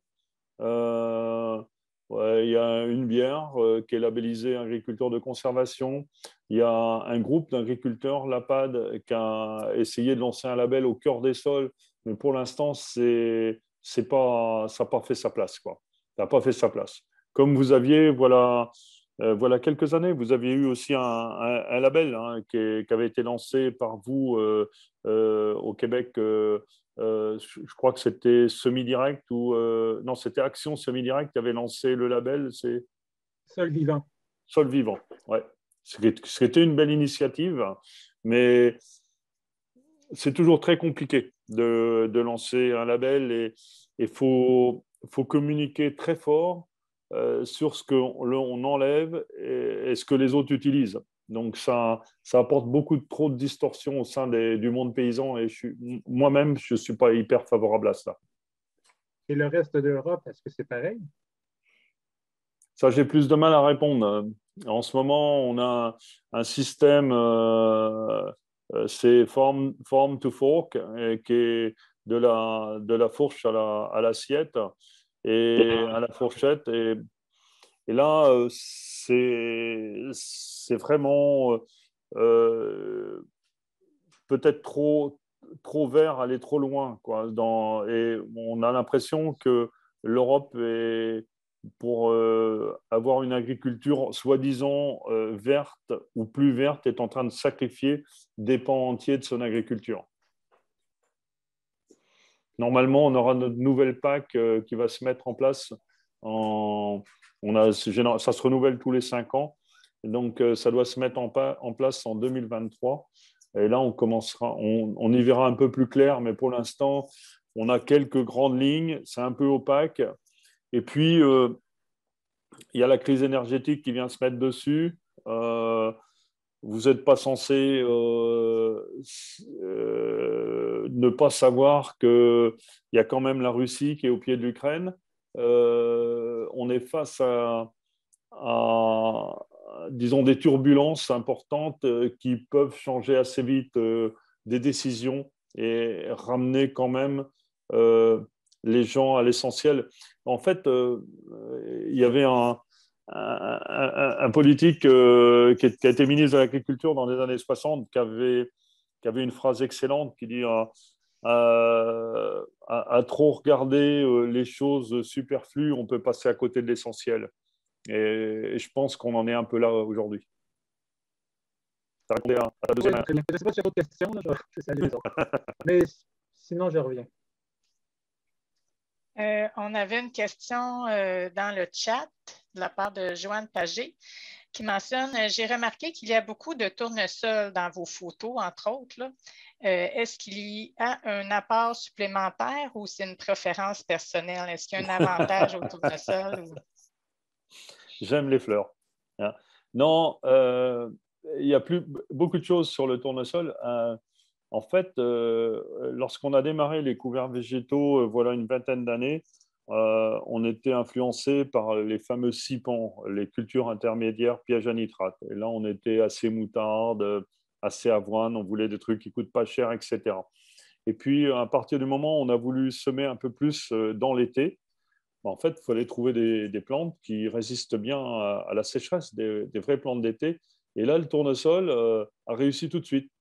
Euh, il y a une bière euh, qui est labellisée agriculteur de conservation. Il y a un groupe d'agriculteurs, l'APAD, qui a essayé de lancer un label au cœur des sols, mais pour l'instant, c'est, pas, ça n'a pas fait sa place. Quoi. Ça pas fait sa place. Comme vous aviez, voilà, euh, voilà quelques années, vous aviez eu aussi un, label hein, qui, avait été lancé par vous euh, au Québec. Je crois que c'était Semi-Direct ou non, c'était Action Semi-Direct qui avait lancé le label. C'est Sol Vivant. Sol Vivant, ouais. C'était une belle initiative, mais c'est toujours très compliqué de, lancer un label et il faut, faut communiquer très fort euh, sur ce qu'on enlève et, ce que les autres utilisent. Donc ça, ça apporte beaucoup trop de distorsions au sein du monde paysan et moi-même, je ne suis pas hyper favorable à ça. Et le reste de l'Europe, est-ce que c'est pareil? Ça, j'ai plus de mal à répondre. En ce moment, on a un système, euh, euh, c'est form, to fork, qui est de la, de la fourche à l'assiette et à la fourchette. Et, et là, euh, c'est vraiment euh, euh, peut-être trop, trop vert, aller trop loin. Et on a l'impression que l'Europe pour avoir une agriculture soi-disant verte ou plus verte, est en train de sacrifier des pans entiers de son agriculture. Normalement, on aura notre nouvelle PAC euh, qui va se mettre en place. En, on a, ça se renouvelle tous les cinq ans. donc, euh, ça doit se mettre en, place en 2023. Et là, on commencera, on, y verra un peu plus clair, mais pour l'instant, on a quelques grandes lignes. C'est un peu opaque. Et puis, euh, il y a la crise énergétique qui vient se mettre dessus vous n'êtes pas censé euh, euh, ne pas savoir qu'il y a quand même la Russie qui est au pied de l'Ukraine. Euh, on est face à, disons, des turbulences importantes qui peuvent changer assez vite des décisions et ramener quand même les gens à l'essentiel. En fait, il y avait un, un, politique euh, qui, a été ministre de l'Agriculture dans les années 60 qui avait, qui avait une phrase excellente qui dit euh, euh, à, trop regarder les choses superflues, on peut passer à côté de l'essentiel. Et, je pense qu'on en est un peu là aujourd'hui. Ça à la deuxième. je ne sais pas si y a d'autres questions. Mais sinon, je reviens. on avait une question dans le chat de la part de Joanne Pagé. Qui mentionne J'ai remarqué qu'il y a beaucoup de tournesol dans vos photos, entre autres. Est-ce qu'il y a un apport supplémentaire ou c'est une préférence personnelle? Est-ce qu'il y a un avantage au tournesol? J'aime les fleurs. Hein. Non, euh, il y a plus beaucoup de choses sur le tournesol. Euh, en fait, euh, lorsqu'on a démarré les couverts végétaux, voilà une vingtaine d'années, on était influencé par les fameux sipons, les cultures intermédiaires pièges à nitrate. Et là, on était assez moutarde, assez avoine, on voulait des trucs qui coûtent pas cher, etc. Et puis, à partir du moment où on a voulu semer un peu plus dans l'été, bah, en fait, il fallait trouver des, plantes qui résistent bien à, la sécheresse, des, vraies plantes d'été. Et là, le tournesol euh, a réussi tout de suite.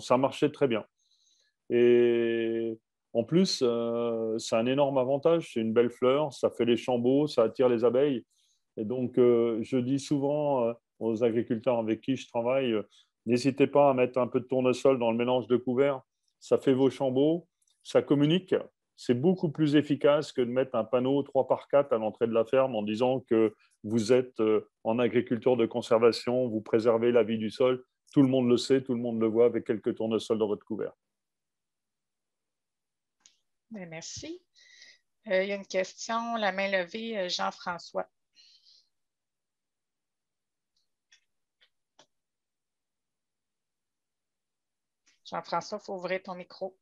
ça marchait très bien. Et en plus, euh, c'est un énorme avantage. C'est une belle fleur, ça fait les chambeaux, ça attire les abeilles. Et donc, euh, je dis souvent aux agriculteurs avec qui je travaille, n'hésitez pas à mettre un peu de tournesol dans le mélange de couverts. Ça fait vos chambeaux, ça communique c'est beaucoup plus efficace que de mettre un panneau 3 par 4 à l'entrée de la ferme en disant que vous êtes euh, en agriculture de conservation, vous préservez la vie du sol. Tout le monde le sait, tout le monde le voit avec quelques tournesols dans votre couvert. Ben, merci. Euh, il y a une question, la main levée, euh, Jean-François. Jean-François, il faut ouvrir ton micro.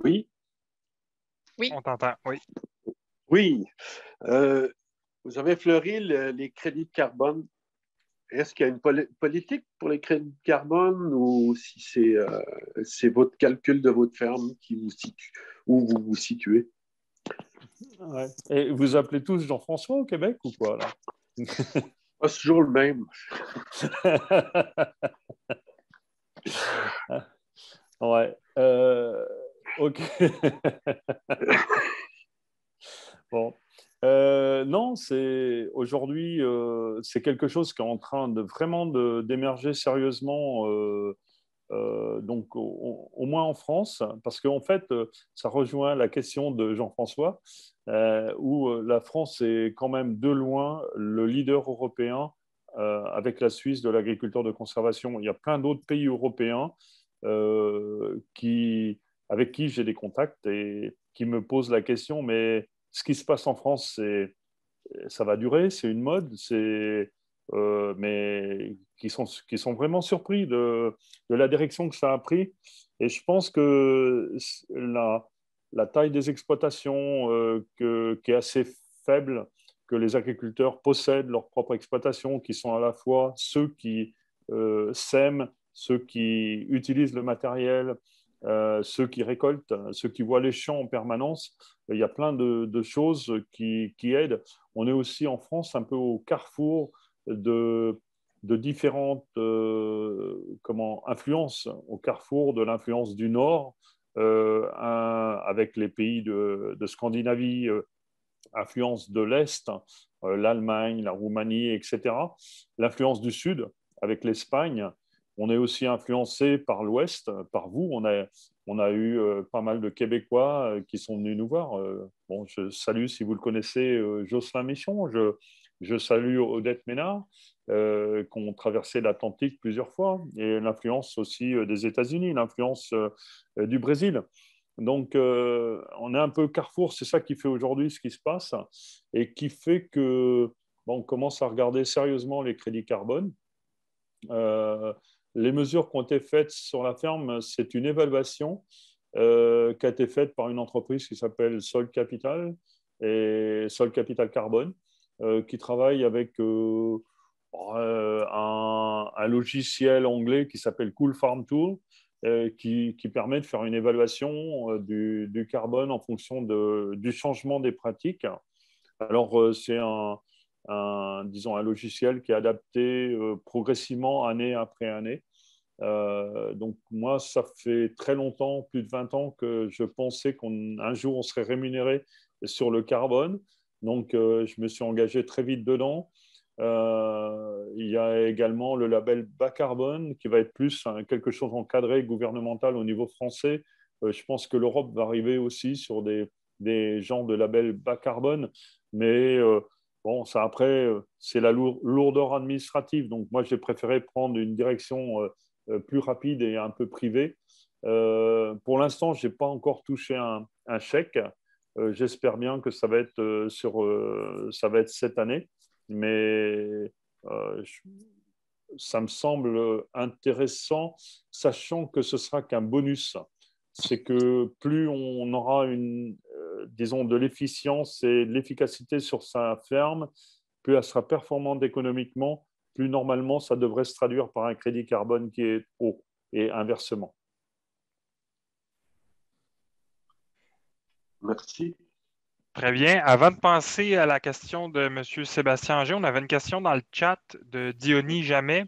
Oui. Oui. On t'entend, oui. Oui. Euh, vous avez fleuri les crédits de carbone. Est-ce qu'il y a une politique pour les crédits de carbone ou si euh, c'est votre calcul de votre ferme qui vous situe, où vous vous situez? Et vous appelez tous Jean-François au Québec ou quoi là? *laughs* Pas toujours le même. *laughs* ouais. Euh, Ok. *laughs* bon. Euh, non, c'est aujourd'hui, euh, c'est quelque chose qui est en train de vraiment d'émerger sérieusement, euh, donc au, moins en France, parce qu'en fait, ça rejoint la question de Jean-François, où la France est quand même de loin le leader européen avec la Suisse de l'agriculture de conservation. Il y a plein d'autres pays européens qui avec qui j'ai des contacts et qui me posent la question, mais ce qui se passe en France, c'est, ça va durer, c'est une mode, c'est, euh, mais qui sont, qui sont vraiment surpris de, de, la direction que ça a pris. Et je pense que la, la taille des exploitations euh, qui est assez faible, que les agriculteurs possèdent leur propre exploitation, qui sont à la fois ceux qui euh, sèment, ceux qui utilisent le matériel, euh, ceux qui récoltent, ceux qui voient les champs en permanence. Il y a plein de, choses qui, aident. On est aussi en France un peu au carrefour de, différentes euh, influences, au carrefour de l'influence du Nord, euh, avec les pays de, de Scandinavie, influence de l'Est, l'Allemagne, la Roumanie, etc. L'influence du Sud, avec l'Espagne, on est aussi influencé par l'Ouest, par vous. On a, eu euh, pas mal de Québécois euh, qui sont venus nous voir. Euh, bon, je salue, si vous le connaissez, Jocelyn Mission. Je, salue Odette Ménard, qui ont traversé l'Atlantique plusieurs fois, et l'influence aussi des États-Unis, l'influence du Brésil. Donc, on est un peu carrefour, c'est ça qui fait aujourd'hui ce qui se passe, et qui fait que on commence à regarder sérieusement les crédits carbone. Les mesures qui ont été faites sur la ferme, c'est une évaluation euh, qui a été faite par une entreprise qui s'appelle Sol Capital et Sol Capital Carbone, euh, qui travaille avec euh, un, logiciel anglais qui s'appelle Cool Farm Tool, qui, permet de faire une évaluation du, carbone en fonction du changement des pratiques. Alors, c'est un, un, disons, un logiciel qui est adapté euh, progressivement année après année. Euh, donc moi, ça fait très longtemps, plus de 20 ans, que je pensais qu'un jour on serait rémunéré sur le carbone. Donc euh, je me suis engagé très vite dedans. il y a également le label bas carbone qui va être plus hein, quelque chose encadré, gouvernemental au niveau français. je pense que l'Europe va arriver aussi sur des, des gens de label bas carbone, mais bon, ça après, c'est la lourdeur administrative. Donc moi, j'ai préféré prendre une direction plus rapide et un peu privée. pour l'instant, je n'ai pas encore touché un, chèque. J'espère bien que ça va être sur, ça va être cette année, mais ça me semble intéressant, sachant que ce sera qu'un bonus. C'est que plus on aura une, euh, disons, de l'efficience et de l'efficacité sur sa ferme, plus elle sera performante économiquement, plus normalement ça devrait se traduire par un crédit carbone qui est haut et inversement. Merci. Très bien. Avant de passer à la question de M. Sébastien Anger, on avait une question dans le chat de Diony Jamais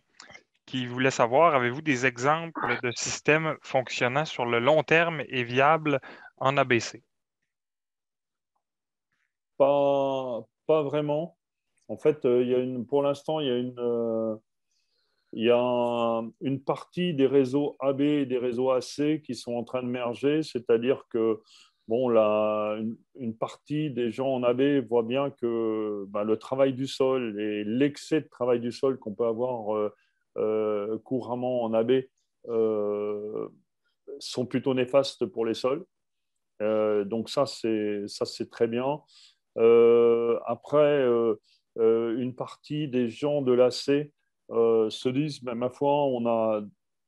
qui voulait savoir avez-vous des exemples de systèmes fonctionnant sur le long terme et viables en ABC Pas, pas vraiment. En fait, euh, il y a une, pour l'instant, il y a une. Euh, il y a une partie des réseaux AB et des réseaux AC qui sont en train de merger, c'est-à-dire que bon, la, une, partie des gens en AB voient bien que ben, le travail du sol et l'excès de travail du sol qu'on peut avoir euh, couramment en AB sont plutôt néfastes pour les sols. donc ça, c'est très bien. Après, une partie des gens de l'AC se disent, ben, ma foi, on a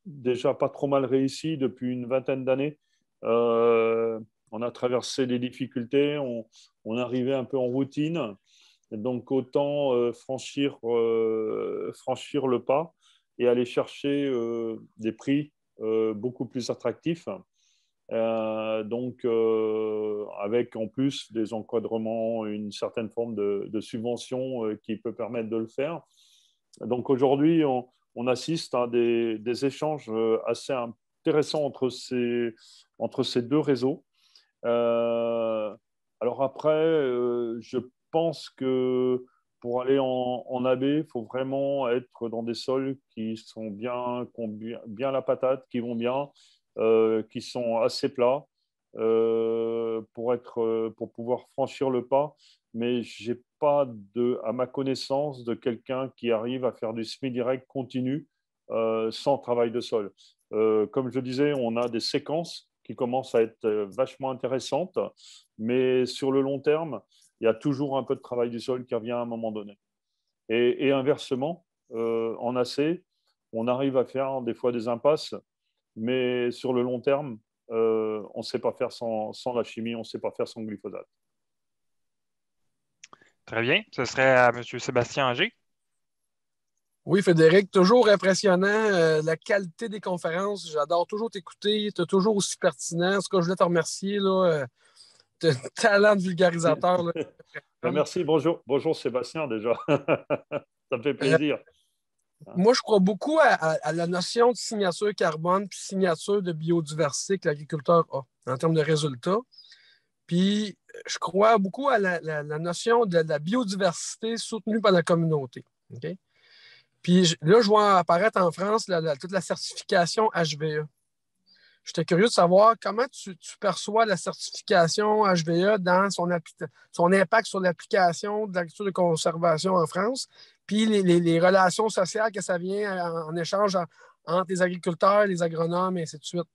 déjà pas trop mal réussi depuis une vingtaine d'années on a traversé des difficultés, on, arrivait un peu en routine. Donc autant euh, franchir, euh, le pas et aller chercher euh, des prix beaucoup plus attractifs. Donc avec en plus des encadrements, une certaine forme de, subvention qui peut permettre de le faire. Donc aujourd'hui, on, assiste à des, échanges assez intéressants entre ces, deux réseaux. Euh, alors après, euh, je pense que pour aller en, AB, il faut vraiment être dans des sols qui sont bien, qui bien, la patate, qui vont bien, euh, qui sont assez plats pour, être, pour pouvoir franchir le pas. Mais je n'ai pas, de, à ma connaissance, de quelqu'un qui arrive à faire du semi-direct continu sans travail de sol. comme je disais, on a des séquences qui commence à être euh, vachement intéressante. Mais sur le long terme, il y a toujours un peu de travail du sol qui revient à un moment donné. Et, inversement, euh, en AC, on arrive à faire des fois des impasses, mais sur le long terme, euh, on ne sait pas faire sans, sans, la chimie, on ne sait pas faire sans glyphosate. Très bien. Ce serait à M. Sébastien Anger. Oui, Frédéric, toujours impressionnant. Euh, la qualité des conférences, j'adore toujours t'écouter. Tu es toujours aussi pertinent. Ce que je voulais te remercier, là, euh, *laughs* talent de vulgarisateur. *laughs* Merci. Bonjour, bonjour Sébastien, déjà. *laughs* Ça me fait plaisir. Moi, je crois beaucoup à, la notion de signature carbone puis signature de biodiversité que l'agriculteur a en termes de résultats. Puis, je crois beaucoup à la, notion de la biodiversité soutenue par la communauté. Puis là, je vois apparaître en France toute la certification HVE. J'étais curieux de savoir comment tu, perçois la certification HVE dans son, impact sur l'application de l'agriculture de conservation en France, puis les, relations sociales que ça vient en, échange entre les agriculteurs, les agronomes, et ainsi de suite.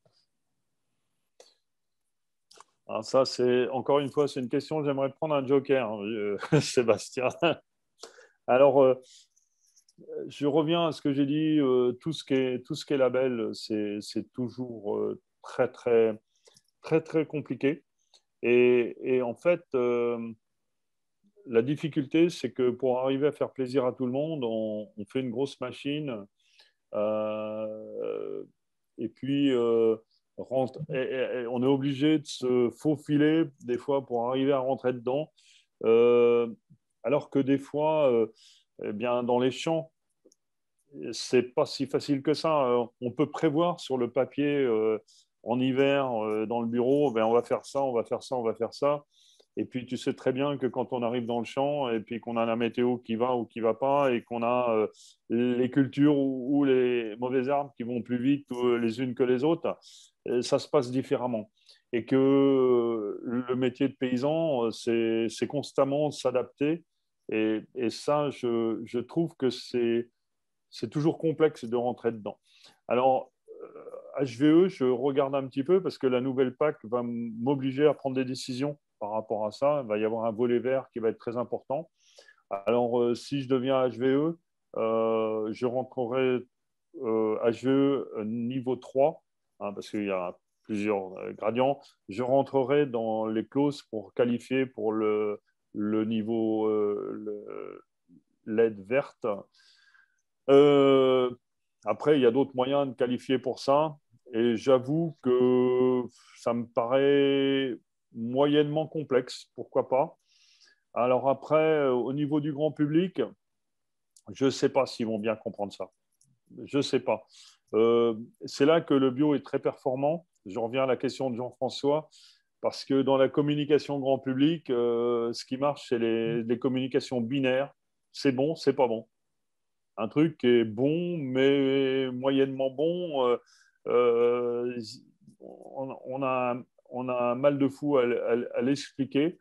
Alors ça, c'est encore une fois, c'est une question. J'aimerais prendre un joker, euh, *laughs* Sébastien. Alors, euh, je reviens à ce que j'ai dit, euh, tout, ce qui est, tout ce qui est label, c'est toujours euh, très, très, très, très compliqué. Et, en fait, euh, la difficulté, c'est que pour arriver à faire plaisir à tout le monde, on, fait une grosse machine. et puis, on est obligé de se faufiler des fois pour arriver à rentrer dedans. alors que des fois, eh bien, dans les champs, c'est pas si facile que ça. Euh, on peut prévoir sur le papier euh, en hiver euh, dans le bureau, ben, on va faire ça, on va faire ça, on va faire ça. Et puis tu sais très bien que quand on arrive dans le champ et puis qu'on a la météo qui va ou qui va pas et qu'on a les cultures ou, les mauvaises arbres qui vont plus vite les unes que les autres, ça se passe différemment. et que le métier de paysan, c'est constamment s'adapter. Et, et, ça, je, je trouve que c'est toujours complexe de rentrer dedans. Alors, HVE, je regarde un petit peu parce que la nouvelle PAC va m'obliger à prendre des décisions par rapport à ça. Il va y avoir un volet vert qui va être très important. Alors, euh, si je deviens HVE, euh, je rentrerai HVE euh, niveau 3, hein, parce qu'il y a plusieurs gradients. Je rentrerai dans les clauses pour qualifier pour le, niveau LED verte. Après, il y a d'autres moyens de qualifier pour ça. Et j'avoue que ça me paraît moyennement complexe, pourquoi pas. Alors après, euh, au niveau du grand public, je ne sais pas s'ils vont bien comprendre ça. Je ne sais pas. Euh, c'est là que le bio est très performant. Je reviens à la question de Jean-François, parce que dans la communication grand public, euh, ce qui marche, c'est les, les, communications binaires. C'est bon, c'est pas bon. Un truc qui est bon, mais moyennement bon. Euh, on, a, on a un mal de fou à, l'expliquer.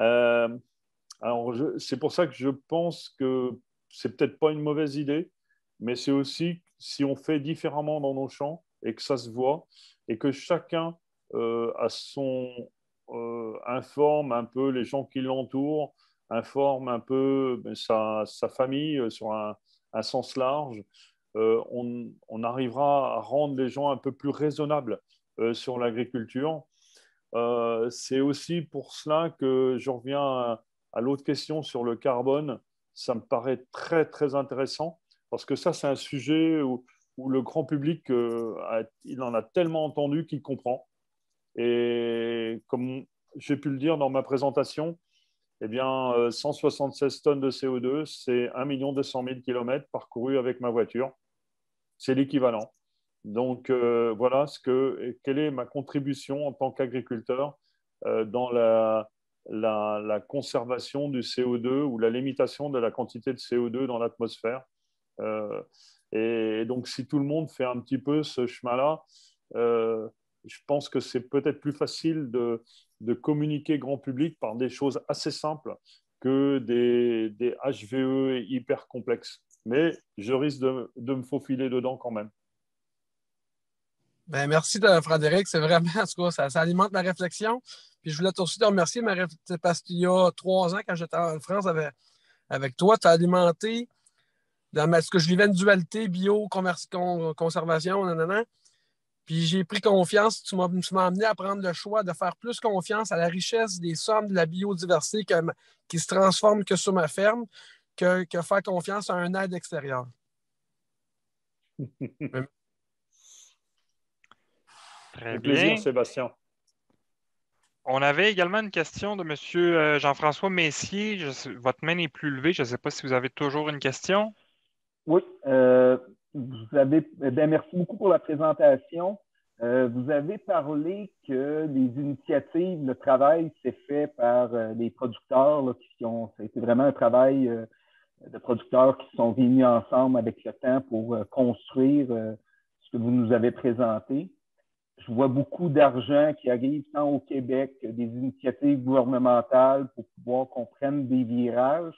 Euh, alors, c'est pour ça que je pense que c'est peut-être pas une mauvaise idée, mais c'est aussi si on fait différemment dans nos champs et que ça se voit et que chacun euh, a son informe un peu les gens qui l'entourent, informe un peu ben, sa, sa famille sur un, un, sens large. Euh, on, arrivera à rendre les gens un peu plus raisonnables euh, sur l'agriculture. Euh, c'est aussi pour cela que je reviens à, l'autre question sur le carbone. Ça me paraît très, très intéressant parce que ça, c'est un sujet où, le grand public, il en a tellement entendu qu'il comprend. Et comme j'ai pu le dire dans ma présentation, eh bien, 176 tonnes de CO2, c'est 1 200 000 km parcourus avec ma voiture c'est l'équivalent. Donc euh, voilà ce que, quelle est ma contribution en tant qu'agriculteur euh, dans la, conservation du CO2 ou la limitation de la quantité de CO2 dans l'atmosphère. Euh, et donc si tout le monde fait un petit peu ce chemin-là, je pense que c'est peut-être plus facile de, de, communiquer grand public par des choses assez simples que des, des HVE hyper complexes mais je risque de, me faufiler dedans quand même. Ben, merci, Frédéric. C'est vraiment, ça, alimente ma réflexion. Puis je voulais aussi te remercier parce qu'il y a trois ans, quand j'étais en France avec, avec toi, tu as alimenté dans ce que je vivais une dualité bio-conservation, Puis j'ai pris confiance, tu m'as amené à prendre le choix de faire plus confiance à la richesse des sommes de la biodiversité qui se transforme que sur ma ferme que, faire confiance à un aide extérieur. *laughs* Très bien. Sébastien. On avait également une question de M. Euh, Jean-François Messier. votre main n'est plus levée. Je ne sais pas si vous avez toujours une question. Oui. Euh, vous avez, eh merci beaucoup pour la présentation. Euh, vous avez parlé que les initiatives, le travail s'est fait par les producteurs qui ont. Ça a été vraiment un travail de producteurs qui sont réunis ensemble avec le temps pour euh, construire euh, ce que vous nous avez présenté. Je vois beaucoup d'argent qui arrive tant au Québec des initiatives gouvernementales pour pouvoir qu'on prenne des virages.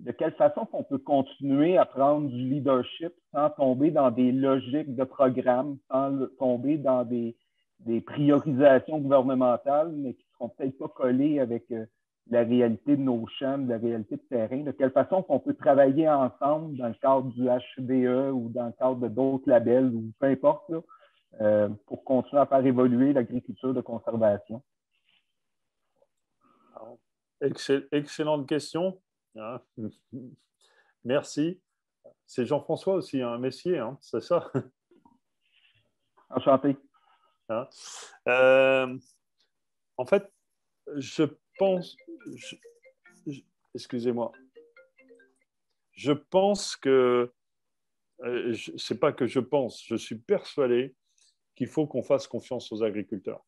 Euh, de quelle façon on peut continuer à prendre du leadership sans tomber dans des logiques de programme, sans tomber dans des, priorisations gouvernementales, mais qui ne seront peut-être pas collées avec la réalité de nos champs, la réalité de terrain, de quelle façon on peut travailler ensemble dans le cadre du HDE ou dans le cadre de d'autres labels ou peu importe, euh, pour continuer à faire évoluer l'agriculture de conservation? excellente question. Hein. *laughs* Merci. C'est Jean-François aussi, un Messier, hein, c'est ça? *laughs* Enchanté. Hein. Euh, en fait, je pense, excusez-moi, je pense que, euh, c'est pas que je pense, je suis persuadé qu'il faut qu'on fasse confiance aux agriculteurs.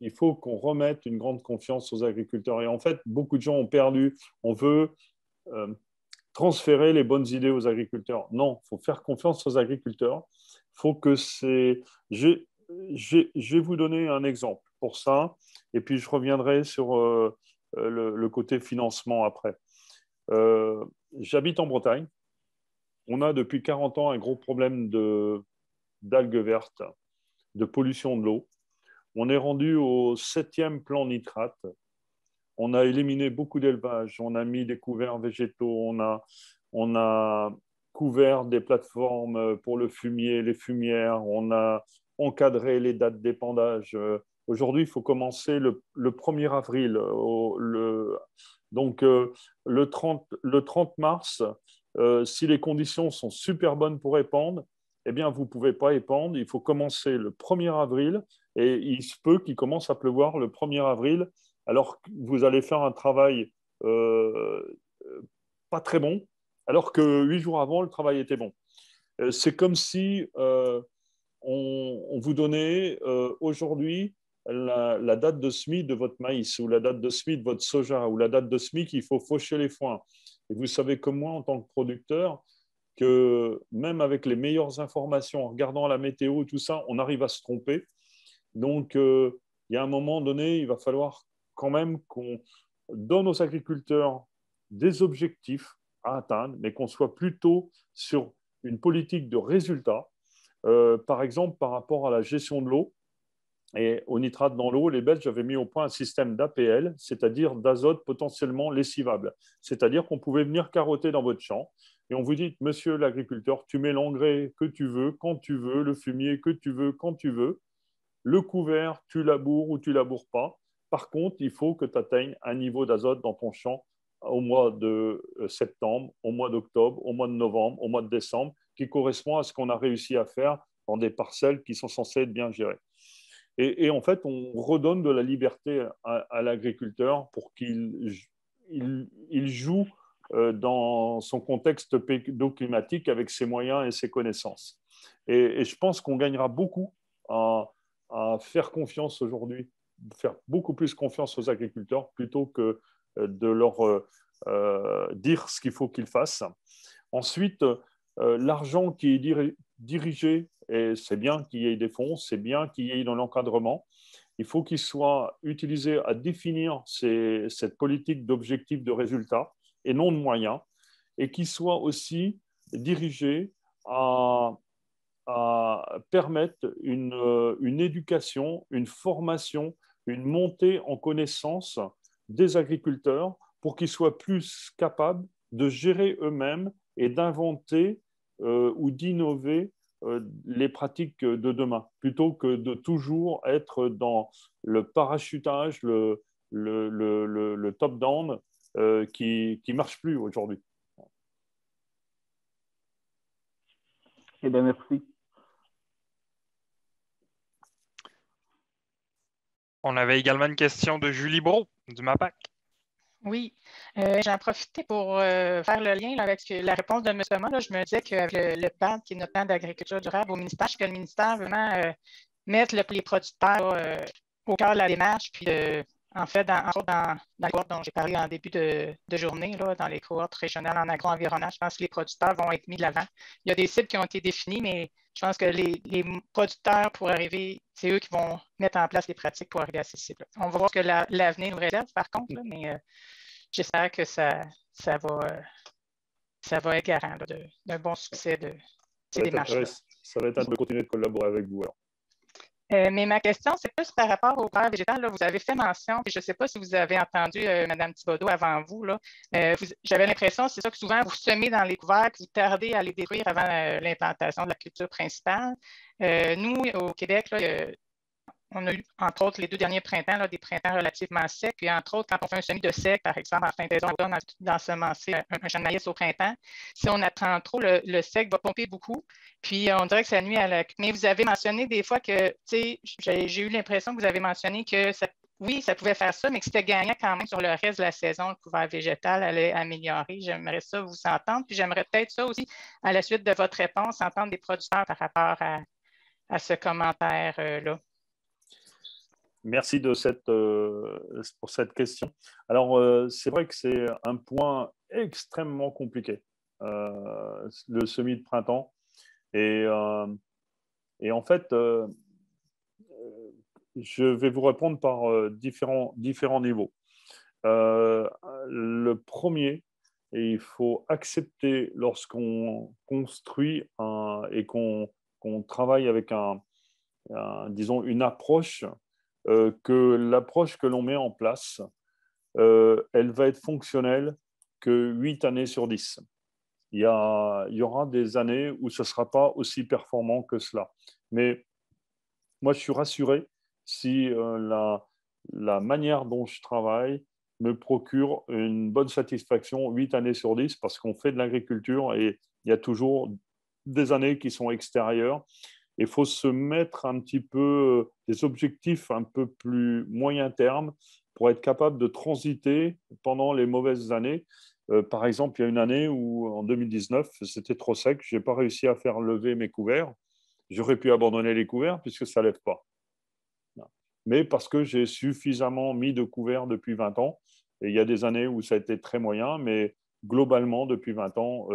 Il faut qu'on remette une grande confiance aux agriculteurs. Et en fait, beaucoup de gens ont perdu. On veut euh, transférer les bonnes idées aux agriculteurs. Non, il faut faire confiance aux agriculteurs. faut que c'est. je vais vous donner un exemple pour ça, et puis je reviendrai sur le, côté financement après. J'habite en Bretagne. On a depuis 40 ans un gros problème d'algues vertes, de pollution de l'eau. On est rendu au septième plan nitrate. On a éliminé beaucoup d'élevages, on a mis des couverts végétaux, on a, on a couvert des plateformes pour le fumier, les fumières, on a encadré les dates d'épandage. Aujourd'hui, il faut commencer le, 1er avril. Le, donc, euh, le, 30, le 30 mars, euh, si les conditions sont super bonnes pour épandre, eh bien, vous ne pouvez pas épandre. Il faut commencer le 1er avril et il se peut qu'il commence à pleuvoir le 1er avril alors que vous allez faire un travail euh, pas très bon, alors que huit jours avant, le travail était bon. Euh, c'est comme si on, vous donnait aujourd'hui la, date de semis de votre maïs ou la date de semis de votre soja ou la date de semis qu'il faut faucher les foins. Et vous savez comme moi, en tant que producteur, que même avec les meilleures informations, en regardant la météo, tout ça, on arrive à se tromper. Donc, euh, il y a un moment donné, il va falloir quand même qu'on donne aux agriculteurs des objectifs à atteindre, mais qu'on soit plutôt sur une politique de résultat. Euh, par exemple, par rapport à la gestion de l'eau et au nitrate dans l'eau, les Belges avaient mis au point un système d'APL, c'est-à-dire d'azote potentiellement lessivable. C'est-à-dire qu'on pouvait venir carotter dans votre champ et on vous dit, monsieur l'agriculteur, tu mets l'engrais que tu veux, quand tu veux, le fumier que tu veux, quand tu veux. Le couvert, tu laboures ou tu laboures pas. Par contre, il faut que tu atteignes un niveau d'azote dans ton champ au mois de euh, septembre, au mois d'octobre, au mois de novembre, au mois de décembre, qui correspond à ce qu'on a réussi à faire dans des parcelles qui sont censées être bien gérées. Et, en fait, on redonne de la liberté à, l'agriculteur pour qu'il joue euh, dans son contexte climatique avec ses moyens et ses connaissances. Et, je pense qu'on gagnera beaucoup à, faire confiance aujourd'hui, faire beaucoup plus confiance aux agriculteurs plutôt que euh, de leur euh, dire ce qu'il faut qu'ils fassent. Ensuite, l'argent qui est dirigé, et c'est bien qu'il y ait des fonds, c'est bien qu'il y ait dans l'encadrement, il faut qu'il soit utilisé à définir cette politique d'objectifs de résultats et non de moyens, et qui soit aussi dirigé à, permettre une, une, éducation, une formation, une montée en connaissance des agriculteurs pour qu'ils soient plus capables de gérer eux-mêmes et d'inventer euh, ou d'innover euh, les pratiques de demain, plutôt que de toujours être dans le parachutage, le, top-down euh, qui ne marche plus aujourd'hui. Eh bien, merci. On avait également une question de Julie Bro du MAPAC. Oui, euh, j'en profitais pour euh, faire le lien avec la réponse de M. Thomas. je me disais que le, le PAD, qui est notre plan d'agriculture durable au ministère, que le ministère vraiment mettre les producteurs au cœur de la démarche, en fait, dans, dans, dans les dont j'ai parlé en début de, journée, là, dans les cohortes régionales en agro-environnement, je pense que les producteurs vont être mis de l'avant. Il y a des cibles qui ont été définies, mais je pense que les, producteurs, pour arriver, c'est eux qui vont mettre en place les pratiques pour arriver à ces cibles. On va voir ce que l'avenir nous réserve, par contre, mais euh, j'espère que ça, ça, va, euh, ça va être garant d'un bon succès de ces démarches. Ça va être de continuer de collaborer avec vous. Alors. Euh, mais ma question, c'est plus par rapport au couvert végétal. Vous avez fait mention, et je ne sais pas si vous avez entendu euh, Mme Thibodeau avant vous. Euh, J'avais l'impression, c'est ça que souvent vous semez dans les couverts, vous tardez à les détruire avant l'implantation de la culture principale. nous, au Québec, on a eu, entre autres, les deux derniers printemps, des printemps relativement secs. Puis, entre autres, quand on fait un semis de sec, par exemple, en fin de saison, on d'ensemencer un, un champ de maïs au printemps. Si on attend trop, le, sec va pomper beaucoup. Puis, on dirait que ça nuit à la. Mais vous avez mentionné des fois que, tu sais, j'ai eu l'impression que vous avez mentionné que oui, ça pouvait faire ça, mais que c'était gagnant quand même sur le reste de la saison. Le couvert végétal allait améliorer. J'aimerais ça vous entendre. Puis j'aimerais peut-être ça aussi, à la suite de votre réponse, entendre des producteurs par rapport à, ce commentaire-là. Merci euh, pour cette question. Alors, euh, c'est vrai que c'est un point extrêmement compliqué, euh, le semis de printemps. Et, en fait, je vais vous répondre par différents, différents niveaux. le premier, et il faut accepter lorsqu'on construit et qu'on travaille avec un, disons une approche, euh, que l'approche que l'on met en place, euh, elle va être fonctionnelle que 8 années sur 10. Il y, aura des années où ce ne sera pas aussi performant que cela. Mais moi, je suis rassuré si euh, la, la manière dont je travaille, me procure une bonne satisfaction 8 années sur 10 parce qu'on fait de l'agriculture et il y a toujours des années qui sont extérieures. Il faut se mettre un petit peu euh, des objectifs un peu plus moyen terme pour être capable de transiter pendant les mauvaises années. Euh, par exemple, il y a une année où, en 2019, c'était trop sec, je n'ai pas réussi à faire lever mes couverts. J'aurais pu abandonner les couverts puisque ça ne lève pas mais parce que j'ai suffisamment mis de couverts depuis 20 ans. Et il y a des années où ça a été très moyen, mais globalement, depuis 20 ans,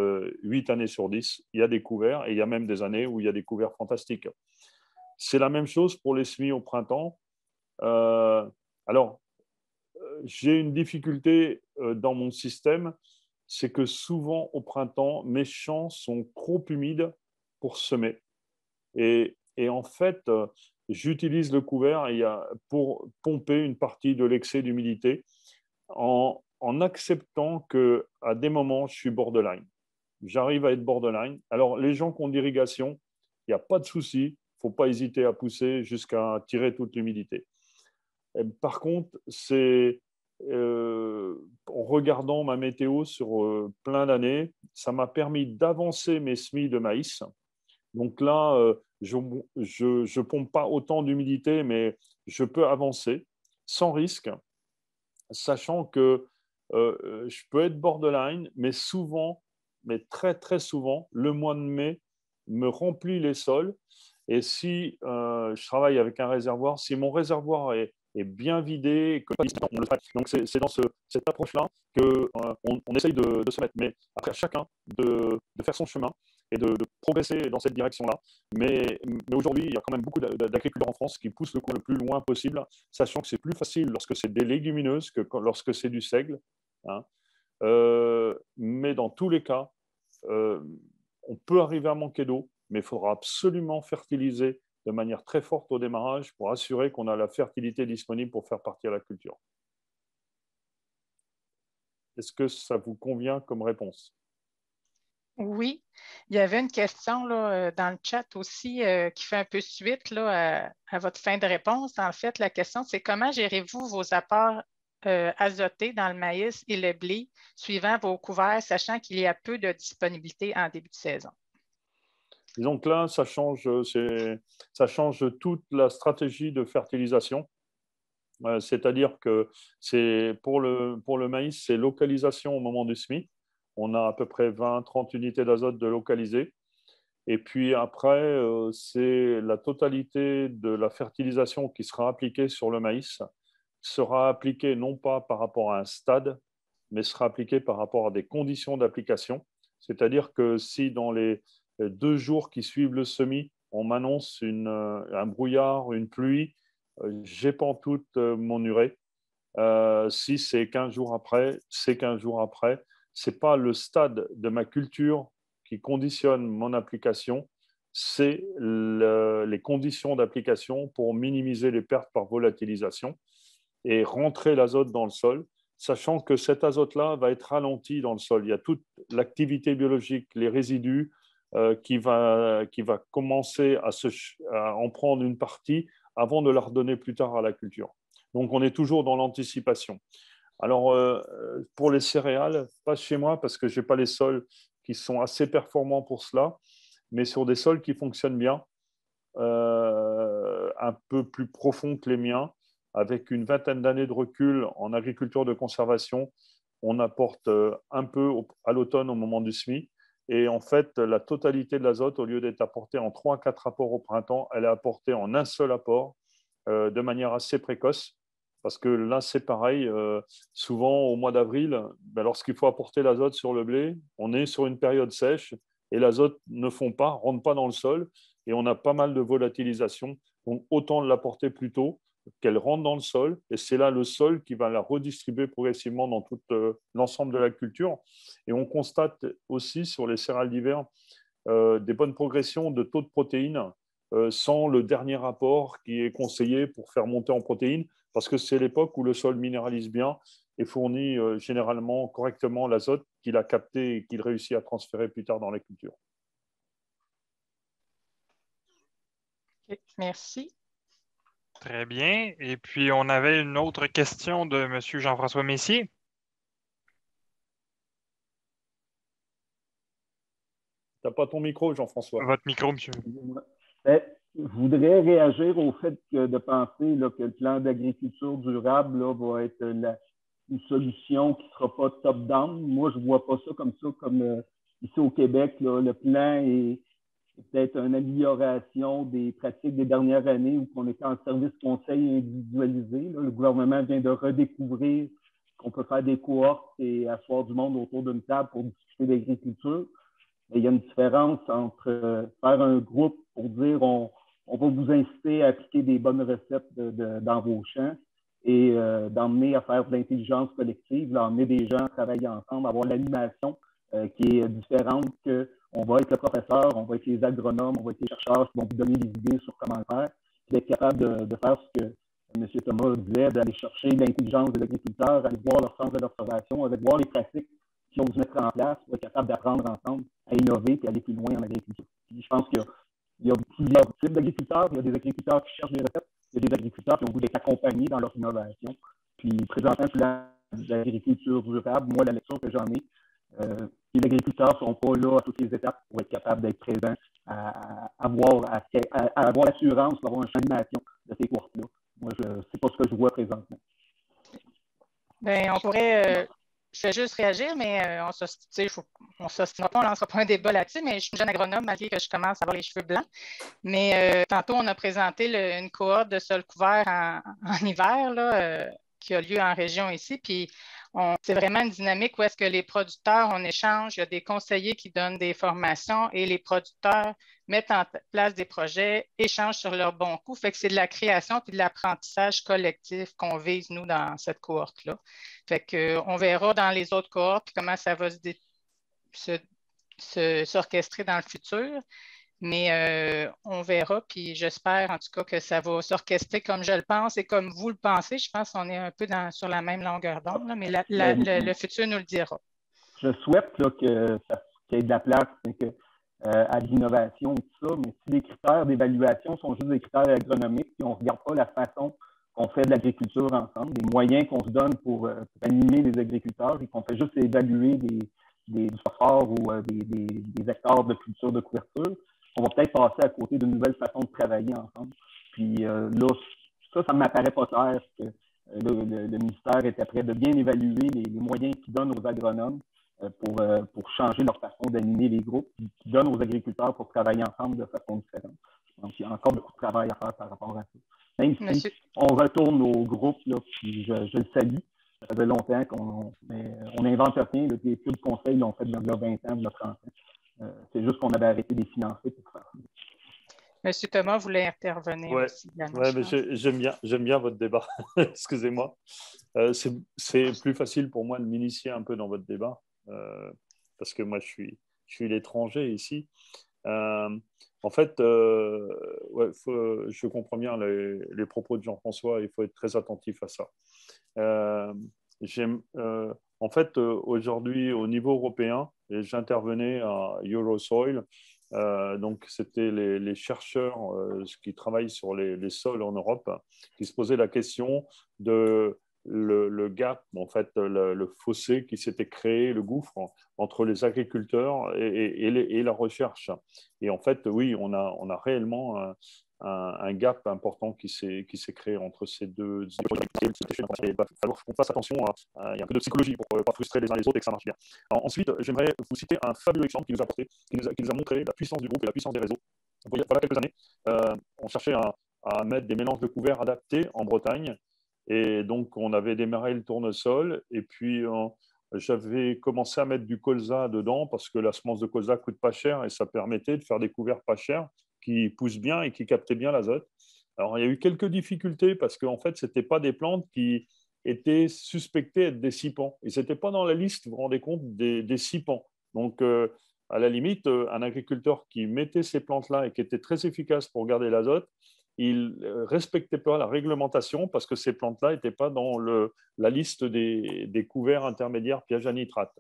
8 euh, années sur 10, il y a des couverts, et il y a même des années où il y a des couverts fantastiques. C'est la même chose pour les semis au printemps. Euh, alors, euh, j'ai une difficulté dans mon système, c'est que souvent au printemps, mes champs sont trop humides pour semer. Et, et en fait, j'utilise le couvert pour pomper une partie de l'excès d'humidité en, acceptant que à des moments, je suis borderline. J'arrive à être borderline. Alors, les gens qui ont d'irrigation, il n'y a pas de souci. Il ne faut pas hésiter à pousser jusqu'à tirer toute l'humidité. Par contre, c'est euh, en regardant ma météo sur euh, plein d'années, ça m'a permis d'avancer mes semis de maïs. Donc là, euh, je ne pompe pas autant d'humidité, mais je peux avancer sans risque, sachant que euh, je peux être borderline, mais souvent, mais très très souvent, le mois de mai me remplit les sols. Et si euh, je travaille avec un réservoir, si mon réservoir est, bien vidé, donc c'est dans cette approche-là qu'on on essaye de, se mettre. Mais après, chacun de faire son chemin et de, progresser dans cette direction-là. Mais, mais aujourd'hui, il y a quand même beaucoup d'agriculteurs en France qui poussent le coup le plus loin possible, sachant que c'est plus facile lorsque c'est des légumineuses que lorsque c'est du seigle. Hein. Euh, mais dans tous les cas, euh, on peut arriver à manquer d'eau, mais il faudra absolument fertiliser de manière très forte au démarrage pour assurer qu'on a la fertilité disponible pour faire partir la culture. Est-ce que ça vous convient comme réponse? Oui, il y avait une question là, euh, dans le chat aussi qui fait un peu suite là, à, votre fin de réponse. En fait, la question, c'est comment gérez-vous vos apports euh, dans le maïs et le blé suivant vos couverts, sachant qu'il y a peu de disponibilité en début de saison? Donc là, ça change, ça change toute la stratégie de fertilisation. C'est-à-dire que pour le, pour le maïs, c'est localisation au moment du semis on a à peu près 20-30 unités d'azote de localisées. Et puis après, euh, c'est la totalité de la fertilisation qui sera appliquée sur le maïs sera appliquée non pas par rapport à un stade, mais sera appliquée par rapport à des conditions d'application. C'est-à-dire que si dans les deux jours qui suivent le semis, on m'annonce euh, un brouillard, une pluie, euh, j'épand toute mon urée. si c'est 15 jours après, c'est 15 jours après c'est pas le stade de ma culture qui conditionne mon application, c'est les conditions d'application pour minimiser les pertes par volatilisation et rentrer l'azote dans le sol, sachant que cet azote-là va être ralenti dans le sol. Il y a toute l'activité biologique, les résidus, euh, qui, va, qui va commencer à, en prendre une partie avant de la redonner plus tard à la culture. Donc on est toujours dans l'anticipation. Alors, euh, pour les céréales, pas chez moi parce que je n'ai pas les sols qui sont assez performants pour cela, mais sur des sols qui fonctionnent bien, euh, un peu plus profonds que les miens, avec une vingtaine d'années de recul en agriculture de conservation, on apporte euh, un peu à l'automne au moment du semis. Et en fait, la totalité de l'azote, au lieu d'être apportée en 3 quatre apports au printemps, elle est apportée en un seul apport de manière assez précoce. Parce que là, c'est pareil. Euh, souvent, au mois d'avril, ben, lorsqu'il faut apporter l'azote sur le blé, on est sur une période sèche et l'azote ne fond pas, rentre pas dans le sol et on a pas mal de volatilisation. Donc, autant l'apporter plus tôt qu'elle rentre dans le sol, et c'est là le sol qui va la redistribuer progressivement dans tout euh, l'ensemble de la culture. Et on constate aussi sur les céréales d'hiver euh, des bonnes progressions de taux de protéines euh, sans le dernier rapport qui est conseillé pour faire monter en protéines, parce que c'est l'époque où le sol minéralise bien et fournit généralement correctement l'azote qu'il a capté et qu'il réussit à transférer plus tard dans la culture. Merci. Très bien. Et puis, on avait une autre question de M. Jean-François Messier. Tu n'as pas ton micro, Jean-François. Votre micro, monsieur. Ben, je voudrais réagir au fait de penser que le plan d'agriculture durable va être une solution qui ne sera pas top-down. Moi, je ne vois pas ça comme ça, comme euh, ici au Québec, le plan est, peut-être une amélioration des pratiques des dernières années où on était en service conseil individualisé. le gouvernement vient de redécouvrir qu'on peut faire des cohortes et asseoir du monde autour d'une table pour discuter d'agriculture. Il y a une différence entre euh, faire un groupe pour dire on, va vous inciter à appliquer des bonnes recettes dans vos champs et euh, d'emmener à faire de l'intelligence collective, d'emmener des gens à travailler ensemble, avoir l'animation euh, qui est différente que on va être le professeur, on va être les agronomes, on va être les chercheurs qui vont vous donner des idées sur comment faire, puis être capable de, faire ce que M. Thomas disait, d'aller chercher l'intelligence des agriculteurs, aller voir leur sens de l'observation, aller voir les pratiques qui vont se mettre en place, pour être capable d'apprendre ensemble à innover et aller plus loin en agriculture. je pense qu'il y, a plusieurs types d'agriculteurs. Il y a des agriculteurs qui cherchent des recettes, il y a des agriculteurs qui ont voulu d'être accompagnés dans leur innovation. Puis présentement, sur l'agriculture durable, moi, la lecture que j'en ai, euh, les agriculteurs ne sont pas là à toutes les étapes pour être capables d'être présents, à, avoir, à, avoir l'assurance d'avoir un champ d'animation de ces courses-là. Moi, ce n'est pas ce que je vois présentement. Bien, on pourrait. Euh, je vais juste réagir, mais euh, on ne s'ostinera pas, on ne lancera pas un débat là-dessus, mais je suis une jeune agronome, malgré que je commence à avoir les cheveux blancs. Mais tantôt, on a présenté une cohorte de sol couvert en, en hiver là, qui a lieu en région ici. Puis c'est vraiment une dynamique où est-ce que les producteurs, on échange, il y a des conseillers qui donnent des formations et les producteurs mettent en place des projets, échangent sur leurs bons coups. Fait que c'est de la création et de l'apprentissage collectif qu'on vise, nous, dans cette cohorte-là. Fait que, on verra dans les autres cohortes comment ça va s'orchestrer dans le futur. Mais euh, on verra, puis j'espère en tout cas que ça va s'orchestrer comme je le pense et comme vous le pensez. Je pense qu'on est un peu sur la même longueur d'onde, mais le, futur nous le dira. Je souhaite qu'il y ait de la place euh, à l'innovation et tout ça, mais si les critères d'évaluation sont juste des critères agronomiques, et on ne regarde pas la façon qu'on fait de l'agriculture ensemble, les moyens qu'on se donne pour, euh, animer les agriculteurs et qu'on fait juste évaluer des, des, du phosphore ou des, des, hectares de culture de couverture, on va peut-être passer à côté d'une nouvelle façon de travailler ensemble. Puis euh, là, ça, ça ne m'apparaît pas clair que euh, le, ministère était prêt de bien évaluer les, moyens qu'il donne aux agronomes euh, pour, pour changer leur façon d'animer les groupes, puis qu'il donne aux agriculteurs pour travailler ensemble de façon différente. Donc, il y a encore beaucoup de travail à faire par rapport à ça. Même si on retourne au groupe, là, puis je, le salue, ça faisait longtemps qu'on on n'invente rien. Les plus de conseils l'ont fait il y a 20 ans, il y a 30 ans. Euh, c'est juste qu'on avait arrêté de les financer pour faire ça. Monsieur Thomas voulait intervenir aussi. j'aime bien, j'aime bien votre débat. *laughs* Excusez-moi. Euh, c'est plus facile pour moi de m'initier un peu dans votre débat euh, parce que moi, je suis, je suis l'étranger ici. en fait, je comprends bien les, les propos de Jean-François. Il faut être très attentif à ça. j'aime en fait, euh, aujourd'hui, au niveau européen, j'intervenais à Eurosoil. Euh, donc, c'était les, chercheurs euh, qui travaillent sur les, sols en Europe qui se posaient la question de le, gap, en fait, le, fossé qui s'était créé, le gouffre entre les agriculteurs et, la recherche. Et en fait, oui, on a, on a réellement gap important qui s'est créé entre ces deux. Il va falloir qu'on fasse attention. À, il y a un peu de psychologie pour ne pas frustrer les uns les autres et que ça marche bien. ensuite, j'aimerais vous citer un fabuleux exemple qui nous a, apporté, qui nous a, qui nous a montré la puissance du groupe et la puissance des réseaux. Voilà quelques années, euh, on cherchait à, à, mettre des mélanges de couverts adaptés en Bretagne. Et donc, on avait démarré le tournesol. Et puis, j'avais commencé à mettre du colza dedans parce que la semence de colza coûte pas cher et ça permettait de faire des couverts pas chers qui poussent bien et qui captaient bien l'azote. Alors, il y a eu quelques difficultés parce qu'en fait, ce n'étaient pas des plantes qui étaient suspectées d'être des cipants. Et ce n'était pas dans la liste, vous vous rendez compte, des, des cipants. Donc, euh, à la limite, euh, un agriculteur qui mettait ces plantes-là et qui était très efficace pour garder l'azote, il ne euh, respectait pas la réglementation parce que ces plantes-là n'étaient pas dans le, la liste des, des, couverts intermédiaires piège à nitrate.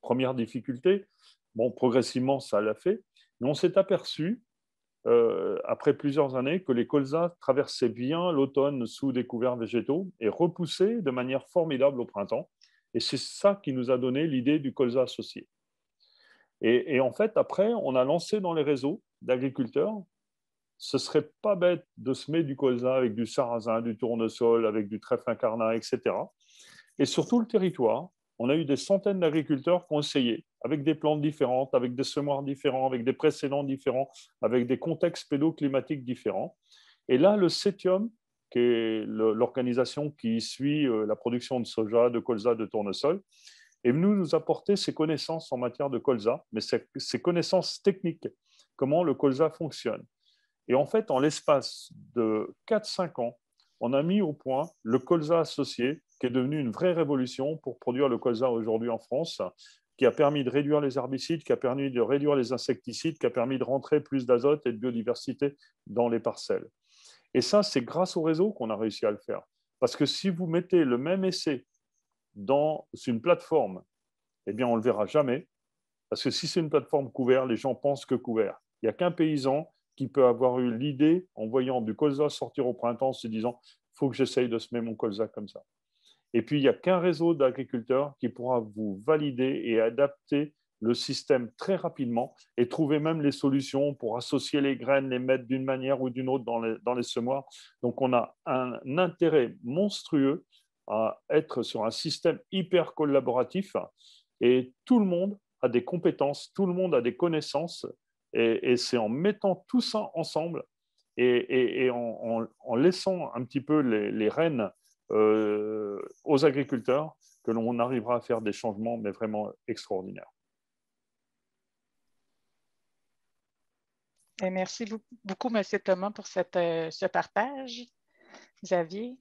Première difficulté, bon, progressivement, ça l'a fait, mais on s'est aperçu, euh, après plusieurs années, que les colzas traversaient bien l'automne sous des couverts végétaux et repoussaient de manière formidable au printemps. Et c'est ça qui nous a donné l'idée du colza associé. Et, et, en fait, après, on a lancé dans les réseaux d'agriculteurs ce serait pas bête de semer du colza avec du sarrasin, du tournesol, avec du trèfle incarnat, etc. Et sur tout le territoire, on a eu des centaines d'agriculteurs essayé, avec des plantes différentes, avec des semoirs différents, avec des précédents différents, avec des contextes pédoclimatiques différents. Et là, le CETIUM, qui est l'organisation qui suit euh, la production de soja, de colza, de tournesol, est venu nous apporter ses connaissances en matière de colza, mais ses connaissances techniques, comment le colza fonctionne. Et en fait, en l'espace de 4-5 ans, on a mis au point le colza associé, qui est devenu une vraie révolution pour produire le colza aujourd'hui en France, qui a permis de réduire les herbicides, qui a permis de réduire les insecticides, qui a permis de rentrer plus d'azote et de biodiversité dans les parcelles. Et ça, c'est grâce au réseau qu'on a réussi à le faire. Parce que si vous mettez le même essai dans une plateforme, eh bien, on ne le verra jamais. Parce que si c'est une plateforme couverte, les gens pensent que couvert. Il n'y a qu'un paysan qui peut avoir eu l'idée, en voyant du colza sortir au printemps, se disant il faut que j'essaye de semer mon colza comme ça. Et puis, il n'y a qu'un réseau d'agriculteurs qui pourra vous valider et adapter le système très rapidement et trouver même les solutions pour associer les graines, les mettre d'une manière ou d'une autre dans les, semoirs. Donc, on a un intérêt monstrueux à être sur un système hyper collaboratif et tout le monde a des compétences, tout le monde a des connaissances et, c'est en mettant tout ça ensemble et, en, laissant un petit peu les, rênes aux agriculteurs que l'on arrivera à faire des changements, mais vraiment extraordinaires. merci beaucoup, M. Thomas, pour cette, euh, ce partage. Xavier?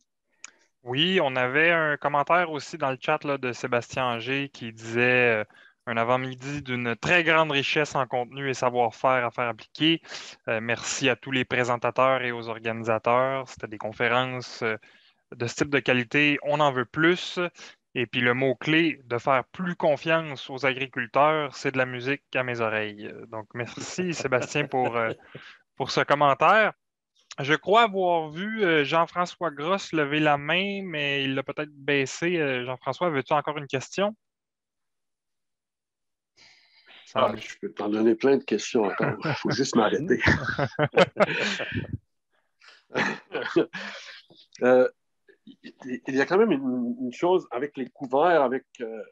Oui, on avait un commentaire aussi dans le chat là, de Sébastien Anger qui disait euh, un avant-midi d'une très grande richesse en contenu et savoir-faire à faire appliquer. Euh, merci à tous les présentateurs et aux organisateurs. C'était des conférences euh, de ce type de qualité. On en veut plus. Et puis le mot-clé de faire plus confiance aux agriculteurs, c'est de la musique à mes oreilles. Donc merci *laughs* Sébastien pour, euh, pour ce commentaire. Je crois avoir vu Jean-François Grosse lever la main, mais il l'a peut-être baissé. Jean-François, veux-tu encore une question? Ah, je peux t'en donner plein de questions. il *laughs* faut juste m'arrêter. *laughs* Euh, il y a quand même une, chose avec les couverts, avec, euh,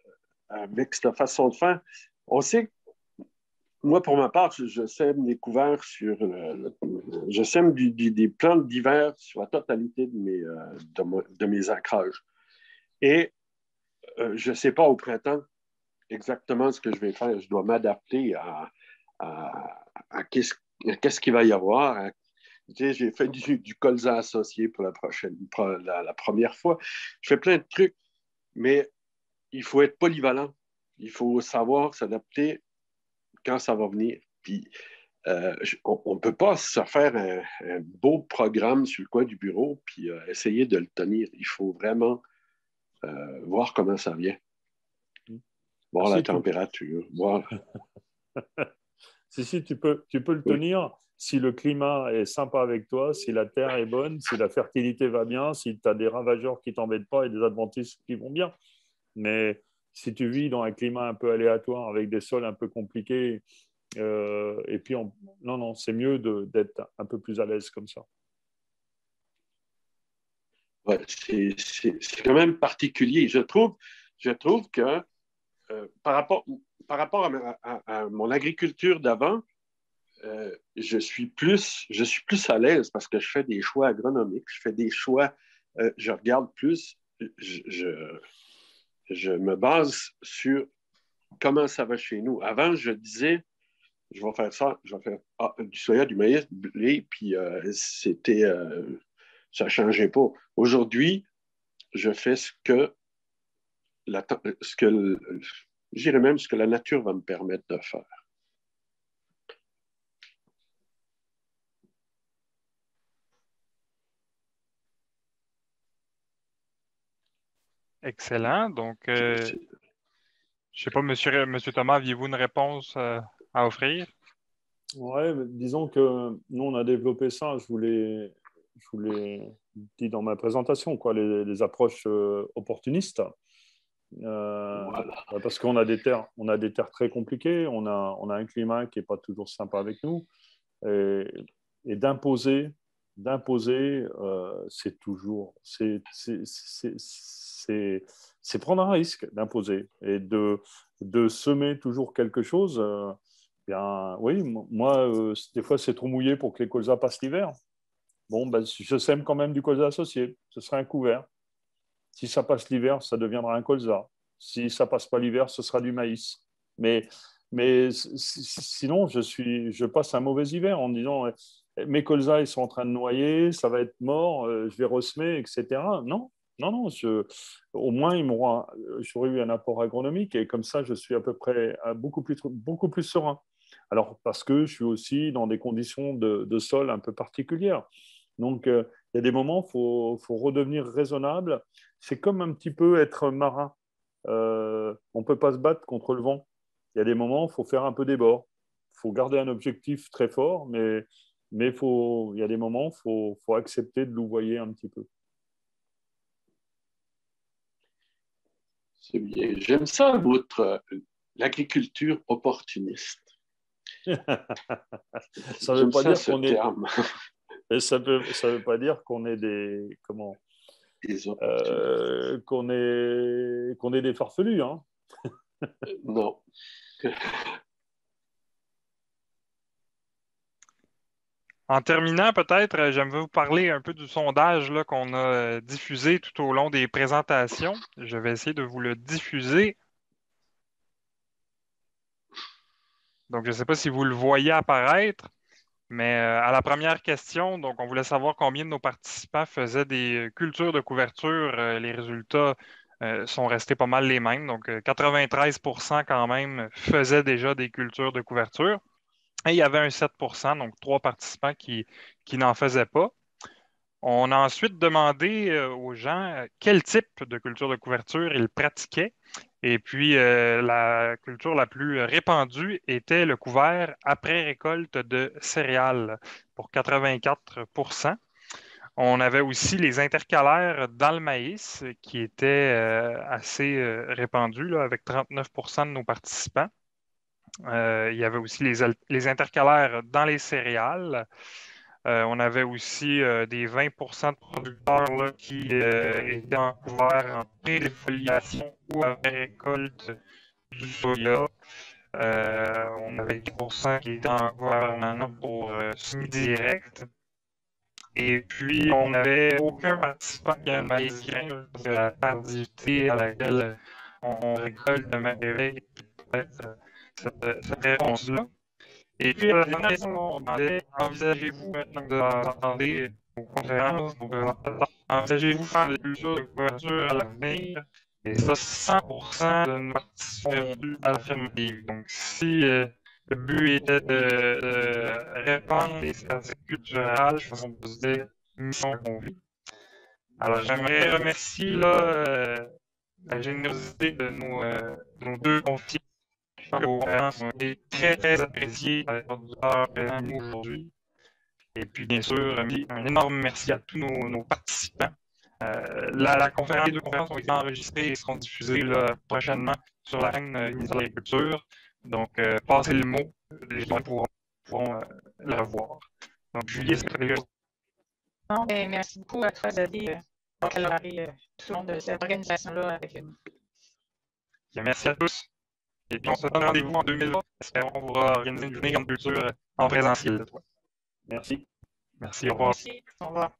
avec cette façon de faire. On sait, moi pour ma part, je, sème des couverts sur. je sème des plantes d'hiver sur la totalité de mes, euh, de, mes ancrages. Et je ne sais pas au printemps exactement ce que je vais faire. Je dois m'adapter à, à, qu'est-ce qu'il va y avoir. J'ai fait du, colza associé pour la, prochaine, la, première fois. Je fais plein de trucs, mais il faut être polyvalent. Il faut savoir s'adapter quand ça va venir. Puis, euh, on ne peut pas se faire un, beau programme sur le coin du bureau puis euh, essayer de le tenir. Il faut vraiment euh, voir comment ça vient voir la température. *laughs* si, si, tu peux, tu peux le tenir si le climat est sympa avec toi, si la terre est bonne, si la fertilité va bien, si tu as des ravageurs qui t'embêtent pas et des adventistes qui vont bien. Mais si tu vis dans un climat un peu aléatoire, avec des sols un peu compliqués, euh, et puis non, non, c'est mieux d'être un peu plus à l'aise comme ça. Ouais, c'est quand même particulier. Je trouve, je trouve que euh, par rapport, par rapport à, mon agriculture d'avant, euh, je, suis plus, je suis plus à l'aise parce que je fais des choix agronomiques, je fais des choix, euh, je regarde plus, je, me base sur comment ça va chez nous. Avant, je disais, je vais faire ça, je vais faire ah, du soya, du maïs, du blé, puis euh, c'était, ça ne changeait pas. Aujourd'hui, je fais ce que, la, ce que j'irais même ce que la nature va me permettre de faire. Excellent. Donc, euh, je ne sais pas, monsieur, monsieur Thomas, aviez-vous une réponse euh, à offrir? Oui, disons que nous, on a développé ça, je vous l'ai, dit dans ma présentation, quoi, les, approches euh, opportunistes. Parce qu'on a des terres, on a des terres très compliquées, on a, on a un climat qui n'est pas toujours sympa avec nous, et, et d'imposer, d'imposer, c'est toujours, c'est, c'est prendre un risque d'imposer et de, de semer toujours quelque chose. Euh, bien, oui, moi, euh, des fois, c'est trop mouillé pour que les colzas passent l'hiver. Bon, ben, je sème quand même du colza associé. Ce sera un couvert. Si ça passe l'hiver, ça deviendra un colza. Si ça passe pas l'hiver, ce sera du maïs. Mais, mais sinon, je, suis, je passe un mauvais hiver en disant mes colzas, ils sont en train de noyer, ça va être mort, euh, je vais ressemer, etc. Non, non, non, au moins, j'aurais eu un apport agronomique et comme ça, je suis à peu près beaucoup plus, beaucoup plus serein. Alors, parce que je suis aussi dans des conditions de, sol un peu particulières. Donc, euh, il y a des moments, il faut, redevenir raisonnable. C'est comme un petit peu être marin. Euh, on ne peut pas se battre contre le vent. Il y a des moments, il faut faire un peu des bords. Il faut garder un objectif très fort, mais, mais faut, il y a des moments, il faut, faut accepter de louvoyer un petit peu. C'est bien. J'aime ça, votre euh, l'agriculture opportuniste. *laughs* ça ne veut pas dire qu'on est. *laughs* ça ne ça veut pas dire qu'on est des comment euh, qu'on est qu'on est des farfelus, hein Non. En terminant, peut-être, euh, j'aimerais vous parler un peu du sondage qu'on a euh, diffusé tout au long des présentations. Je vais essayer de vous le diffuser. Donc, je ne sais pas si vous le voyez apparaître, mais euh, à la première question, donc, on voulait savoir combien de nos participants faisaient des cultures de couverture. les résultats sont restés pas mal les mêmes. Donc, 93% quand même faisaient déjà des cultures de couverture. Il y avait un 7% donc trois participants qui, n'en faisaient pas. On a ensuite demandé euh, aux gens euh, quel type de culture de couverture ils pratiquaient. Et puis, euh, la culture la plus répandue était le couvert après récolte de céréales pour 84% On avait aussi les intercalaires dans le maïs qui étaient assez répandus avec 39% de nos participants. Euh, il y avait aussi les, intercalaires dans les céréales. Euh, on avait aussi euh, des 20 de producteurs qui étaient en couvert en pré-défoliation ou après récolte du soya. on avait 10% qui étaient en couvert maintenant pour semi-direct. Et puis, on n'avait aucun participant qui a un maïs grain, que la tardivité à laquelle on, récolte le maïs peut-être cette, réponse-là. Et puis, la dernière question, on demandait envisagez-vous maintenant que vous vos conférences, envisagez-vous faire des cultures de couverture à l'avenir? Et ça, 100% de nos participants répondu à l'affirmative. Donc, si euh, le but était de, de répandre les statistiques culturelles, je pense qu'on peut se dire mission. Alors, j'aimerais remercier euh, la générosité de nos, euh, de nos deux confiés conférences ont été très, très appréciées par les producteurs présents aujourd'hui. Et puis, bien sûr, un énorme merci à tous nos, participants. Euh, la, conférence, les deux conférences ont été enregistrées et seront diffusées prochainement sur la chaîne euh, ministère de l'Agriculture. Donc, euh, passez le mot, les gens pourront, pourront le revoir. Donc, Julie, est-ce que ben, Merci beaucoup à toi, Xavier, pour collaborer tout au long de cette organisation-là avec nous. merci à tous. Et puis on se donne rendez-vous en 2020. Espérons qu'on pourra organiser une journée grande culture en présentiel. Merci. Merci, au revoir. Merci, au revoir.